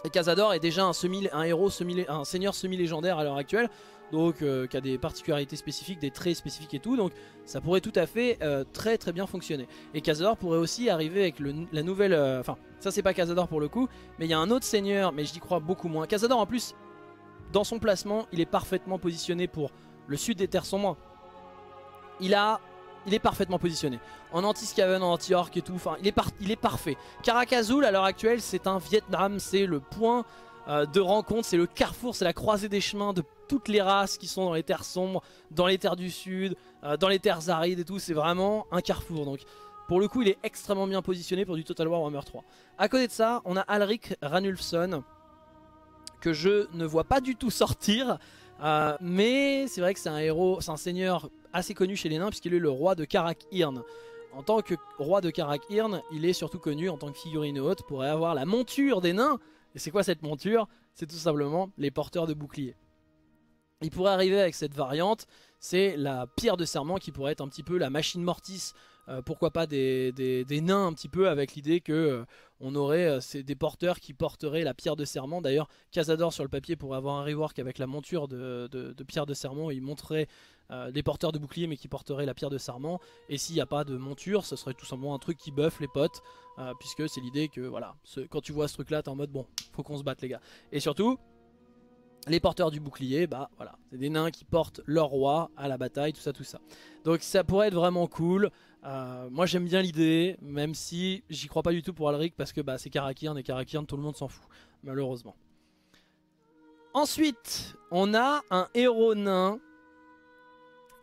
Et Cazador est déjà un, héros un seigneur semi-légendaire à l'heure actuelle donc euh, qui a des particularités spécifiques, des traits spécifiques et tout, donc ça pourrait tout à fait euh, très très bien fonctionner. Et Cazador pourrait aussi arriver avec la nouvelle, euh, enfin ça c'est pas Cazador pour le coup, mais il y a un autre seigneur, mais j'y crois beaucoup moins. Cazador en plus, dans son placement, il est parfaitement positionné pour le sud des terres sombres. Il a il est parfaitement positionné. En anti-scaven, en anti-orc et tout, enfin il est, parfait. Karakazul à l'heure actuelle c'est un Vietnam, c'est le point de rencontre, c'est le carrefour, c'est la croisée des chemins de toutes les races qui sont dans les terres sombres, dans les terres du sud, euh, dans les terres arides et tout. C'est vraiment un carrefour. Donc pour le coup, il est extrêmement bien positionné pour du Total War Warhammer 3. À côté de ça, on a Alric Ranulfson que je ne vois pas du tout sortir. Euh, mais c'est vrai que c'est un héros, c'est un seigneur assez connu chez les nains puisqu'il est le roi de Karak-Irn. En tant que roi de Karak-Irn, il est surtout connu en tant que figurine haute pour avoir la monture des nains. Et c'est quoi cette monture? C'est tout simplement les porteurs de boucliers. Il pourrait arriver avec cette variante, c'est la pierre de serment qui pourrait être un petit peu la machine mortis, euh, pourquoi pas des, nains un petit peu avec l'idée que euh, on aurait euh, des porteurs qui porteraient la pierre de serment. D'ailleurs, Casador sur le papier pourrait avoir un rework avec la monture de, pierre de serment, il montrerait des porteurs de bouclier mais qui porteraient la pierre de serment. Et s'il n'y a pas de monture, ce serait tout simplement un truc qui buff les potes, puisque c'est l'idée que voilà, quand tu vois ce truc là, t'es en mode bon, faut qu'on se batte les gars. Et surtout, les porteurs du bouclier, bah voilà, c'est des nains qui portent leur roi à la bataille, tout ça, tout ça. Donc ça pourrait être vraiment cool. Euh, moi j'aime bien l'idée, même si j'y crois pas du tout pour Alric parce que bah, c'est Karakirn et Karakirn tout le monde s'en fout, malheureusement. Ensuite, on a un héros nain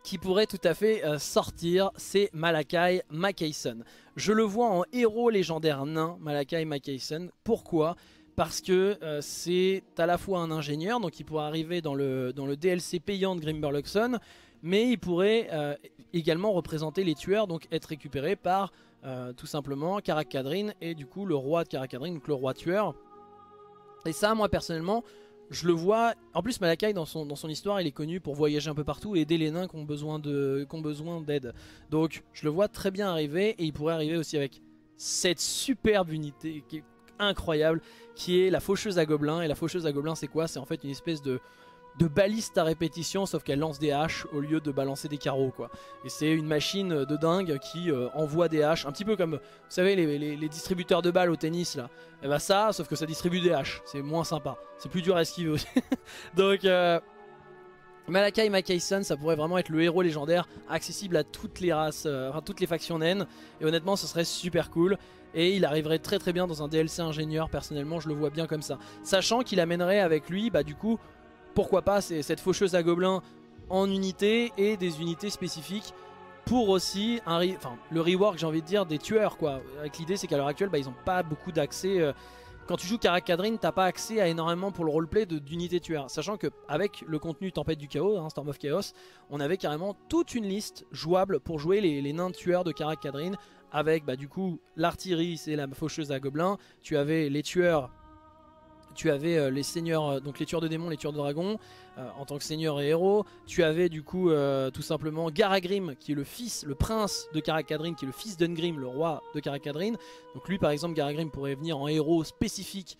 qui pourrait tout à fait euh, sortir, c'est Malakai Mackayson. Je le vois en héros légendaire nain, Malakai Mackayson. Pourquoi? Parce que euh, c'est à la fois un ingénieur, donc il pourrait arriver dans le, DLC payant de Grimberluxon, mais il pourrait euh, également représenter les tueurs, donc être récupéré par tout simplement Karak et du coup le roi de Karak donc le roi tueur. Et ça, moi personnellement, je le vois. En plus, Malakai, dans son, histoire, il est connu pour voyager un peu partout et aider les nains qui ont besoin d'aide. Donc, je le vois très bien arriver et il pourrait arriver aussi avec cette superbe unité qui incroyable qui est la faucheuse à gobelins. Et la faucheuse à gobelins, c'est quoi? C'est en fait une espèce de, de baliste à répétition, sauf qu'elle lance des haches au lieu de balancer des carreaux. quoi. Et c'est une machine de dingue qui euh, envoie des haches, un petit peu comme, vous savez, les, distributeurs de balles au tennis là. Et bah ça, sauf que ça distribue des haches. C'est moins sympa. C'est plus dur à esquiver aussi. Donc... Euh, Malakai Mackayson, ça pourrait vraiment être le héros légendaire accessible à toutes les races, euh, enfin toutes les factions naines. Et honnêtement, ce serait super cool. Et il arriverait très très bien dans un DLC ingénieur, personnellement, je le vois bien comme ça. Sachant qu'il amènerait avec lui, bah du coup, pourquoi pas cette faucheuse à gobelins en unité et des unités spécifiques pour aussi un le rework, j'ai envie de dire, des tueurs quoi. Avec l'idée, c'est qu'à l'heure actuelle, bah, ils n'ont pas beaucoup d'accès. Euh, quand tu joues Karak Kadrin, t'as pas accès à énormément pour le roleplay d'unités tueurs. Sachant que avec le contenu Tempête du Chaos, hein, Storm of Chaos, on avait carrément toute une liste jouable pour jouer les, nains tueurs de Karak Kadrin. Avec bah, du coup l'artillerie, c'est la faucheuse à gobelins. Tu avais les tueurs tu avais euh, les seigneurs, euh, donc les tueurs de démons, les tueurs de dragons, euh, en tant que seigneur et héros. Tu avais du coup tout simplement Garagrim, qui est le fils, le prince de Karakadrin, qui est le fils d'Ungrim, le roi de Karakadrin. Donc lui par exemple, Garagrim pourrait venir en héros spécifique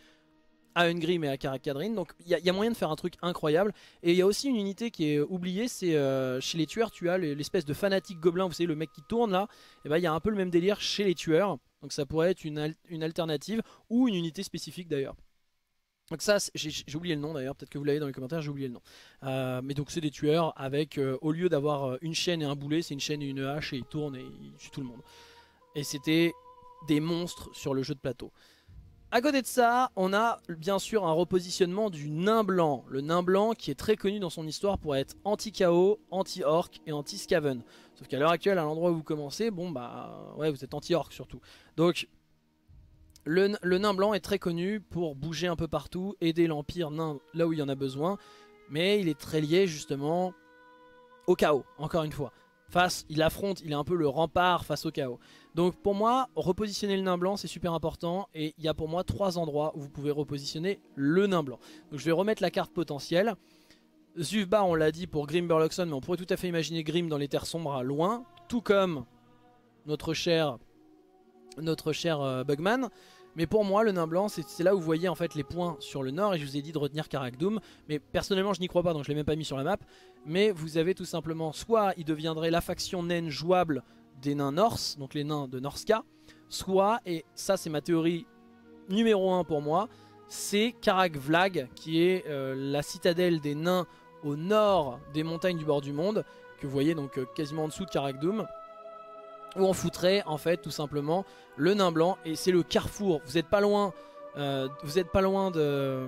à Ungrim et à Karakadrin. Donc il y, a moyen de faire un truc incroyable. Et il y a aussi une unité qui est oubliée, c'est chez les tueurs, tu as l'espèce de fanatique gobelin, vous savez le mec qui tourne là. Et ben il y a un peu le même délire chez les tueurs. Donc ça pourrait être une alternative ou une unité spécifique d'ailleurs. Donc ça, j'ai oublié le nom d'ailleurs, peut-être que vous l'avez dans les commentaires, j'ai oublié le nom. Euh, mais donc c'est des tueurs avec, euh, au lieu d'avoir euh, une chaîne et un boulet, c'est une chaîne et une hache et ils tournent et ils tuent tout le monde. Et c'était des monstres sur le jeu de plateau. À côté de ça, on a bien sûr un repositionnement du nain blanc. Le nain blanc qui est très connu dans son histoire pour être anti-KO, anti-orc et anti-scaven. Sauf qu'à l'heure actuelle, à l'endroit où vous commencez, bon bah ouais, vous êtes anti-orc surtout. Donc le, nain blanc est très connu pour bouger un peu partout, aider l'Empire nain là où il y en a besoin, mais il est très lié justement au chaos, encore une fois. Face, il affronte, il est un peu le rempart face au chaos. Donc pour moi, repositionner le nain blanc c'est super important et il y a pour moi trois endroits où vous pouvez repositionner le nain blanc. Donc je vais remettre la carte potentielle. Zuvba on l'a dit pour Grim Burloxon, mais on pourrait tout à fait imaginer Grim dans les terres sombres à loin, tout comme notre cher notre cher euh, Bugman. Mais pour moi, le nain blanc, c'est là où vous voyez en fait les points sur le nord. Et je vous ai dit de retenir Karak Doom. Mais personnellement, je n'y crois pas, donc je ne l'ai même pas mis sur la map. Mais vous avez tout simplement, soit il deviendrait la faction naine jouable des nains Norse, donc les nains de Norska. Soit, et ça c'est ma théorie numéro 1 pour moi, c'est Karak Vlag, qui est euh, la citadelle des nains au nord des montagnes du bord du monde. Que vous voyez donc euh, quasiment en dessous de Karak Doom où on foutrait en fait tout simplement le nain blanc et c'est le carrefour. Vous n'êtes pas loin, euh, vous êtes pas loin de,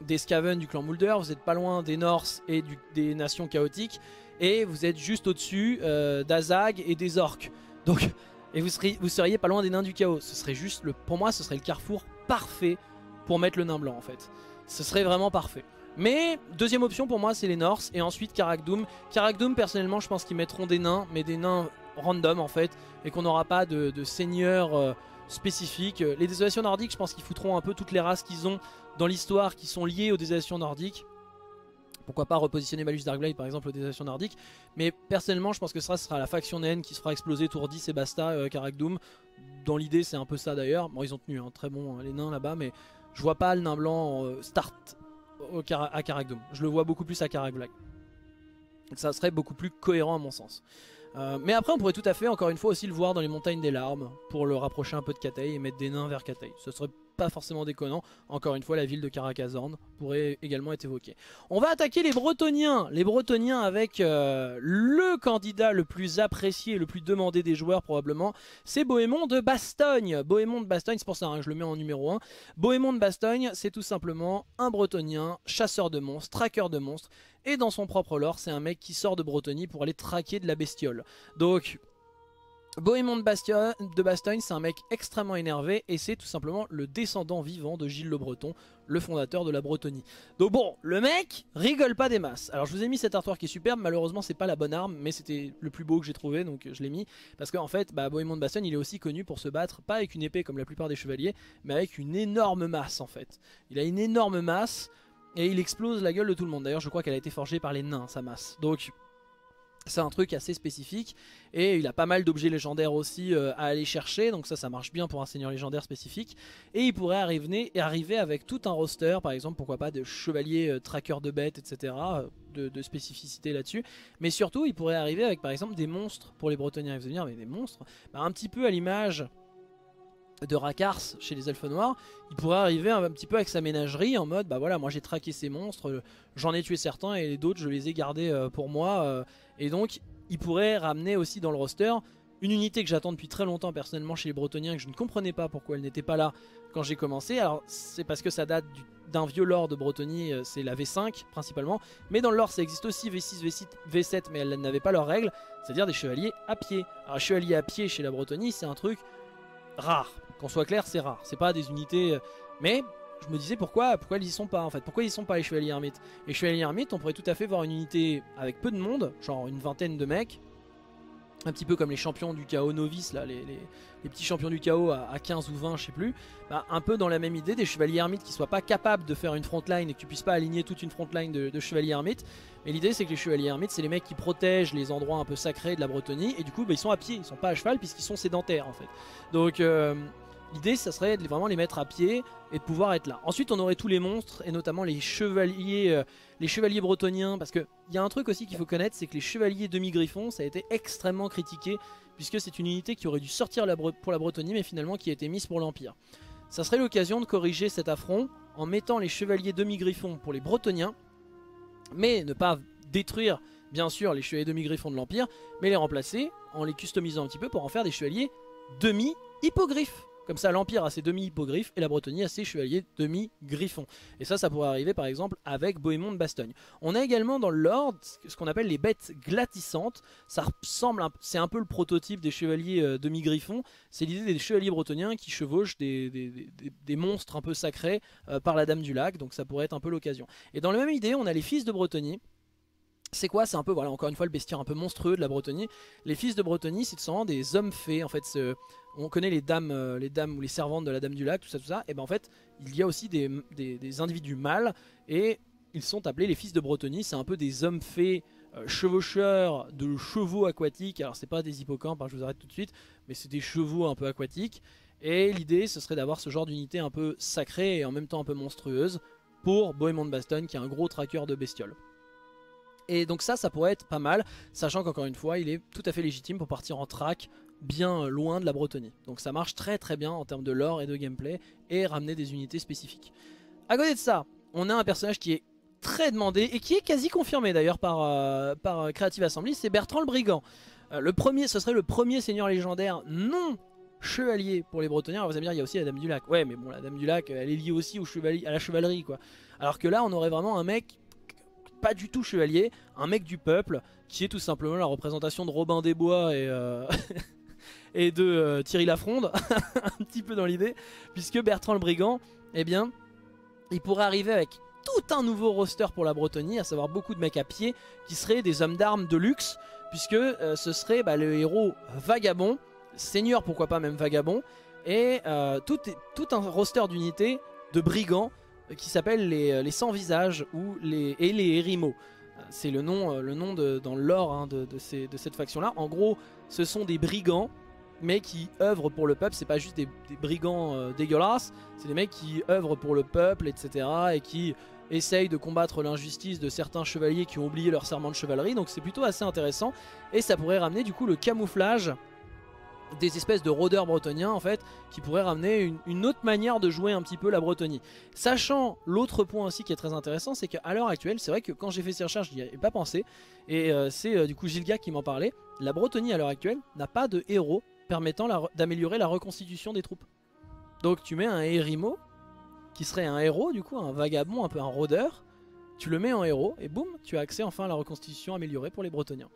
des Skaven du clan Mulder, vous n'êtes pas loin des Norse et des nations chaotiques et vous êtes juste au-dessus euh, d'Azag et des orques. Donc et vous seriez, vous seriez pas loin des nains du chaos. Ce serait juste le, pour moi, ce serait le carrefour parfait pour mettre le nain blanc en fait. Ce serait vraiment parfait. Mais deuxième option pour moi c'est les Norse et ensuite Karak Doom. Karak Doom personnellement je pense qu'ils mettront des nains mais des nains random en fait et qu'on n'aura pas de, de seigneur euh, spécifique. Les désolations nordiques, je pense qu'ils foutront un peu toutes les races qu'ils ont dans l'histoire qui sont liées aux désolations nordiques. Pourquoi pas repositionner Malus Darkblade par exemple aux désolations nordiques. Mais personnellement, je pense que ce sera, la faction naine qui se fera exploser tour 10 et basta, euh, Doom. Dans l'idée, c'est un peu ça d'ailleurs. Bon, ils ont tenu, un hein, très bon hein, les nains là-bas, mais je vois pas le nain blanc euh, start à Karak. Je le vois beaucoup plus à Karak Black. Ça serait beaucoup plus cohérent à mon sens. Euh, mais après on pourrait tout à fait encore une fois aussi le voir dans les montagnes des larmes pour le rapprocher un peu de Katei et mettre des nains vers Katei. Ce serait pas forcément déconnant. Encore une fois, la ville de Caracazorn pourrait également être évoquée. On va attaquer les Bretoniens. Les Bretoniens avec euh, le candidat le plus apprécié, le plus demandé des joueurs probablement, c'est Bohémond de Bastogne. Bohémond de Bastogne, c'est pour ça que hein, je le mets en numéro 1. Bohémond de Bastogne, c'est tout simplement un Bretonien, chasseur de monstres, traqueur de monstres, et dans son propre lore, c'est un mec qui sort de Bretonie pour aller traquer de la bestiole. Donc, Bohémond de, Bastogne, c'est un mec extrêmement énervé et c'est tout simplement le descendant vivant de Gilles le Breton, le fondateur de la Bretonie. Donc bon, le mec rigole pas des masses. Alors je vous ai mis cet artwork qui est superbe, malheureusement c'est pas la bonne arme, mais c'était le plus beau que j'ai trouvé, donc je l'ai mis. Parce qu'en fait, bah, Bohémond de Bastogne, il est aussi connu pour se battre, pas avec une épée comme la plupart des chevaliers, mais avec une énorme masse en fait. Il a une énorme masse, et il explose la gueule de tout le monde. D'ailleurs, je crois qu'elle a été forgée par les nains, sa masse. Donc, c'est un truc assez spécifique. Et il a pas mal d'objets légendaires aussi euh, à aller chercher. Donc ça, ça marche bien pour un seigneur légendaire spécifique. Et il pourrait arriver, avec tout un roster, par exemple, pourquoi pas de chevaliers euh, traqueurs de bêtes, etc. Euh, de, spécificité là-dessus. Mais surtout, il pourrait arriver avec, par exemple, des monstres pour les Bretoniens. Vous allez dire, mais des monstres bah, Un petit peu à l'image de Rakars chez les elfes noirs, il pourrait arriver un, petit peu avec sa ménagerie en mode bah voilà moi j'ai traqué ces monstres, j'en ai tué certains et d'autres je les ai gardés euh, pour moi euh, et donc il pourrait ramener aussi dans le roster une unité que j'attends depuis très longtemps personnellement chez les Bretoniens que je ne comprenais pas pourquoi elle n'était pas là quand j'ai commencé. Alors c'est parce que ça date d'un vieux lore de Bretonie, euh, c'est la V5 principalement, mais dans le lore ça existe aussi V6, V6, V7 mais elles n'avaient pas leurs règles, c'est-à-dire des chevaliers à pied. Alors chevalier à pied chez la Bretonie c'est un truc rare. Qu'on soit clair, c'est rare. C'est pas des unités. Euh, mais je me disais pourquoi, pourquoi ils y sont pas en fait. Pourquoi ils sont pas les chevaliers ermites Les chevaliers ermites, on pourrait tout à fait voir une unité avec peu de monde, genre une vingtaine de mecs, un petit peu comme les champions du chaos novices, là, les, petits champions du chaos à, 15 ou 20, je sais plus, bah, un peu dans la même idée, des chevaliers ermites qui soient pas capables de faire une frontline et que tu puisses pas aligner toute une frontline de, de chevaliers ermites. Mais l'idée c'est que les chevaliers ermites, c'est les mecs qui protègent les endroits un peu sacrés de la Bretonie, et du coup bah, ils sont à pied, ils sont pas à cheval puisqu'ils sont sédentaires en fait. Donc euh, L'idée, ça serait de vraiment les mettre à pied et de pouvoir être là. Ensuite, on aurait tous les monstres et notamment les chevaliers, euh, les chevaliers bretoniens. Parce qu'il y a un truc aussi qu'il faut connaître, c'est que les chevaliers demi-griffons, ça a été extrêmement critiqué puisque c'est une unité qui aurait dû sortir pour la Bretonie, mais finalement qui a été mise pour l'Empire. Ça serait l'occasion de corriger cet affront en mettant les chevaliers demi-griffons pour les bretoniens, mais ne pas détruire bien sûr les chevaliers demi-griffons de l'Empire, mais les remplacer en les customisant un petit peu pour en faire des chevaliers demi-hippogriffes. Comme ça, l'Empire a ses demi-hippogriffes et la Bretonie a ses chevaliers demi-griffons. Et ça, ça pourrait arriver par exemple avec Bohémond de Bastogne. On a également dans l'ordre ce qu'on appelle les bêtes glatissantes. C'est un peu le prototype des chevaliers euh, demi-griffons. C'est l'idée des chevaliers bretoniens qui chevauchent des, monstres un peu sacrés euh, par la Dame du Lac. Donc ça pourrait être un peu l'occasion. Et dans la même idée, on a les fils de Bretonie c'est quoi C'est un peu, voilà, encore une fois, le bestiaire un peu monstrueux de la Bretonie. Les fils de Bretonie, c'est souvent des hommes fées. En fait, on connaît les dames, euh, les dames ou les servantes de la Dame du Lac, tout ça, tout ça. Et ben en fait, il y a aussi des, individus mâles et ils sont appelés les fils de Bretonie. C'est un peu des hommes fées euh, chevaucheurs de chevaux aquatiques. Alors c'est pas des hippocampes, hein, je vous arrête tout de suite, mais c'est des chevaux un peu aquatiques. Et l'idée, ce serait d'avoir ce genre d'unité un peu sacrée et en même temps un peu monstrueuse pour Bohémond de Bastogne, qui est un gros traqueur de bestioles. Et donc ça, ça pourrait être pas mal, sachant qu'encore une fois, il est tout à fait légitime pour partir en track bien loin de la Bretonie. Donc ça marche très très bien en termes de lore et de gameplay, et ramener des unités spécifiques. A côté de ça, on a un personnage qui est très demandé, et qui est quasi confirmé d'ailleurs par, euh, par Creative Assembly, c'est Bertrand le Brigand. Euh, le premier, ce serait le premier seigneur légendaire non chevalier pour les Bretoniens. Alors vous allez me dire, il y a aussi la Dame du Lac. Ouais, mais bon, la Dame du Lac, elle est liée aussi à la chevalerie, quoi. Alors que là, on aurait vraiment un mec du tout chevalier, un mec du peuple, qui est tout simplement la représentation de Robin des Bois et, euh, de euh, Thierry Lafronde, un petit peu dans l'idée, puisque Bertrand le Brigand, eh bien, il pourrait arriver avec tout un nouveau roster pour la Bretonie, à savoir beaucoup de mecs à pied, qui seraient des hommes d'armes de luxe, puisque euh, ce serait bah, le héros vagabond, seigneur pourquoi pas même vagabond, et tout, tout un roster d'unités de brigands qui s'appelle les, euh, les Sans Visages ou les, et les Erimo. C'est le nom, euh, le nom de, dans l'or hein, de, de, de, cette faction-là. En gros, ce sont des brigands, mais qui œuvrent pour le peuple. C'est pas juste des, brigands euh, dégueulasses, c'est des mecs qui œuvrent pour le peuple, etc. Et qui essayent de combattre l'injustice de certains chevaliers qui ont oublié leur serment de chevalerie. Donc c'est plutôt assez intéressant. Et ça pourrait ramener du coup le camouflage des espèces de rôdeurs bretoniens en fait qui pourraient ramener une, autre manière de jouer un petit peu la Bretonie. Sachant l'autre point aussi qui est très intéressant, c'est qu'à l'heure actuelle, c'est vrai que quand j'ai fait ces recherches, je n'y avais pas pensé, et euh, c'est euh, du coup Gilga qui m'en parlait, la Bretonie à l'heure actuelle n'a pas de héros permettant d'améliorer la reconstitution des troupes. Donc tu mets un Hérimo, qui serait un héros du coup, un vagabond, un peu un rôdeur, tu le mets en héros, et boum, tu as accès enfin à la reconstitution améliorée pour les Bretoniens.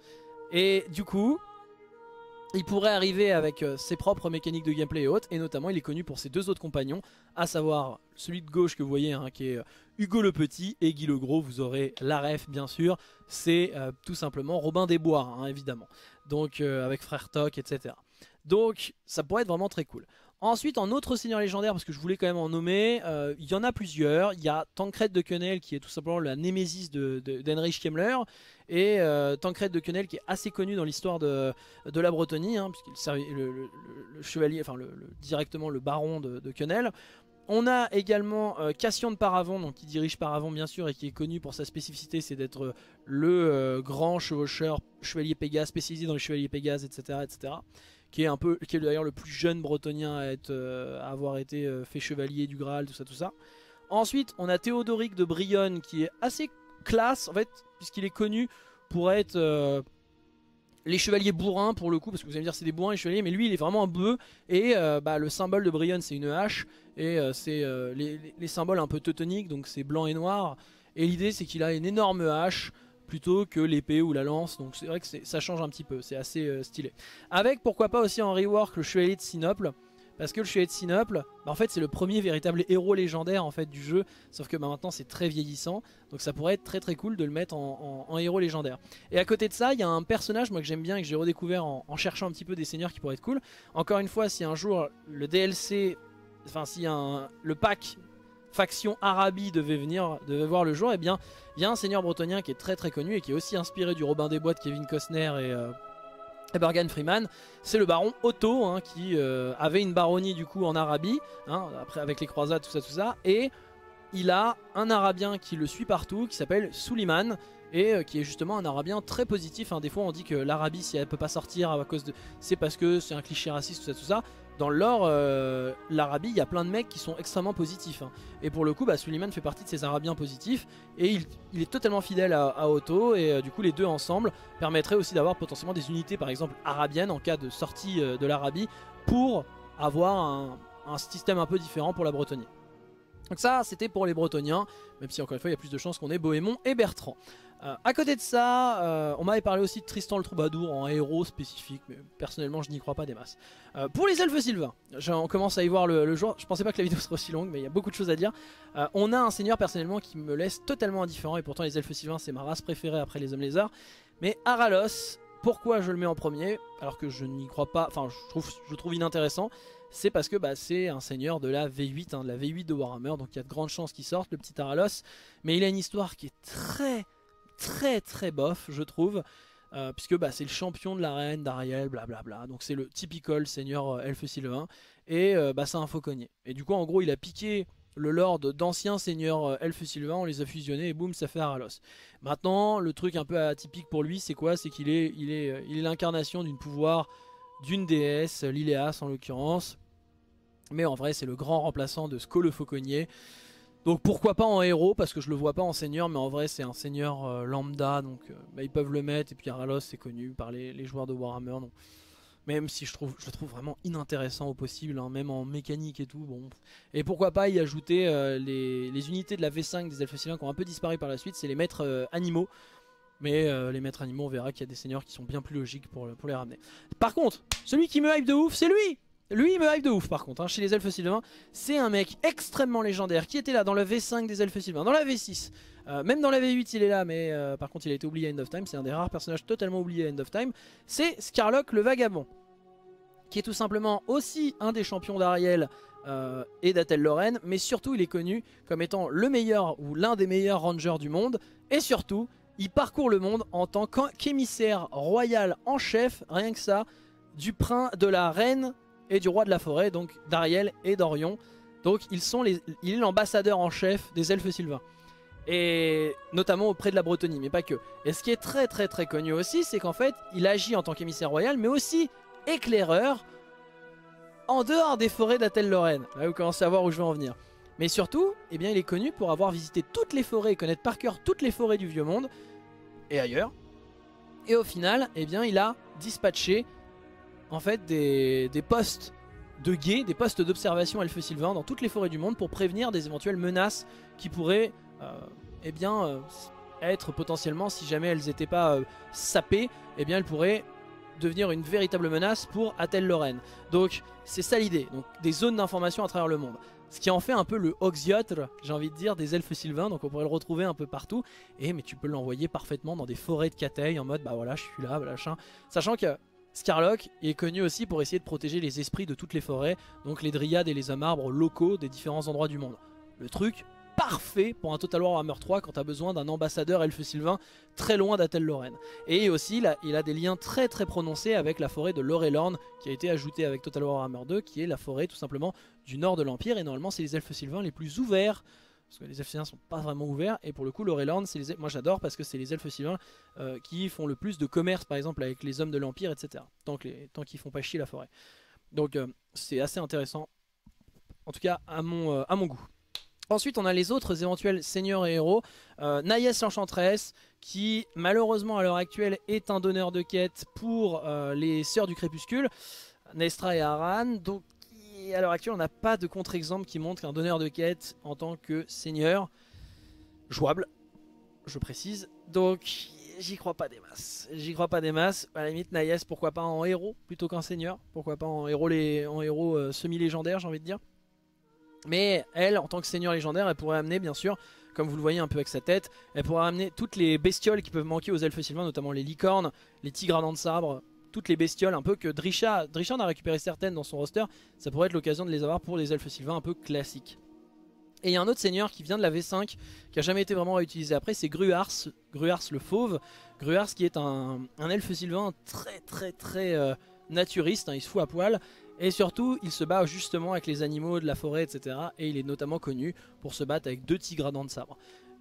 Et du coup, il pourrait arriver avec euh, ses propres mécaniques de gameplay et autres, et notamment il est connu pour ses deux autres compagnons, à savoir celui de gauche que vous voyez, hein, qui est euh, Hugo le Petit, et Guy le Gros, vous aurez la ref bien sûr, c'est euh, tout simplement Robin des Bois, hein, évidemment, donc avec Frère Toc, etc. Donc ça pourrait être vraiment très cool. Ensuite, en autre seigneur légendaire, parce que je voulais quand même en nommer, il y en a plusieurs. Il y a Tancred de Quenel, qui est tout simplement la némésis d'Henrich de, Kemmler, et euh, Tancred de Quenel, qui est assez connu dans l'histoire de, la Bretonie, hein, puisqu'il servait le, chevalier, enfin directement le baron de, de Quenel. On a également euh, Cassian de Paravon, donc qui dirige Paravon bien sûr et qui est connu pour sa spécificité, c'est d'être le grand chevaucheur, chevalier Pégase, spécialisé dans les chevaliers Pégase, etc., etc qui est un peu, qui est d'ailleurs le plus jeune bretonien à, être, euh, avoir été euh, fait chevalier du Graal, tout ça, tout ça. Ensuite, on a Théodoric de Brionne qui est assez classe en fait, puisqu'il est connu pour être euh, les chevaliers bourrins pour le coup, parce que vous allez me dire c'est des bourrins les chevaliers, mais lui il est vraiment un et bah, le symbole de Brionne c'est une hache et c'est les, les, symboles un peu teutoniques, donc c'est blanc et noir. Et l'idée c'est qu'il a une énorme hache plutôt que l'épée ou la lance. Donc c'est vrai que ça change un petit peu, c'est assez euh, stylé. Avec pourquoi pas aussi en rework le chevalier de Sinople. Parce que le chevalier de Sinople, bah, en fait c'est le premier véritable héros légendaire en fait du jeu, sauf que bah, maintenant c'est très vieillissant, donc ça pourrait être très très cool de le mettre en, héros légendaire. Et à côté de ça, il y a un personnage moi que j'aime bien et que j'ai redécouvert en, cherchant un petit peu des seigneurs qui pourraient être cool. Encore une fois, si un jour le DLC, enfin si le pack faction Arabie devait venir, devait voir le jour, eh bien il y a un seigneur bretonien qui est très très connu et qui est aussi inspiré du Robin des Bois de Kevin Costner et, euh, Morgan Freeman. C'est le baron Otto hein, qui euh, avait une baronnie du coup en Arabie, hein, après avec les croisades tout ça tout ça, et il a un Arabien qui le suit partout qui s'appelle Suleiman et euh, qui est justement un Arabien très positif. Hein. Des fois on dit que l'Arabie si elle peut pas sortir à cause de, c'est parce que c'est un cliché raciste tout ça tout ça. Dans le lore, euh, l'Arabie, il y a plein de mecs qui sont extrêmement positifs. hein. Et pour le coup, bah, Suleiman fait partie de ces Arabiens positifs. Et il, est totalement fidèle à, Otto. Et euh, du coup, les deux ensemble permettraient aussi d'avoir potentiellement des unités, par exemple, arabiennes en cas de sortie euh, de l'Arabie, pour avoir un, système un peu différent pour la Bretonnie. Donc ça, c'était pour les Bretoniens, même si encore une fois, il y a plus de chances qu'on ait Bohémond et Bertrand. Euh, à côté de ça, euh, on m'avait parlé aussi de Tristan le Troubadour en héros spécifique, mais personnellement je n'y crois pas des masses. Euh, pour les elfes sylvains, on commence à y voir le, jour, je pensais pas que la vidéo serait aussi longue, mais il y a beaucoup de choses à dire. On a un seigneur personnellement qui me laisse totalement indifférent, et pourtant les elfes sylvains c'est ma race préférée après les hommes lézards. Mais Aralos, pourquoi je le mets en premier, alors que je n'y crois pas, enfin je trouve inintéressant, c'est parce que bah, c'est un seigneur de la V8, hein, de la V8 de Warhammer, donc il y a de grandes chances qu'il sorte, le petit Aralos. Mais il a une histoire qui est très très très bof je trouve euh, puisque bah, c'est le champion de l'arène d'Ariel blablabla donc c'est le typical seigneur euh, elfe sylvain. Et euh, bah, c'est un fauconnier. Et du coup en gros il a piqué le lord d'anciens seigneurs elfes sylvains on les a fusionnés et boum ça fait Aralos. Maintenant le truc un peu atypique pour lui c'est quoi? C'est qu'il est il est il est l'incarnation d'une pouvoir d'une déesse Liléas en l'occurrence. Mais en vrai c'est le grand remplaçant de Sko le fauconnier donc pourquoi pas en héros parce que je le vois pas en seigneur mais en vrai c'est un seigneur euh, lambda donc euh, bah, ils peuvent le mettre et puis Aralos c'est connu par les, joueurs de Warhammer donc même si je trouve je le trouve vraiment inintéressant au possible hein, même en mécanique et tout bon. Et pourquoi pas y ajouter euh, les, unités de la V5 des elfes sylvains qui ont un peu disparu par la suite c'est les maîtres animaux. Mais les maîtres animaux on verra qu'il y a des seigneurs qui sont bien plus logiques pour, pour les ramener. Par contre celui qui me hype de ouf c'est lui lui il me hype de ouf par contre hein, chez les elfes sylvains. C'est un mec extrêmement légendaire qui était là dans la V5 des elfes sylvains, dans la V6, euh, même dans la V8 il est là, mais euh, par contre il a été oublié à End of Time, c'est un des rares personnages totalement oubliés à End of Time. C'est Scarlock le Vagabond, qui est tout simplement aussi un des champions d'Ariel euh, et d'Atel Lorraine, mais surtout il est connu comme étant le meilleur ou l'un des meilleurs rangers du monde, et surtout il parcourt le monde en tant qu'émissaire royal en chef, rien que ça, du prince de la reine et du roi de la forêt, donc d'Ariel et d'Orion. Donc ils sont il est l'ambassadeur en chef des elfes sylvains. Et notamment auprès de la Bretonnie, mais pas que. Et ce qui est très très très connu aussi, c'est qu'en fait, il agit en tant qu'émissaire royal, mais aussi éclaireur en dehors des forêts d'Atel Lorraine. Là, vous commencez à voir où je veux en venir. Mais surtout, eh bien, il est connu pour avoir visité toutes les forêts connaître par cœur toutes les forêts du Vieux Monde et ailleurs. Et au final, eh bien, il a dispatché en fait des, postes de guet, des postes d'observation elfes sylvains dans toutes les forêts du monde pour prévenir des éventuelles menaces qui pourraient euh, eh bien, euh, être potentiellement, si jamais elles n'étaient pas euh, sapées, eh bien elles pourraient devenir une véritable menace pour Atel Lorraine. Donc c'est ça l'idée, donc des zones d'information à travers le monde. Ce qui en fait un peu le Oxyotre, j'ai envie de dire, des elfes sylvains, donc on pourrait le retrouver un peu partout. Et mais tu peux l'envoyer parfaitement dans des forêts de Cathay en mode bah voilà je suis là, machin. Sachant que Scarlock est connu aussi pour essayer de protéger les esprits de toutes les forêts, donc les dryades et les hommes arbres locaux des différents endroits du monde. Le truc parfait pour un Total War Warhammer 3 quand tu as besoin d'un ambassadeur elfe sylvain très loin d'Atel Lorraine. Et aussi, il a, il a des liens très très prononcés avec la forêt de Lorelorn qui a été ajoutée avec Total War Warhammer 2, qui est la forêt tout simplement du nord de l'Empire. Et normalement, c'est les elfes sylvains les plus ouverts. Parce que les elfes sylvains sont pas vraiment ouverts. Et pour le coup, Lorelorn, c'est les, moi j'adore parce que c'est les elfes sylvains euh, qui font le plus de commerce, par exemple, avec les hommes de l'Empire, etc. Tant que les- tant qu'ils font pas chier la forêt. Donc euh, c'est assez intéressant. En tout cas, à mon, euh, à mon goût. Ensuite, on a les autres éventuels seigneurs et héros. Naïs l'Enchantresse, qui malheureusement à l'heure actuelle est un donneur de quête pour les Sœurs du Crépuscule, Nestra et Aran. Donc qui, à l'heure actuelle, on n'a pas de contre-exemple qui montre qu'un donneur de quête en tant que seigneur jouable, je précise. Donc j'y crois pas des masses. J'y crois pas des masses. À la limite, Naïs, pourquoi pas en héros plutôt qu'en seigneur? Pourquoi pas en héros, les, héros euh, semi-légendaire, j'ai envie de dire? Mais elle, en tant que seigneur légendaire, elle pourrait amener, bien sûr, comme vous le voyez un peu avec sa tête, elle pourrait amener toutes les bestioles qui peuvent manquer aux elfes sylvains, notamment les licornes, les tigres à dents de sabre, toutes les bestioles un peu que Drisha, Drisha en a récupéré certaines dans son roster, ça pourrait être l'occasion de les avoir pour les elfes sylvains un peu classiques. Et il y a un autre seigneur qui vient de la V5, qui a jamais été vraiment réutilisé après, c'est Gruars, Gruars le fauve. Gruars qui est un, elfe sylvain très très très euh, naturiste, hein, il se fout à poil. Et surtout, il se bat justement avec les animaux de la forêt, etc. Et il est notamment connu pour se battre avec deux tigres à dents de sabre.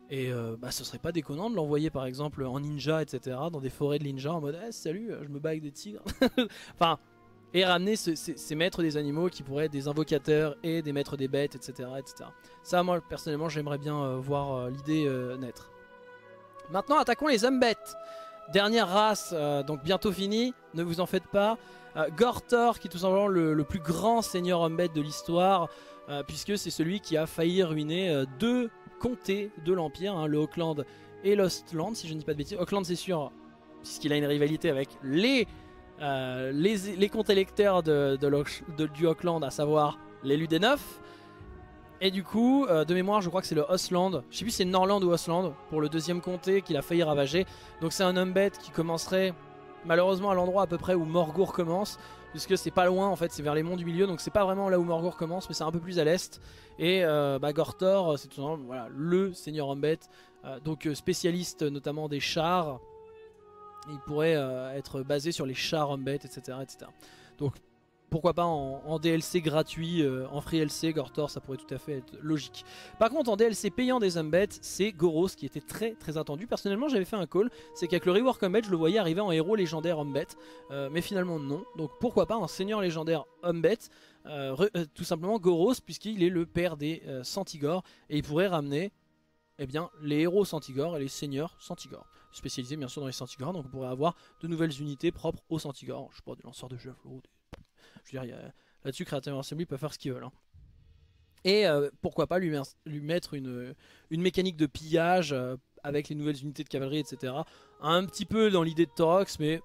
Et euh, bah, ce serait pas déconnant de l'envoyer par exemple en ninja, etc. Dans des forêts de ninja en mode Eh, salut, je me bats avec des tigres. enfin, et ramener ces, maîtres des animaux qui pourraient être des invocateurs et des maîtres des bêtes, etc. etc. Ça, moi, personnellement, j'aimerais bien euh, voir euh, l'idée euh, naître. Maintenant, attaquons les hommes bêtes. Dernière race, donc bientôt finie, ne vous en faites pas. Gortor, qui est tout simplement le, plus grand seigneur homme bête de l'histoire, puisque c'est celui qui a failli ruiner deux comtés de l'Empire, hein, le Auckland et l'Ostland, si je ne dis pas de bêtises. Auckland, c'est sûr, puisqu'il a une rivalité avec les euh, les, comptes électeurs de, du Auckland, à savoir l'élu des neufs. Et du coup, euh, de mémoire, je crois que c'est le Osland. Je sais plus si c'est Norland ou Osland pour le deuxième comté qu'il a failli ravager. Donc c'est un Umbet qui commencerait malheureusement à l'endroit à peu près où Morgour commence. Puisque c'est pas loin en fait, c'est vers les monts du milieu. Donc c'est pas vraiment là où Morgour commence, mais c'est un peu plus à l'est. Et euh, bah, Gortor, c'est tout simplement voilà, le seigneur Umbet. donc spécialiste notamment des chars il pourrait euh, être basé sur les chars Humbet, etc., etc. Donc pourquoi pas en, DLC gratuit, euh, en free LC, Gortor, ça pourrait tout à fait être logique. Par contre, en DLC payant des Humbet, c'est Goros qui était très très attendu. Personnellement, j'avais fait un call, c'est qu'avec le rework Humbet, je le voyais arriver en héros légendaire Humbet, euh, mais finalement non. Donc pourquoi pas un seigneur légendaire Humbet, tout simplement Goros, puisqu'il est le père des Santigor, et il pourrait ramener eh bien, les héros Santigor et les seigneurs Santigor spécialisé bien sûr dans les Santigor, donc on pourrait avoir de nouvelles unités propres aux Santigor. Je sais des lanceurs de javelot. Je veux dire, là-dessus, Creative Assembly peut faire ce qu'ils veulent. Hein. Et euh, pourquoi pas lui, mettre une, mécanique de pillage euh, avec les nouvelles unités de cavalerie, etc. Un petit peu dans l'idée de Torox, mais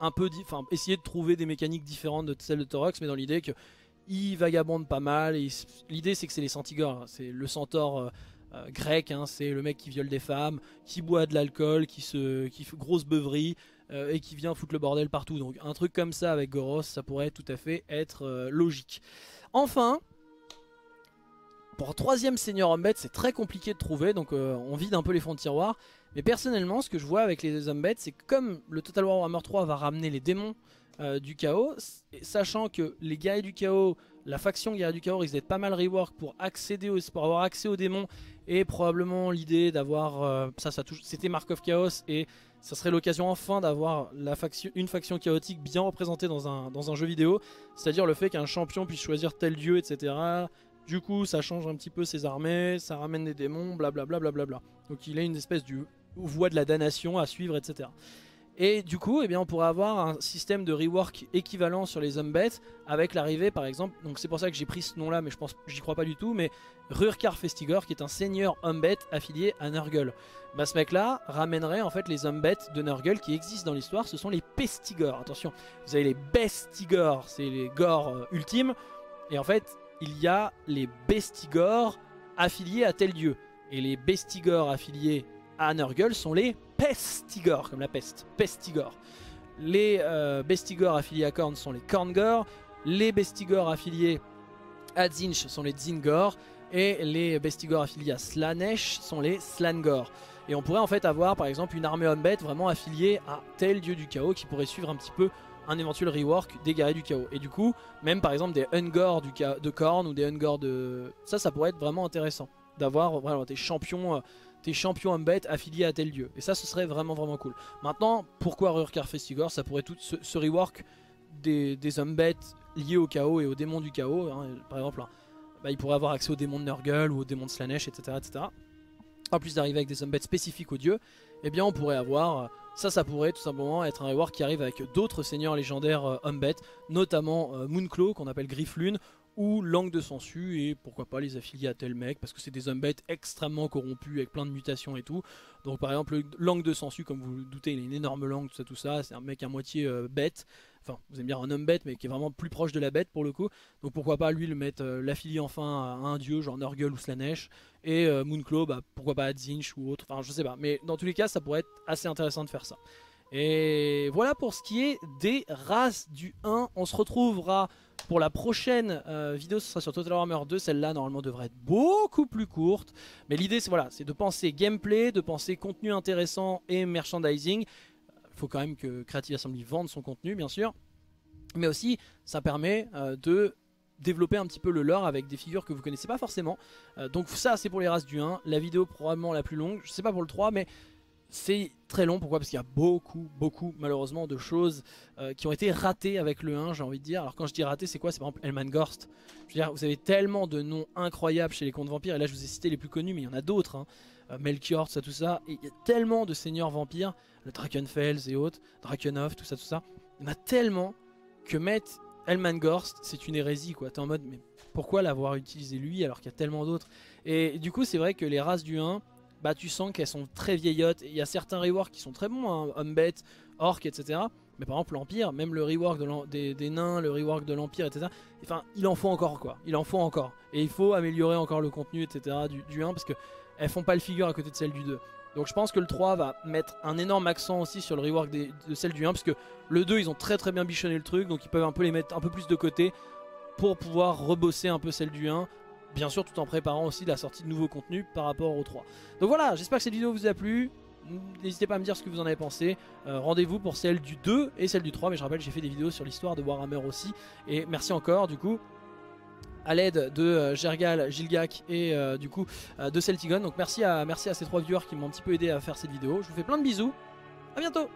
un peu, enfin, essayer de trouver des mécaniques différentes de celles de Torox, mais dans l'idée que il vagabonde pas mal. L'idée c'est que c'est les Santigor, hein. c'est le centaure euh, grec, hein, c'est le mec qui viole des femmes, qui boit de l'alcool, qui se, qui fait grosse beuverie euh, et qui vient foutre le bordel partout. Donc un truc comme ça avec Goros, ça pourrait tout à fait être euh, logique. Enfin, pour un troisième seigneur Umbet, c'est très compliqué de trouver, donc on vide un peu les fonds de tiroir. Mais personnellement, ce que je vois avec les Umbet, c'est que comme le Total War Warhammer 3 va ramener les démons du chaos, sachant que les guerriers du chaos, la faction guerrier du chaos risque d'être pas mal rework pour accéder pour avoir accès aux démons et probablement l'idée d'avoir euh, ça ça c'était Mark of Chaos et ça serait l'occasion enfin d'avoir une faction chaotique bien représentée dans un, dans un jeu vidéo. C'est à dire le fait qu'un champion puisse choisir tel dieu etc du coup ça change un petit peu ses armées ça ramène des démons blablabla bla, bla, bla, donc il a une espèce de voie de la damnation à suivre etc et du coup, eh bien, on pourrait avoir un système de rework équivalent sur les Umbet avec l'arrivée, par exemple, donc c'est pour ça que j'ai pris ce nom-là, mais je pense, j'y crois pas du tout, mais Rurkar Festigor, qui est un seigneur Umbet affilié à Nurgle. Bah, ce mec-là ramènerait en fait les Umbet de Nurgle qui existent dans l'histoire, ce sont les Pestigor. Attention, vous avez les Bestigor, c'est les Gors euh, ultimes, et en fait, il y a les Bestigor affiliés à tel dieu. Et les Bestigor affiliés à Nurgle sont les Pestigor, comme la peste, Pestigor. Les euh, Bestigor affiliés à Korn sont les Korngor, les Bestigor affiliés à Zinch sont les Zingor, et les Bestigor affiliés à Slanesh sont les Slangor. Et on pourrait en fait avoir par exemple une armée Humbet vraiment affiliée à tel dieu du chaos qui pourrait suivre un petit peu un éventuel rework des guerriers du chaos. Et du coup, même par exemple des Ungor de Korn ou des Ungor de... Ça, ça pourrait être vraiment intéressant d'avoir vraiment des champions... Euh, tes champions Umbet affiliés à tel dieu. Et ça, ce serait vraiment vraiment cool. Maintenant, pourquoi Rurkar Festigor Ça pourrait tout ce, rework des, des Umbet liés au chaos et aux démons du chaos. Hein. Par exemple, bah, il pourrait avoir accès aux démons de Nurgle ou aux démons de Slanesh, etc. etc. En plus d'arriver avec des Umbet spécifiques aux dieux, eh bien on pourrait avoir... Ça, ça pourrait tout simplement être un rework qui arrive avec d'autres seigneurs légendaires euh, notamment euh, Moonclaw qu'on appelle Grifflune, ou Langue de Sensu et pourquoi pas les affilier à tel mec parce que c'est des Umbet extrêmement corrompus avec plein de mutations et tout. Donc par exemple Langue de Sensu comme vous le doutez il a une énorme langue tout ça tout ça, c'est un mec à moitié euh, bête. Enfin vous aimez bien un homme bête mais qui est vraiment plus proche de la bête pour le coup. Donc pourquoi pas lui le mettre euh, l'affilier enfin à un dieu genre Nurgle ou Slanesh et euh, Moonclaw bah, pourquoi pas à Zinch ou autre. Enfin je sais pas mais dans tous les cas ça pourrait être assez intéressant de faire ça. Et voilà pour ce qui est des races du 1. On se retrouvera pour la prochaine euh, vidéo, ce sera sur Total Warhammer 2. Celle-là, normalement, devrait être beaucoup plus courte. Mais l'idée, c'est de penser gameplay, de penser contenu intéressant et merchandising. Il faut quand même que Creative Assembly vende son contenu, bien sûr. Mais aussi, ça permet euh, de développer un petit peu le lore avec des figures que vous connaissez pas forcément. Euh, donc ça, c'est pour les races du 1. La vidéo probablement la plus longue. Je sais pas pour le 3, mais c'est très long, pourquoi? Parce qu'il y a beaucoup, beaucoup, malheureusement, de choses euh, qui ont été ratées avec le 1, j'ai envie de dire. Alors quand je dis raté, c'est quoi? C'est par exemple Elman Gorst. Je veux dire, vous avez tellement de noms incroyables chez les contes vampires, et là je vous ai cité les plus connus, mais il y en a d'autres. Hein. Euh, Melchior, ça, tout ça. Et il y a tellement de seigneurs vampires, le Drakenfels et autres, Drakenhof, tout ça, tout ça. Il y en a tellement que mettre Elman Gorst, c'est une hérésie, quoi. T'es en mode, mais pourquoi l'avoir utilisé lui alors qu'il y a tellement d'autres? Et du coup, c'est vrai que les races du 1 bah tu sens qu'elles sont très vieillottes. Il y a certains reworks qui sont très bons, hein, Humbet, Orc, etc. Mais par exemple l'Empire, même le rework des, nains, le rework de l'Empire, etc. Enfin, il en faut encore quoi. Il en faut encore. Et il faut améliorer encore le contenu, etc. du, 1 parce que elles font pas le figure à côté de celle du 2. Donc je pense que le 3 va mettre un énorme accent aussi sur le rework de celle du 1 parce que le 2 ils ont très très bien bichonné le truc donc ils peuvent un peu les mettre un peu plus de côté pour pouvoir rebosser un peu celle du 1 bien sûr tout en préparant aussi la sortie de nouveaux contenus par rapport au 3. Donc voilà, j'espère que cette vidéo vous a plu. N'hésitez pas à me dire ce que vous en avez pensé. Euh, rendez-vous pour celle du 2 et celle du 3. Mais je rappelle, j'ai fait des vidéos sur l'histoire de Warhammer aussi. Et merci encore, du coup, à l'aide de euh, Gergal, Gilgak et euh, du coup de Celtigon. Donc merci à, merci à ces trois viewers qui m'ont un petit peu aidé à faire cette vidéo. Je vous fais plein de bisous. A bientôt